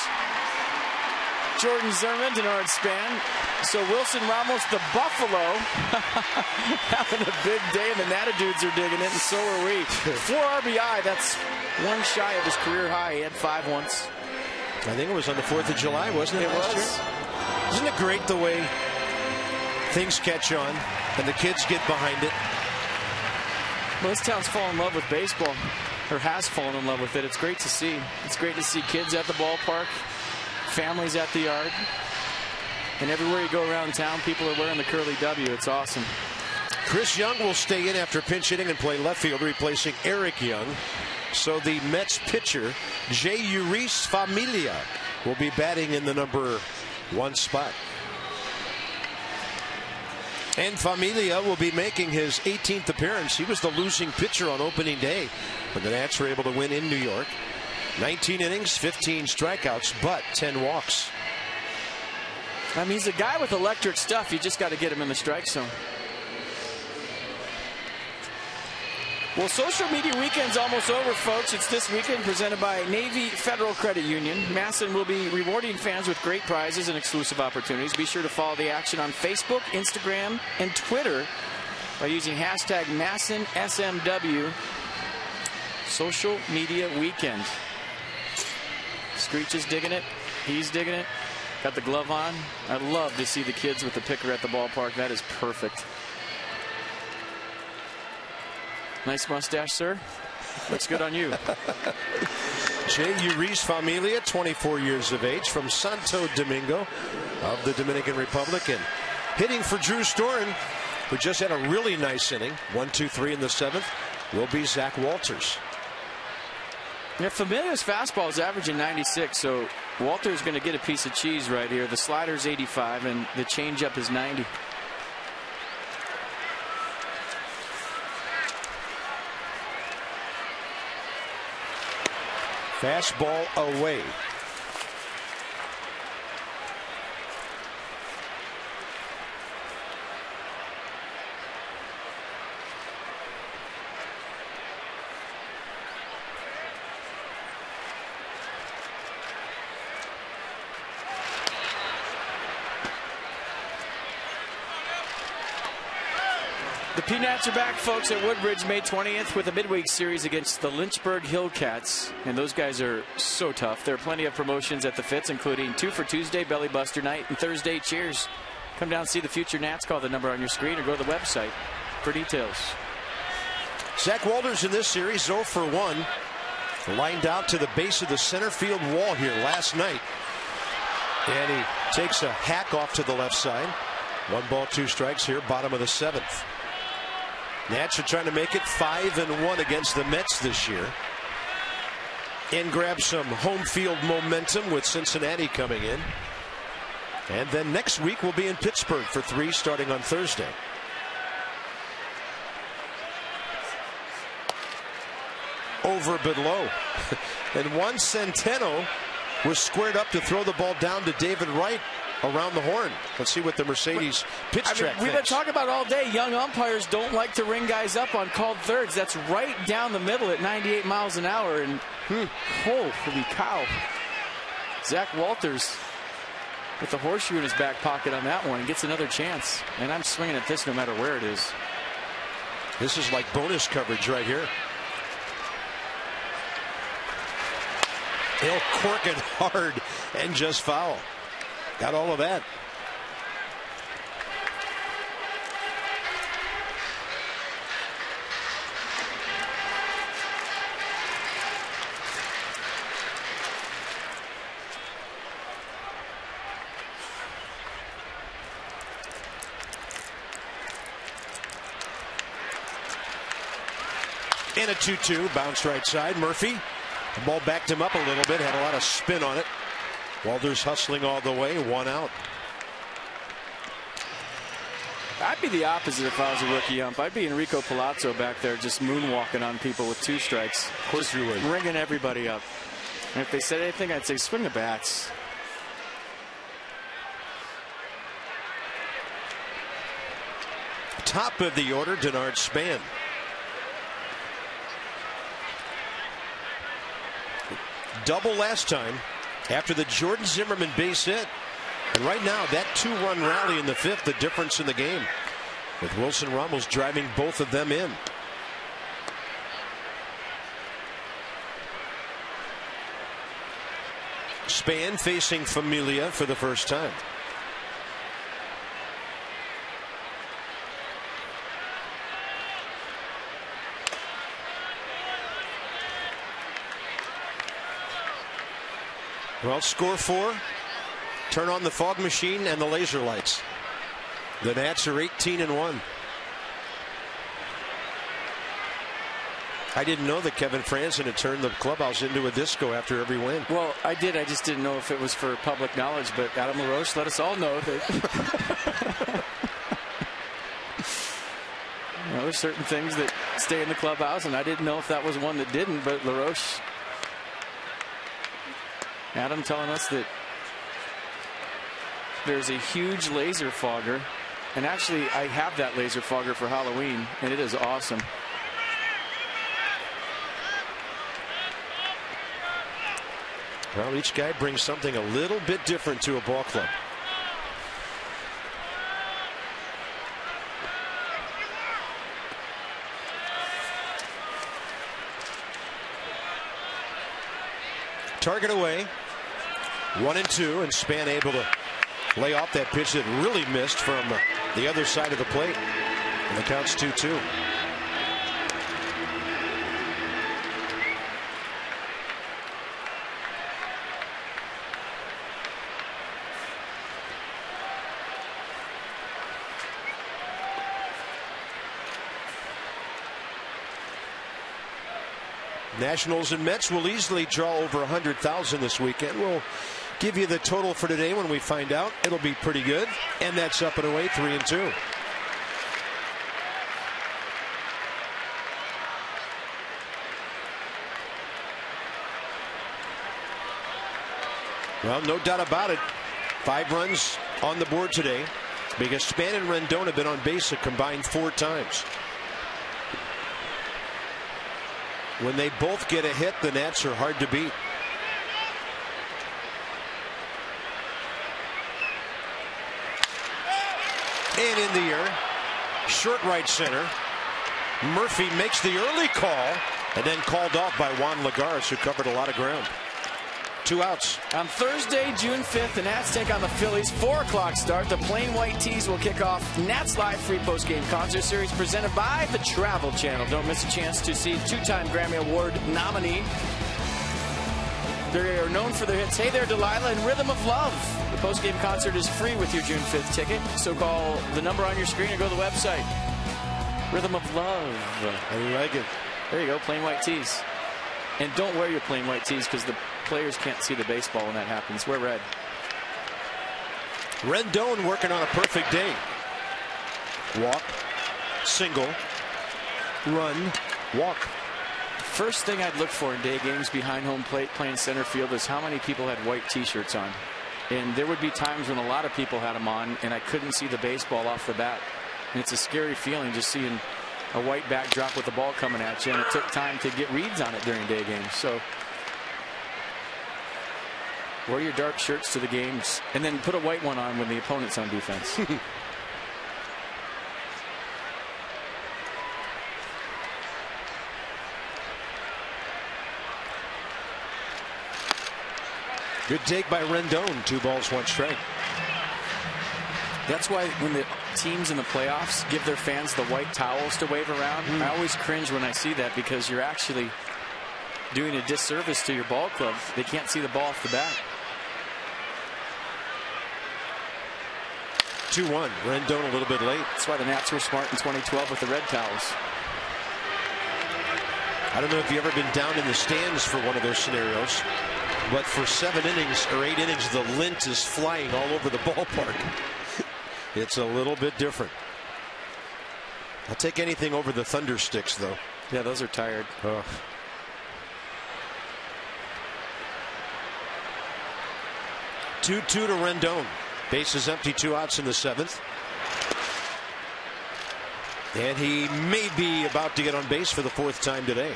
Jordan Zimmermann, Denard Span. So Wilson Ramos, the Buffalo, having a big day, and the Natadudes are digging it, and so are we. Four RBI, that's one shy of his career high. He had five once. I think it was on the 4th of July, wasn't it? It last was. Year? Isn't it great the way things catch on and the kids get behind it? Most town's fall in love with baseball, or has fallen in love with it. It's great to see. It's great to see kids at the ballpark, families at the yard. And everywhere you go around town, people are wearing the curly W. It's awesome. Chris Young will stay in after pinch hitting and play left field, replacing Eric Young. So the Mets pitcher, Jeurys Familia, will be batting in the number one spot. And Familia will be making his 18th appearance. He was the losing pitcher on opening day but the Nats were able to win in New York. 19 innings, 15 strikeouts, but 10 walks. I mean, he's a guy with electric stuff. You just got to get him in the strike zone. Well, social media weekend's almost over, folks. It's this weekend presented by Navy Federal Credit Union. MASN will be rewarding fans with great prizes and exclusive opportunities. Be sure to follow the action on Facebook, Instagram, and Twitter by using hashtag MASNSMW. Social media weekend. Screech is digging it. He's digging it. Got the glove on. I love to see the kids with the picker at the ballpark. That is perfect. Nice mustache, sir. Looks good on you. Jay Urias Familia, 24 years of age, from Santo Domingo of the Dominican Republic, and hitting for Drew Storen, who just had a really nice inning. One, two, three in the seventh. Will be Zach Walters. Yeah, Familia's fastball is averaging 96, so Walter's going to get a piece of cheese right here. The slider's 85, and the changeup is 90. Fastball away. P-Nats are back, folks, at Woodbridge May 20th with a midweek series against the Lynchburg Hillcats. And those guys are so tough. There are plenty of promotions at the Fits, including two for Tuesday, Belly Buster Night, and Thursday, Cheers. Come down see the future Nats. Call the number on your screen or go to the website for details. Zach Walters in this series 0 for 1. Lined out to the base of the center field wall here last night. And he takes a hack off to the left side. One ball, two strikes here, bottom of the seventh. Nats are trying to make it five and one against the Mets this year. And grab some home field momentum with Cincinnati coming in. And then next week we'll be in Pittsburgh for three starting on Thursday. Over but low. and Juan Centeno was squared up to throw the ball down to David Wright around the horn. Let's see what the Mercedes pitch I mean, track we've been talking about all day. Young umpires don't like to ring guys up on called thirds. That's right down the middle at 98 miles an hour. And hmm, holy cow. Zach Walters with the horseshoe in his back pocket on that one gets another chance. And I'm swinging at this no matter where it is. This is like bonus coverage right here. He'll cork it hard and just foul. Got all of that. In a 2-2, bounced right side. Murphy, the ball backed him up a little bit, had a lot of spin on it. Walters hustling all the way, one out. I'd be the opposite if I was a rookie ump. I'd be Enrico Palazzo back there just moonwalking on people with two strikes. Of course you would. Ringing everybody up. And if they said anything, I'd say swing the bats. Top of the order, Denard Span. Double last time after the Jordan Zimmermann base hit. And right now, that two run rally in the fifth, the difference in the game. With Wilson Ramos driving both of them in. Span facing Familia for the first time. Well, score four. Turn on the fog machine and the laser lights. The Nats are 18 and 1. I didn't know that Kevin Frandsen had turned the clubhouse into a disco after every win. Well, I did. I just didn't know if it was for public knowledge, but Adam LaRoche let us all know that. you know, there's certain things that stay in the clubhouse, and I didn't know if that was one that didn't, but LaRoche. Adam telling us that there's a huge laser fogger. And actually, I have that laser fogger for Halloween, and it is awesome. Well, each guy brings something a little bit different to a ball club. Target away. One and two, and Span able to lay off that pitch that really missed from the other side of the plate. And the count's 2 2. Nationals and Mets will easily draw over 100,000 this weekend. We'll give you the total for today when we find out. It'll be pretty good. And that's up and away, three and two. Well, no doubt about it. Five runs on the board today because Span and Rendon have been on base a combined four times. When they both get a hit, the Nats are hard to beat. And in the air, short right center. Murphy makes the early call and then called off by Juan Lagares, who covered a lot of ground. Two outs. On Thursday, June 5th, the Nats take on the Phillies. 4 o'clock start. The Plain White T's will kick off Nats Live free post-game concert series presented by the Travel Channel. Don't miss a chance to see two-time Grammy Award nominee. They are known for their hits Hey There Delilah and Rhythm of Love. The post-game concert is free with your June 5th ticket, so call the number on your screen or go to the website. Rhythm of Love. I like it. There you go, plain white tees. And don't wear your plain white tees because the players can't see the baseball when that happens. We're red. Rendon working on a perfect day. Walk, single, run, walk. First thing I'd look for in day games behind home plate playing center field is how many people had white t-shirts on. And there would be times when a lot of people had them on and I couldn't see the baseball off the bat. And it's a scary feeling just seeing a white backdrop with the ball coming at you. And it took time to get reads on it during day games. So wear your dark shirts to the games and then put a white one on when the opponent's on defense. Good take by Rendon. Two balls, one strike. That's why when the teams in the playoffs give their fans the white towels to wave around, mm. I always cringe when I see that because you're actually doing a disservice to your ball club. They can't see the ball off the bat. 2-1. Rendon a little bit late. That's why the Nats were smart in 2012 with the red towels. I don't know if you've ever been down in the stands for one of those scenarios, but for seven innings or eight innings, the lint is flying all over the ballpark. it's a little bit different. I'll take anything over the thunder sticks, though. Yeah, those are tired. Two two to Rendon. Bases empty, two outs in the seventh. And he may be about to get on base for the fourth time today.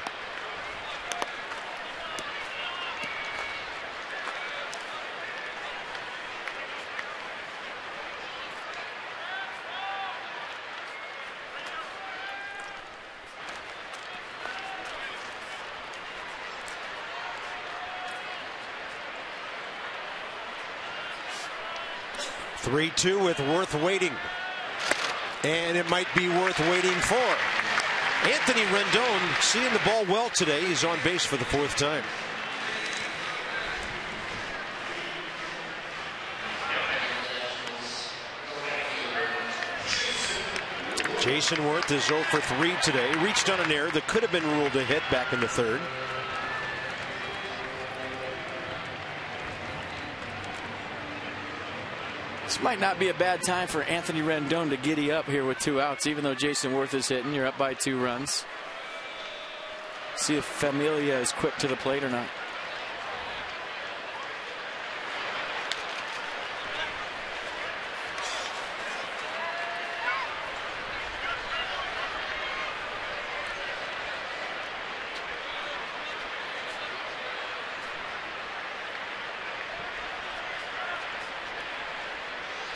Three two with Werth waiting and it might be worth waiting for. Anthony Rendon seeing the ball well today. He's on base for the fourth time. Jayson Werth is 0 for 3 today. Reached on an error that could have been ruled a hit back in the third. Might not be a bad time for Anthony Rendon to giddy up here with two outs, even though Jayson Werth is hitting. You're up by two runs. See if Familia is quick to the plate or not.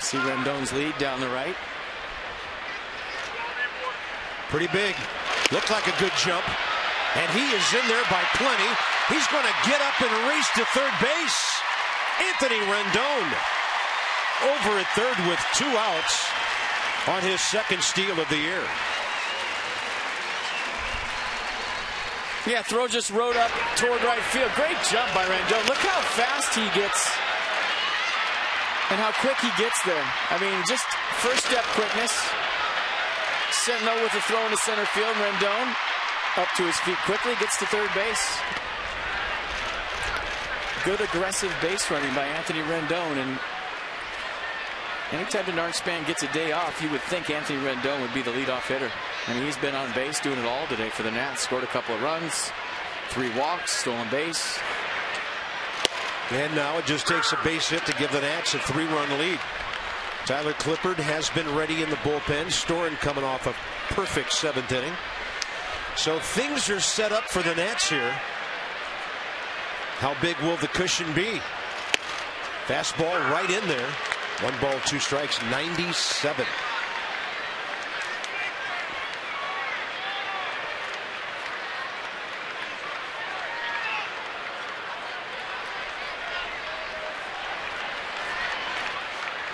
See Rendon's lead down the right. Pretty big. Looked like a good jump. And he is in there by plenty. He's going to get up and race to third base. Anthony Rendon over at third with two outs on his second steal of the year. Yeah, throw just rode up toward right field. Great jump by Rendon. Look how fast he gets and how quick he gets there. I mean, just first step quickness. Centeno with a throw into center field. Rendon up to his feet quickly, gets to third base. Good aggressive base running by Anthony Rendon. And anytime Denard Span gets a day off, you would think Anthony Rendon would be the leadoff hitter. And he's been on base doing it all today for the Nats. Scored a couple of runs, three walks, stolen base. And now it just takes a base hit to give the Nats a three run lead. Tyler Clippard has been ready in the bullpen. Storen coming off a perfect seventh inning. So things are set up for the Nats here. How big will the cushion be? Fastball right in there. One ball, two strikes, 97.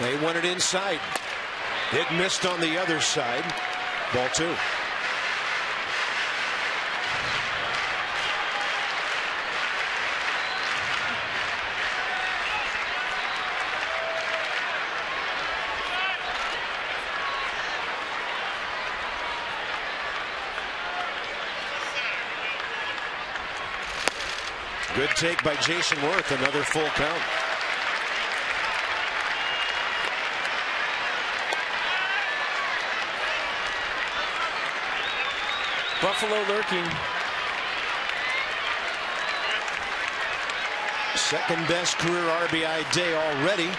They went it inside. It missed on the other side. Ball two. Good take by Jayson Werth. Another full count. Buffalo lurking. Second best career RBI day already.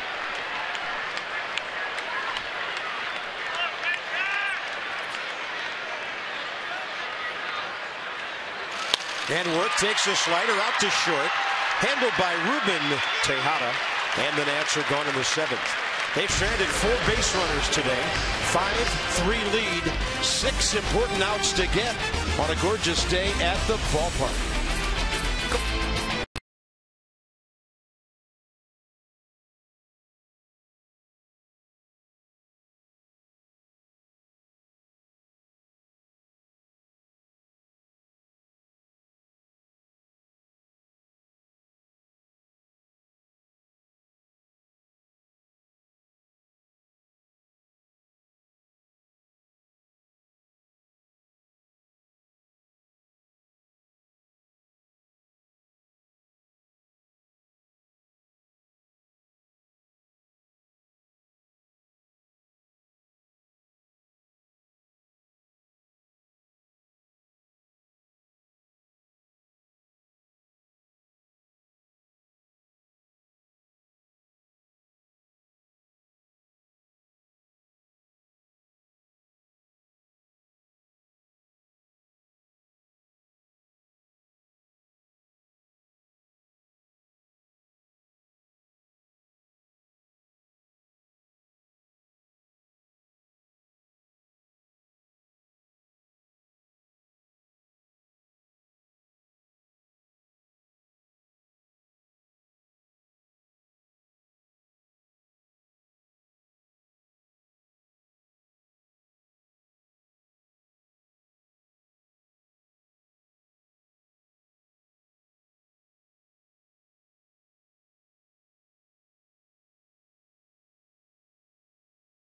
And Werth takes a slider out to short. Handled by Ruben Tejada. And the Nats are gone in the seventh. They've stranded four base runners today. 5-3 lead. Six important outs to get on a gorgeous day at the ballpark.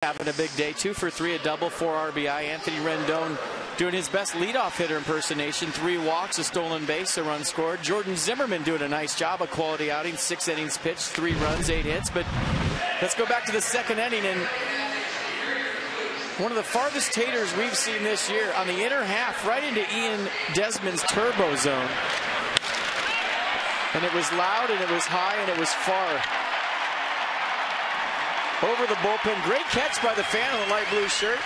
Having a big day. Two for three, a double, four RBI. Anthony Rendon doing his best leadoff hitter impersonation. Three walks, a stolen base, a run scored. Jordan Zimmermann doing a nice job, a quality outing. Six innings pitched, three runs, eight hits. But let's go back to the second inning and one of the farthest taters we've seen this year on the inner half, right into Ian Desmond's turbo zone. And it was loud and it was high and it was far. Over the bullpen. Great catch by the fan in the light blue shirt.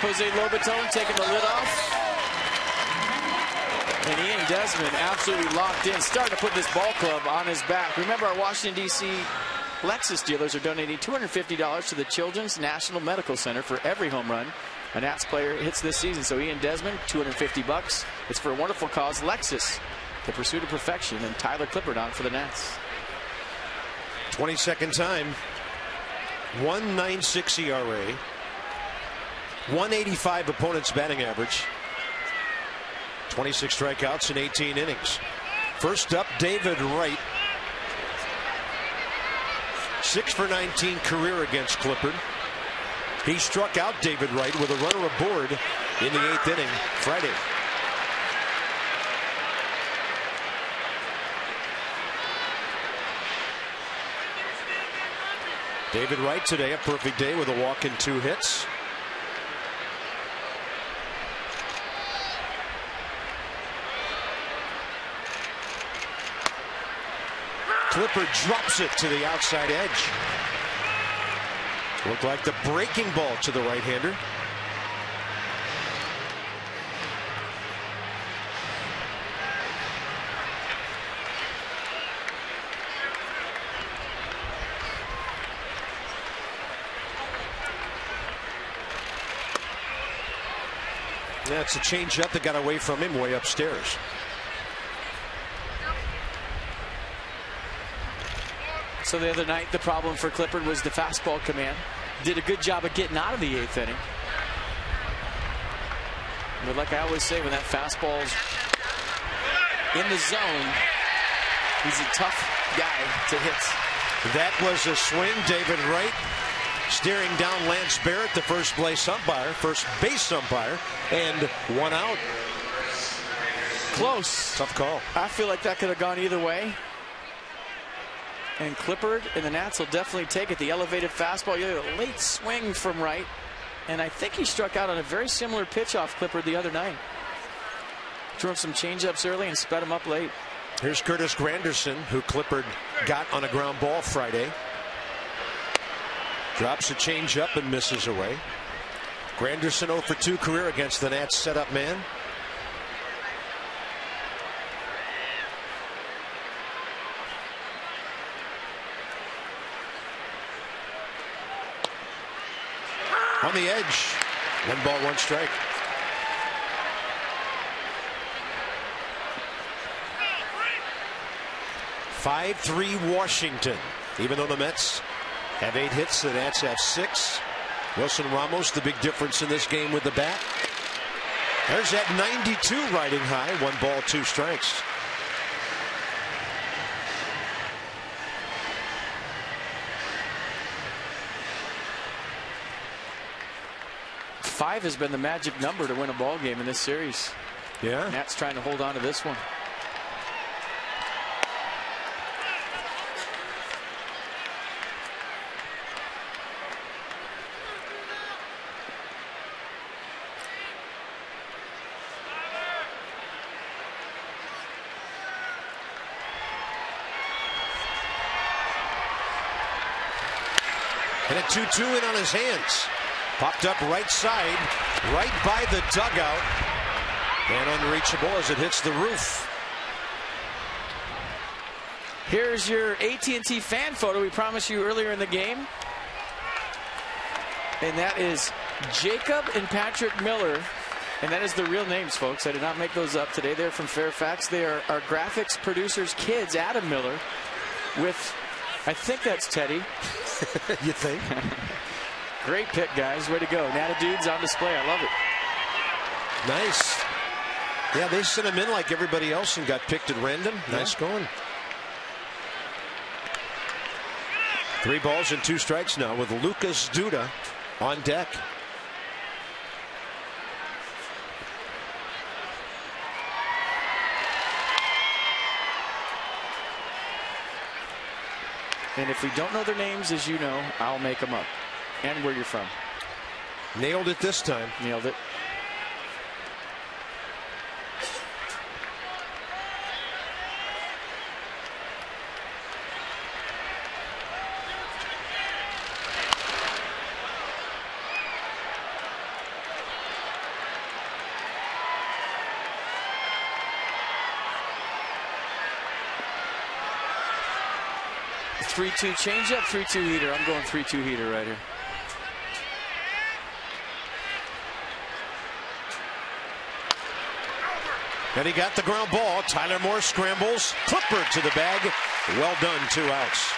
Jose Lobaton taking the lid off. And Ian Desmond absolutely locked in, starting to put this ball club on his back. Remember, our Washington, D.C. Lexus dealers are donating $250 to the Children's National Medical Center for every home run a Nats player hits this season. So Ian Desmond, 250 bucks. It's for a wonderful cause, Lexus the pursuit of perfection, and Tyler Clippard on for the Nats. 22nd time. 196 ERA. 185 opponent's batting average. 26 strikeouts in 18 innings. First up, David Wright. 6 for 19 career against Clippard. He struck out David Wright with a runner aboard in the eighth inning Friday. David Wright today, a perfect day with a walk and two hits. Clippard drops it to the outside edge. Looked like the breaking ball to the right-hander. That's a changeup that got away from him way upstairs. So the other night, the problem for Clippard was the fastball command. Did a good job of getting out of the eighth inning. But like I always say, when that fastball's in the zone, he's a tough guy to hit. That was a swing. David Wright staring down Lance Barrett, the first place umpire, first base umpire, and one out. Close. Tough call. I feel like that could have gone either way. And Clippard and the Nats will definitely take it. The elevated fastball, you a late swing from right. And I think he struck out on a very similar pitch off Clippard the other night. Threw him some changeups early and sped him up late. Here's Curtis Granderson, who Clippard got on a ground ball Friday. Drops a changeup and misses away. Granderson 0 for 2 career against the Nats setup man. On the edge. One ball, one strike. Five three Washington. Even though the Mets have eight hits. The Nats have six. Wilson Ramos, the big difference in this game with the bat. There's that 92 riding high. One ball, two strikes. Five has been the magic number to win a ball game in this series. Yeah. Nats trying to hold on to this one. 2 2 in on his hands. Popped up right side, right by the dugout. And unreachable as it hits the roof. Here's your AT&T fan photo we promised you earlier in the game. And that is Jacob and Patrick Miller. And that is the real names, folks. I did not make those up today. They're from Fairfax. They are our graphics producer's kids, Adam Miller, with, I think that's Teddy. you think? Great pick, guys. Way to go. Dudes on display. I love it. Nice. Yeah, they sent him in like everybody else and got picked at random. Yeah. Nice going. Three balls and two strikes now with Lucas Duda on deck. And if we don't know their names, as you know, I'll make them up. And where you're from. Nailed it this time. Nailed it. Three-two changeup, three-two heater. I'm going three-two heater right here. And he got the ground ball. Tyler Moore scrambles. Clippard to the bag. Well done, two outs.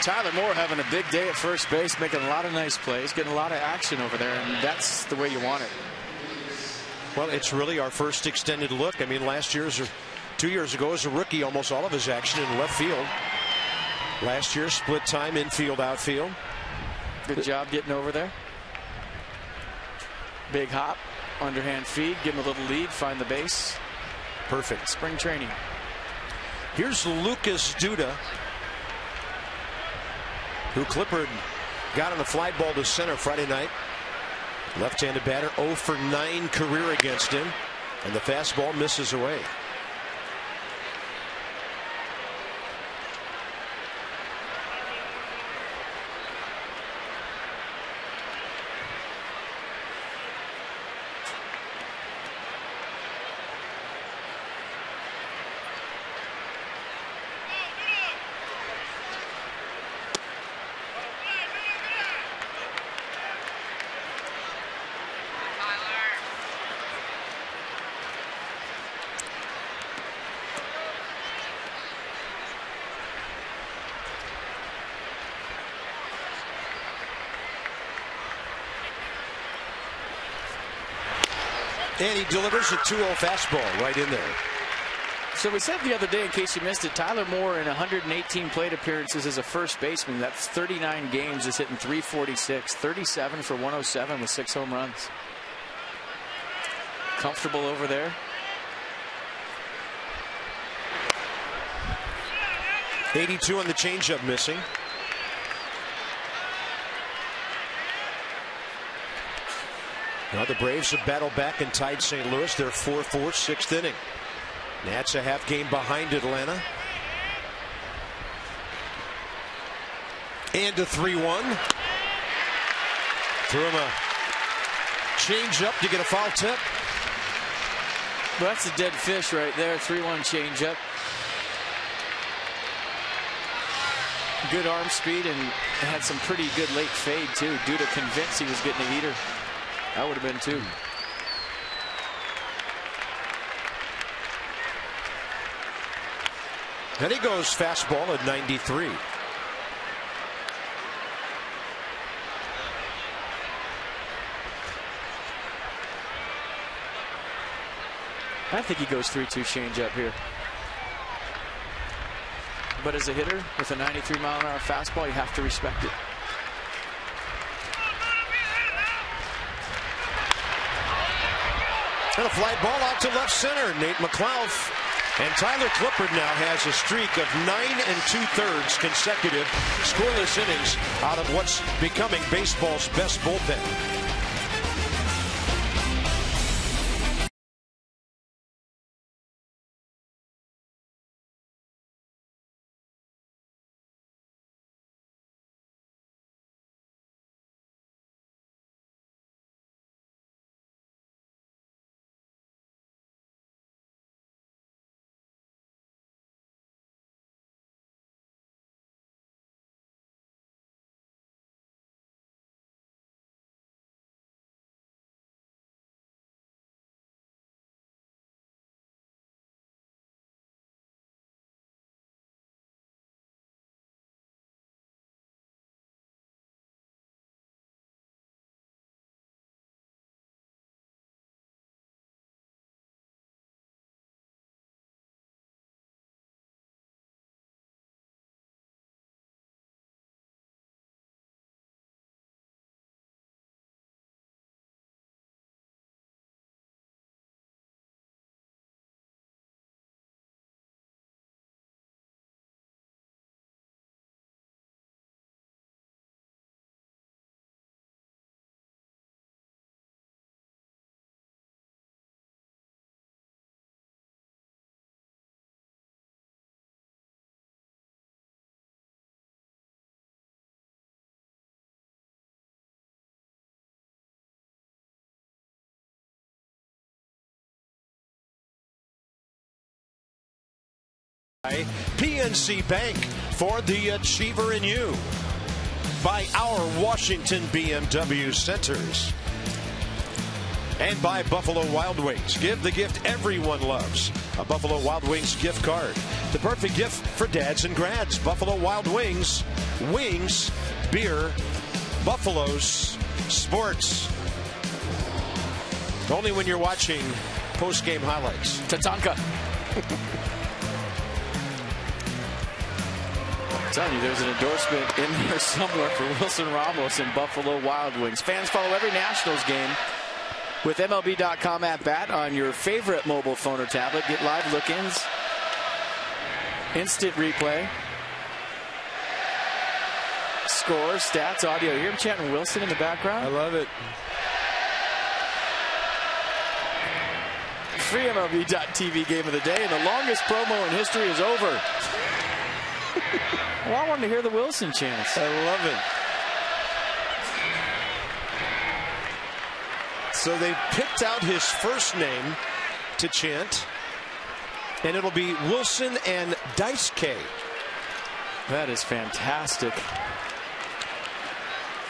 Tyler Moore having a big day at first base, making a lot of nice plays, getting a lot of action over there, and that's the way you want it. Well, it's really our first extended look. I mean, last year's or two years ago as a rookie, almost all of his action in left field. Last year, split time infield, outfield. Good job getting over there. Big hop, underhand feed, give him a little lead, find the base. Perfect. Spring training. Here's Lucas Duda, who Clippard got on a fly ball to center Friday night. Left-handed batter, 0 for 9 career against him, and the fastball misses away. And he delivers a 2-0 fastball right in there. So we said the other day, in case you missed it, Tyler Moore in 118 plate appearances as a first baseman. That's 39 games. Is hitting 346, 37 for 107 with six home runs. Comfortable over there. Eighty-two on the changeup missing. Now the Braves have battled back and tied St. Louis. They're 4-4, sixth inning. Nats a half game behind Atlanta. And a 3-1. Threw him a change up to get a foul tip. Well, that's a dead fish right there. 3-1 change up. Good arm speed and had some pretty good late fade too. Duda convinced he was getting a heater. That would have been two. Then he goes fastball at 93. I think he goes 3-2 change up here. But as a hitter with a 93 mile an hour fastball, you have to respect it. And a fly ball out to left center. Nate McLouth. And Tyler Clippard now has a streak of nine and two thirds consecutive scoreless innings out of what's becoming baseball's best bullpen. PNC Bank for the Achiever in You. By our Washington BMW Centers. And by Buffalo Wild Wings. Give the gift everyone loves. A Buffalo Wild Wings gift card. The perfect gift for dads and grads. Buffalo Wild Wings. Wings, beer, Buffaloes, sports. Only when you're watching post-game highlights. Tatanka. I'm telling you, there's an endorsement in there somewhere for Wilson Ramos and Buffalo Wild Wings. Fans follow every Nationals game with MLB.com at bat on your favorite mobile phone or tablet. Get live look-ins, instant replay, score, stats, audio. You hear him chanting Wilson in the background? I love it. Free MLB.TV game of the day, and the longest promo in history is over. well, I wanted to hear the Wilson chants. I love it. So they picked out his first name to chant, and it'll be Wilson and Dice K. That is fantastic.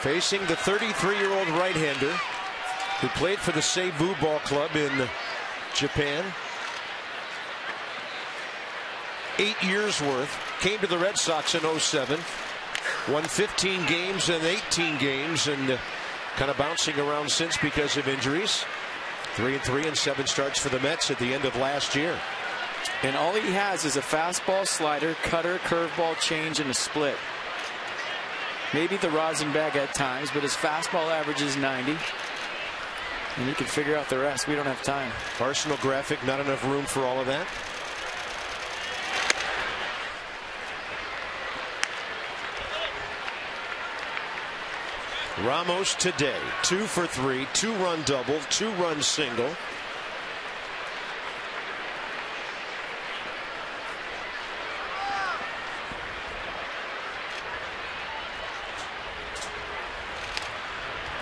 Facing the 33 year old right hander who played for the Seibu Ball Club in Japan. Eight years worth. Came to the Red Sox in 07. Won 15 games and 18 games and uh, kind of bouncing around since because of injuries. Three and three and seven starts for the Mets at the end of last year. And all he has is a fastball, slider, cutter, curveball, change, and a split. Maybe the rosin bag at times, but his fastball average is 90. And you can figure out the rest. We don't have time. Arsenal graphic, not enough room for all of that. Ramos today, two for three, two run double, two run single.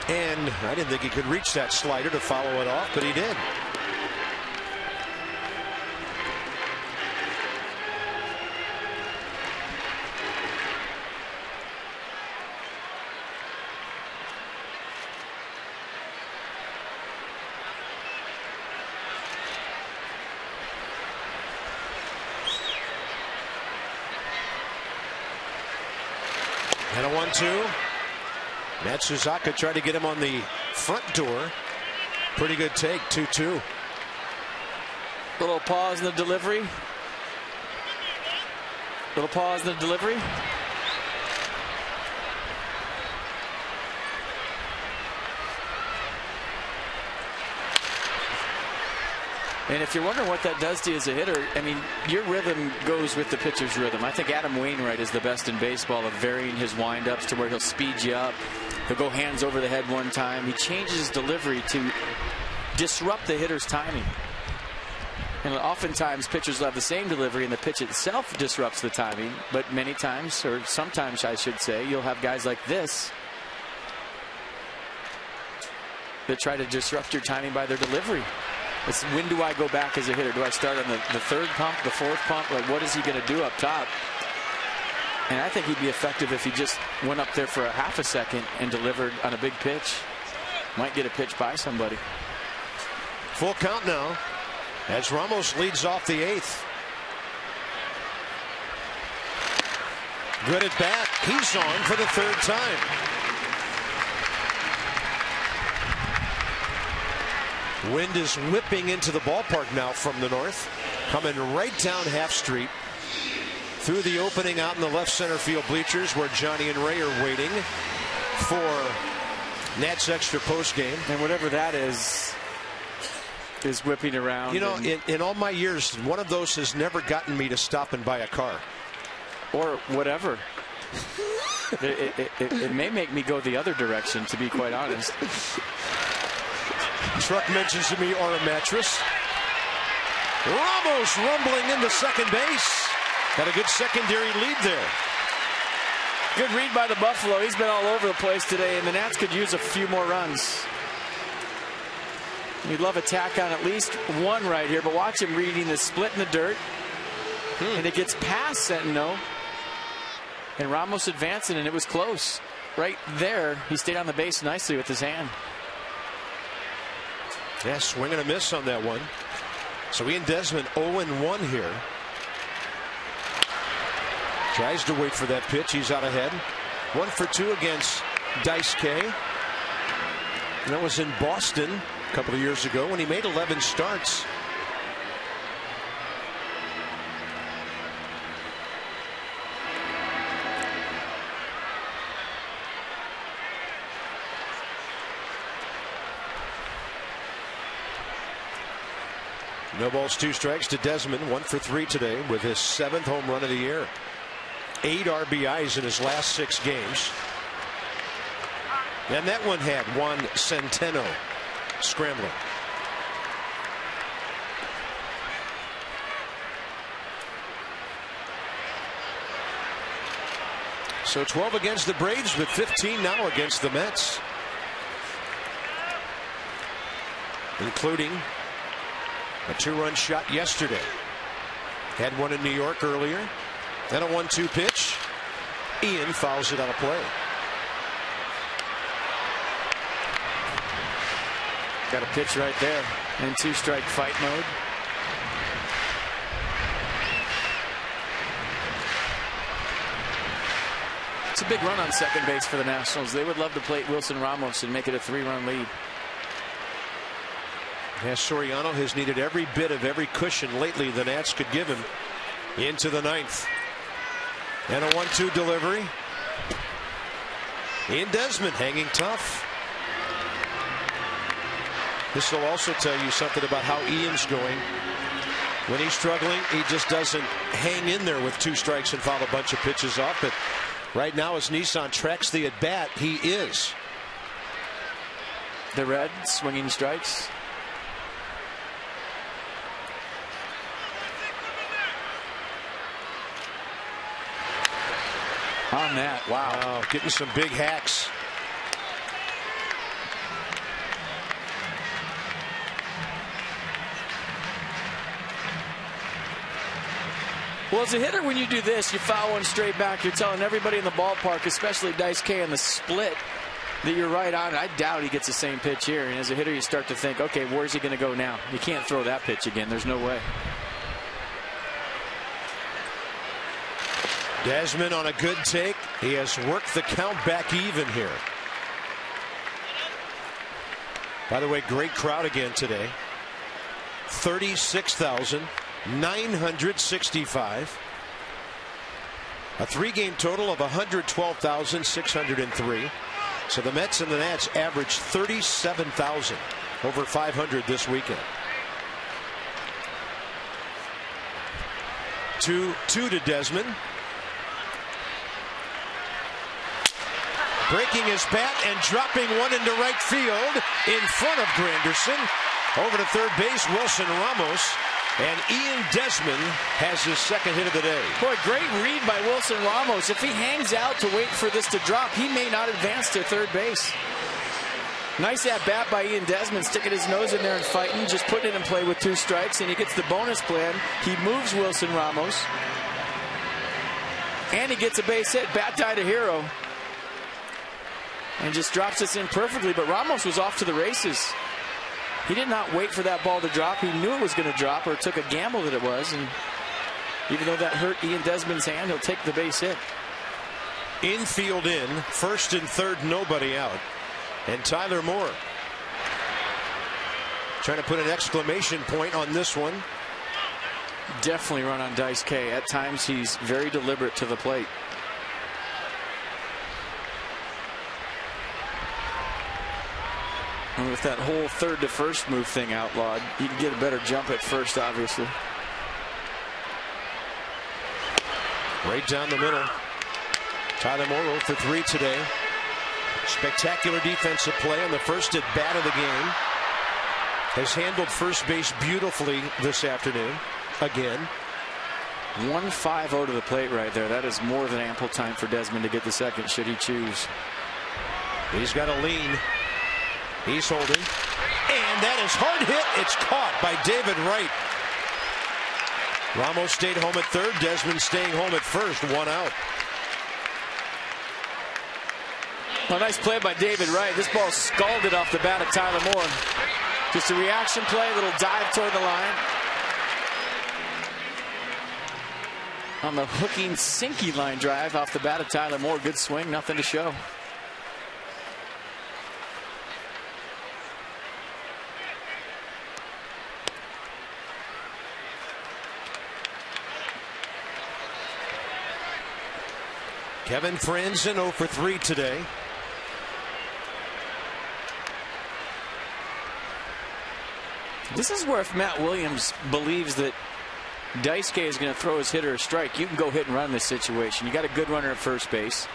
And I didn't think he could reach that slider to follow it off, but he did. One-two. Matsuzaka tried to get him on the front door. Pretty good take, 2-2. Little pause in the delivery. Little pause in the delivery. And if you're wondering what that does to you as a hitter, I mean, your rhythm goes with the pitcher's rhythm. I think Adam Wainwright is the best in baseball of varying his windups to where he'll speed you up. He'll go hands over the head one time. He changes his delivery to disrupt the hitter's timing. And oftentimes pitchers will have the same delivery and the pitch itself disrupts the timing. But many times, or sometimes I should say, you'll have guys like this that try to disrupt your timing by their delivery. It's when do I go back as a hitter? Do I start on the, the third pump, the fourth pump? Like, what is he going to do up top? And I think he'd be effective if he just went up there for a half a second and delivered on a big pitch. Might get a pitch by somebody. Full count now as Ramos leads off the eighth. Good at bat. He's on for the third time. Wind is whipping into the ballpark now from the north, coming right down half street through the opening out in the left center field bleachers where Johnny and Ray are waiting for Nats extra post game. And whatever that is, is whipping around. You know, in, in all my years, one of those has never gotten me to stop and buy a car. Or whatever. it, it, it, it may make me go the other direction, to be quite honest. Truck mentions to me or a mattress. Ramos rumbling into second base. Got a good secondary lead there. Good read by the Buffalo. He's been all over the place today, and the Nats could use a few more runs. You'd love a tack on at least one right here, but watch him reading the split in the dirt. hmm. and it gets past Centeno. And Ramos advancing, and it was close. Right there, he stayed on the base nicely with his hand. Yeah, swing and a miss on that one. So Ian Desmond 0-1 here. Tries to wait for that pitch. He's out ahead. One for two against Dice-K. That was in Boston a couple of years ago when he made 11 starts. No balls, two strikes to Desmond. One for three today with his seventh home run of the year. Eight RBIs in his last six games. And that one had Juan Centeno scrambling. So 12 against the Braves, but 15 now against the Mets. Including a two-run shot yesterday. Had one in New York earlier. Then a one-two pitch. Ian fouls it out of play. Got a pitch right there in two-strike fight mode. It's a big run on second base for the Nationals. They would love to plate Wilson Ramos and make it a three-run lead. Soriano has needed every bit of every cushion lately the Nats could give him into the ninth. And a one-two delivery. Ian Desmond hanging tough. This will also tell you something about how Ian's going. When he's struggling, he just doesn't hang in there with two strikes and foul a bunch of pitches off. But right now, as Nissan tracks the at bat, he is. The red swinging strikes. On that. Wow. wow. Getting some big hacks. Well, as a hitter, when you do this, you foul one straight back. You're telling everybody in the ballpark, especially Dice-K in the split, that you're right on. I doubt he gets the same pitch here. And as a hitter, you start to think, okay, where's he going to go now? You can't throw that pitch again. There's no way. Desmond on a good take. He has worked the count back even here. By the way, great crowd again today. 36,965. A three game total of 112,603. So the Mets and the Nats averaged 37,000 over 500 this weekend. Two, two to Desmond. Breaking his bat and dropping one into right field in front of Granderson. Over to third base, Wilson Ramos. And Ian Desmond has his second hit of the day. Boy, great read by Wilson Ramos. If he hangs out to wait for this to drop, he may not advance to third base. Nice at bat by Ian Desmond, sticking his nose in there and fighting, just putting it in play with two strikes, and he gets the bonus plan. He moves Wilson Ramos, and he gets a base hit. Bat tie to hero and just drops this in perfectly. But Ramos was off to the races. He did not wait for that ball to drop. He knew it was going to drop or took a gamble that it was. And even though that hurt Ian Desmond's hand, he'll take the base hit. Infield in, first and third, nobody out. And Tyler Moore trying to put an exclamation point on this one. Definitely run on Dice-K. At times he's very deliberate to the plate. And with that whole third to first move thing outlawed, you can get a better jump at first, obviously. Right down the middle. Tyler Morrow for three today. Spectacular defensive play on the first at bat of the game. Has handled first base beautifully this afternoon. Again. 1-5-0 to the plate right there. That is more than ample time for Desmond to get the second should he choose. He's got a lean. He's holding. And that is hard hit. It's caught by David Wright. Ramos stayed home at third. Desmond staying home at first. One out. A nice play by David Wright. This ball scalded off the bat of Tyler Moore. Just a reaction play, a little dive toward the line. On the hooking, sinky line drive off the bat of Tyler Moore. Good swing, nothing to show. Kevin Frandsen 0 for 3 today. This is where if Matt Williams believes that Daisuke is going to throw his hitter a strike, you can go hit and run this situation. You got a good runner at first base.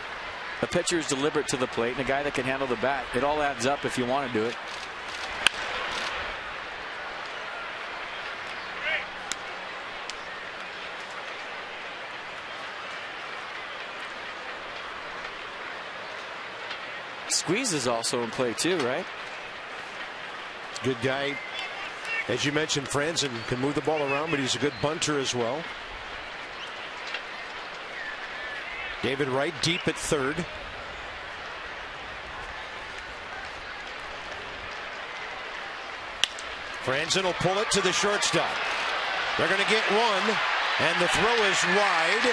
A pitcher is deliberate to the plate, and a guy that can handle the bat. It all adds up if you want to do it. Squeeze is also in play too, right? Good guy. As you mentioned, Frandsen can move the ball around, but he's a good bunter as well. David Wright deep at third. Frandsen will pull it to the shortstop. They're going to get one, and the throw is wide.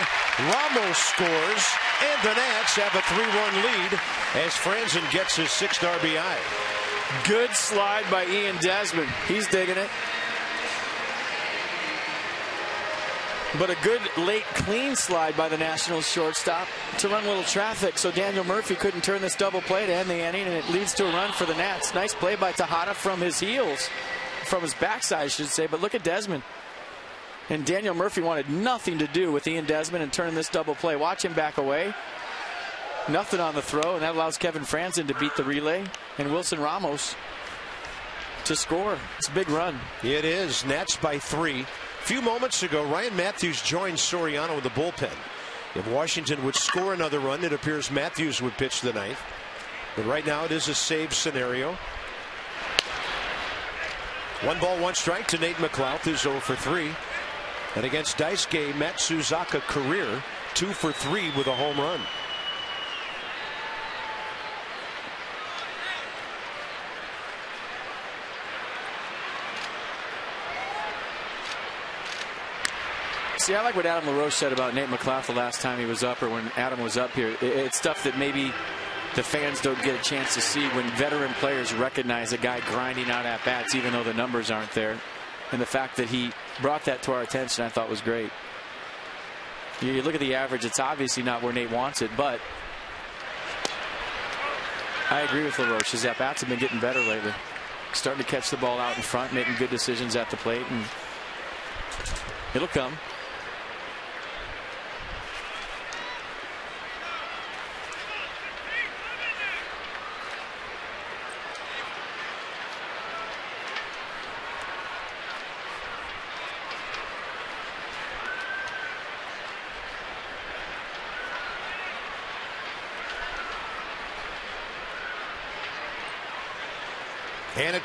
Ramos scores, and the Nats have a 3-1 lead as Frandsen gets his sixth RBI. Good slide by Ian Desmond. He's digging it. But a good late clean slide by the Nationals shortstop to run a little traffic so Daniel Murphy couldn't turn this double play to end the inning and it leads to a run for the Nats. Nice play by Tejada from his heels, from his backside I should say, but look at Desmond. And Daniel Murphy wanted nothing to do with Ian Desmond and turning this double play. Watch him back away. Nothing on the throw, and that allows Kevin Frandsen to beat the relay and Wilson Ramos to score. It's a big run. It is. Nats by three. A few moments ago, Ryan Mattheus joined Soriano in the bullpen. If Washington would score another run, it appears Mattheus would pitch the ninth. But right now, it is a save scenario. One ball, one strike to Nate McLouth, who's 0 for 3. And against Daisuke Matsuzaka career, 2 for 3 with a home run. See, I like what Adam LaRoche said about Nate McLouth the last time he was up or when Adam was up here. It's stuff that maybe the fans don't get a chance to see when veteran players recognize a guy grinding out at bats even though the numbers aren't there. And the fact that he brought that to our attention I thought was great. You look at the average, it's obviously not where Nate wants it, but I agree with LaRoche. His at bats have been getting better lately. Starting to catch the ball out in front, making good decisions at the plate, and it'll come.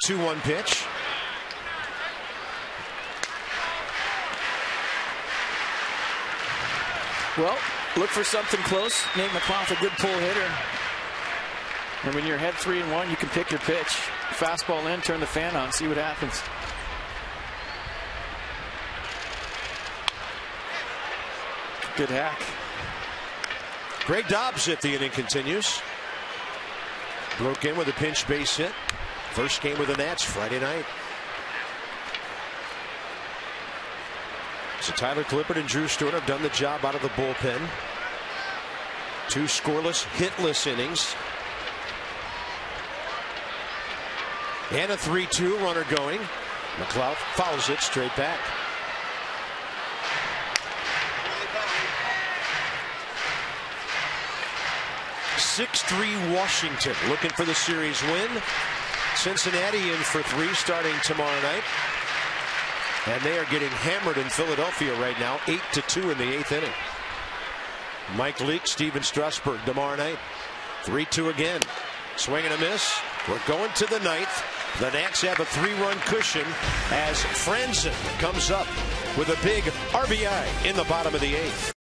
2 1 pitch. Well, look for something close. Nate McLouth, a good pull hitter. And when you're ahead three and one, you can pick your pitch. Fastball in, turn the fan on, see what happens. Good hack. Greg Dobbs if the inning continues. Broke in with a pinch base hit. First game with the Nats Friday night. So Tyler Clippard and Drew Storen have done the job out of the bullpen. Two scoreless, hitless innings. And a 3 2 runner going. McLouth fouls it straight back. Six three Washington looking for the series win. Cincinnati in for three starting tomorrow night. And they are getting hammered in Philadelphia right now, 8 to 2 in the eighth inning. Mike Leake, Stephen Strasburg tomorrow night. 3 2 again. Swing and a miss. We're going to the ninth. The Nats have a three-run cushion as Frandsen comes up with a big RBI in the bottom of the eighth.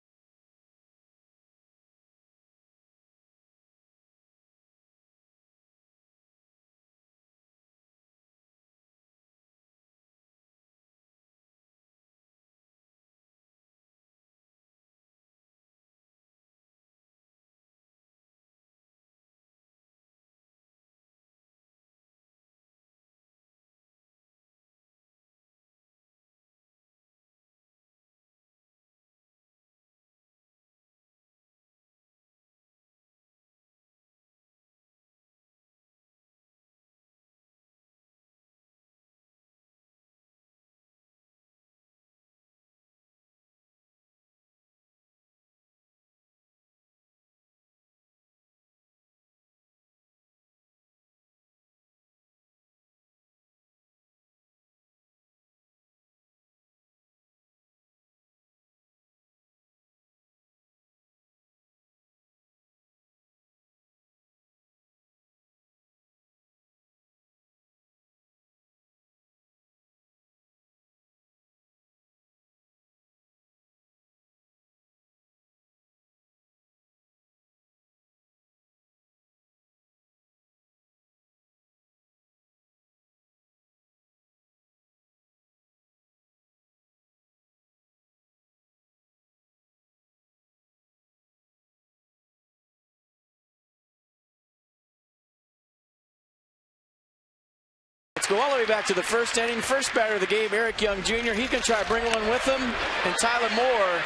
Let's go all the way back to the first inning. First batter of the game, Eric Young Jr. Going to try to bring one with him. And Tyler Moore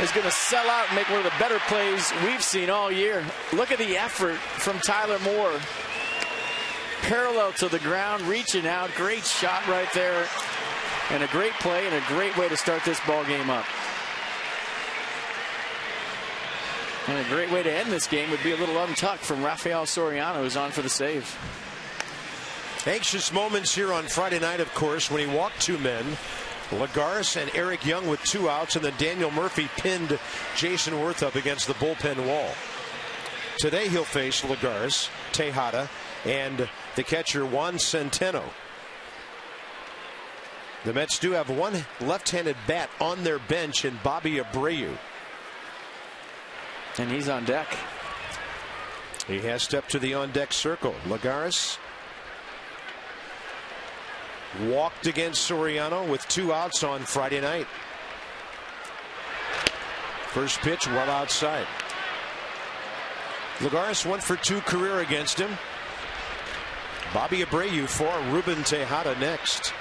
is going to sell out and make one of the better plays we've seen all year. Look at the effort from Tyler Moore. Parallel to the ground, reaching out. Great shot right there. And a great play and a great way to start this ball game up. And a great way to end this game would be a little untucked from Rafael Soriano, who's on for the save. Anxious moments here on Friday night, of course, when he walked two men. Lagares and Eric Young with two outs, and then Daniel Murphy pinned Jayson Werth up against the bullpen wall. Today he'll face Lagares, Tejada, and the catcher Juan Centeno. The Mets do have one left-handed bat on their bench in Bobby Abreu. And he's on deck. He has stepped to the on-deck circle. Lagares walked against Soriano with two outs on Friday night. First pitch well outside. Lagares went for two career against him. Bobby Abreu for Ruben Tejada next.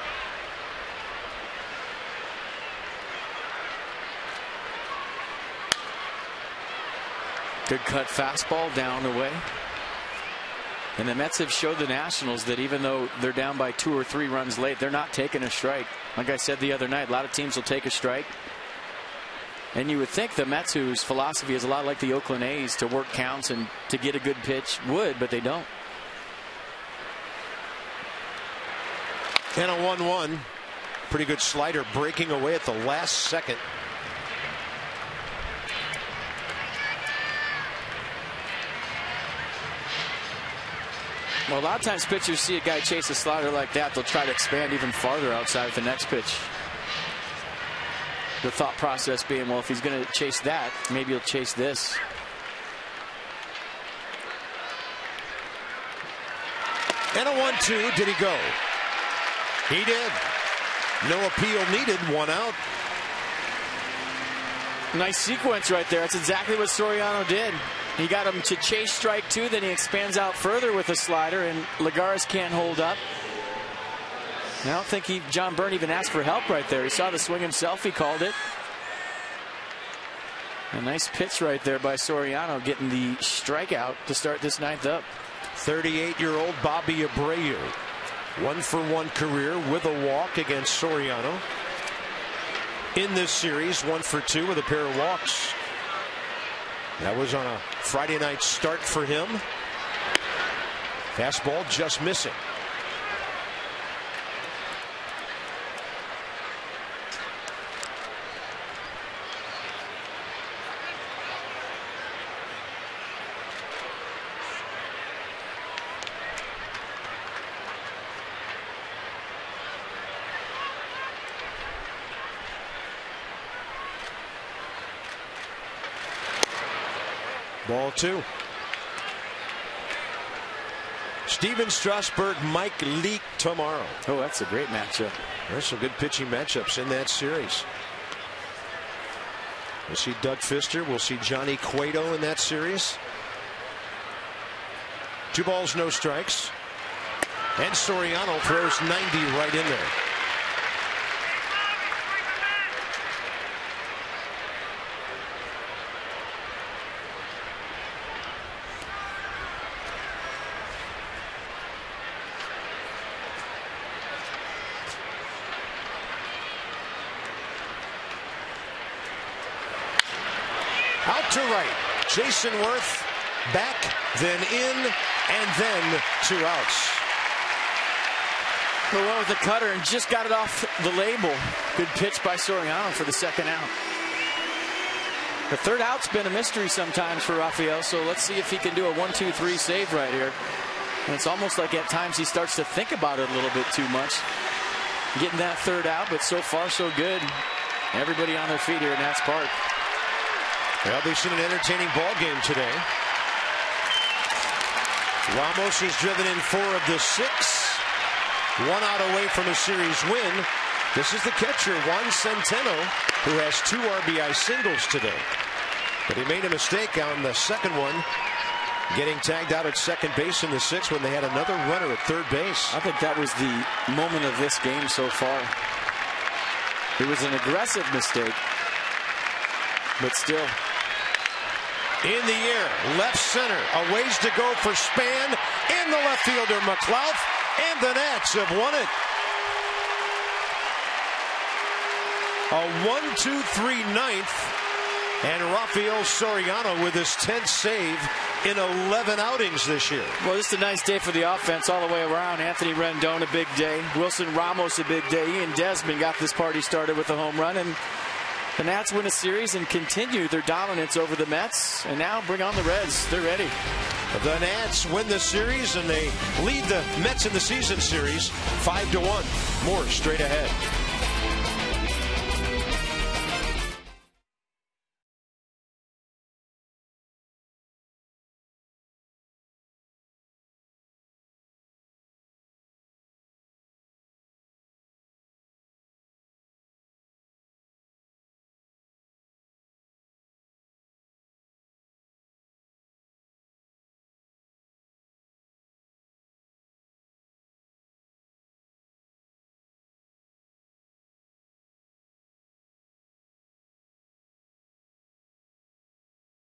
Good cut fastball down the way. And the Mets have showed the Nationals that even though they're down by two or three runs late, they're not taking a strike. Like I said the other night, a lot of teams will take a strike. And you would think the Mets, whose philosophy is a lot like the Oakland A's to work counts and to get a good pitch, would, but they don't. And a 1 1. Pretty good slider breaking away at the last second. Well, a lot of times pitchers see a guy chase a slider like that, they'll try to expand even farther outside with the next pitch. The thought process being, well, if he's going to chase that, maybe he'll chase this. And a 1-2. Did he go? He did. No appeal needed. One out. Nice sequence right there. That's exactly what Soriano did. He got him to chase strike two, then he expands out further with a slider, and Lagares can't hold up. I don't think he, John Byrne even asked for help right there. He saw the swing himself. He called it. A nice pitch right there by Soriano, getting the strikeout to start this ninth up. 38-year-old Bobby Abreu. One for one career with a walk against Soriano. In this series, one for two with a pair of walks. That was on a Friday night start for him. Fastball just missing. Two. Stephen Strasburg, Mike Leake tomorrow. Oh, that's a great matchup. There's some good pitching matchups in that series. We'll see Doug Fister. We'll see Johnny Cueto in that series. Two balls, no strikes. And Soriano throws 90 right in there. Out to right. Jayson Werth back, then in, and then two outs. The one with the cutter and just got it off the label. Good pitch by Soriano for the second out. The third out's been a mystery sometimes for Rafael, so let's see if he can do a one, two, three save right here. And it's almost like at times he starts to think about it a little bit too much. Getting that third out, but so far so good. Everybody on their feet here in Nats Park. Well, they've seen an entertaining ball game today. Ramos has driven in four of the six. One out away from a series win. This is the catcher, Juan Centeno, who has two RBI singles today. But he made a mistake on the second one, getting tagged out at second base in the sixth when they had another runner at third base. I think that was the moment of this game so far. It was an aggressive mistake, but still. In the air, left center, a ways to go for Span, and the left fielder McLouth, and the Nats have won it. A one-two-three ninth, and Rafael Soriano with his 10th save in 11 outings this year. Well, this is a nice day for the offense all the way around. Anthony Rendon, a big day. Wilson Ramos, a big day. Ian Desmond got this party started with a home run, and the Nats win a series and continue their dominance over the Mets. And now bring on the Reds. They're ready. The Nats win the series and they lead the Mets in the season series 5 to 1. More straight ahead.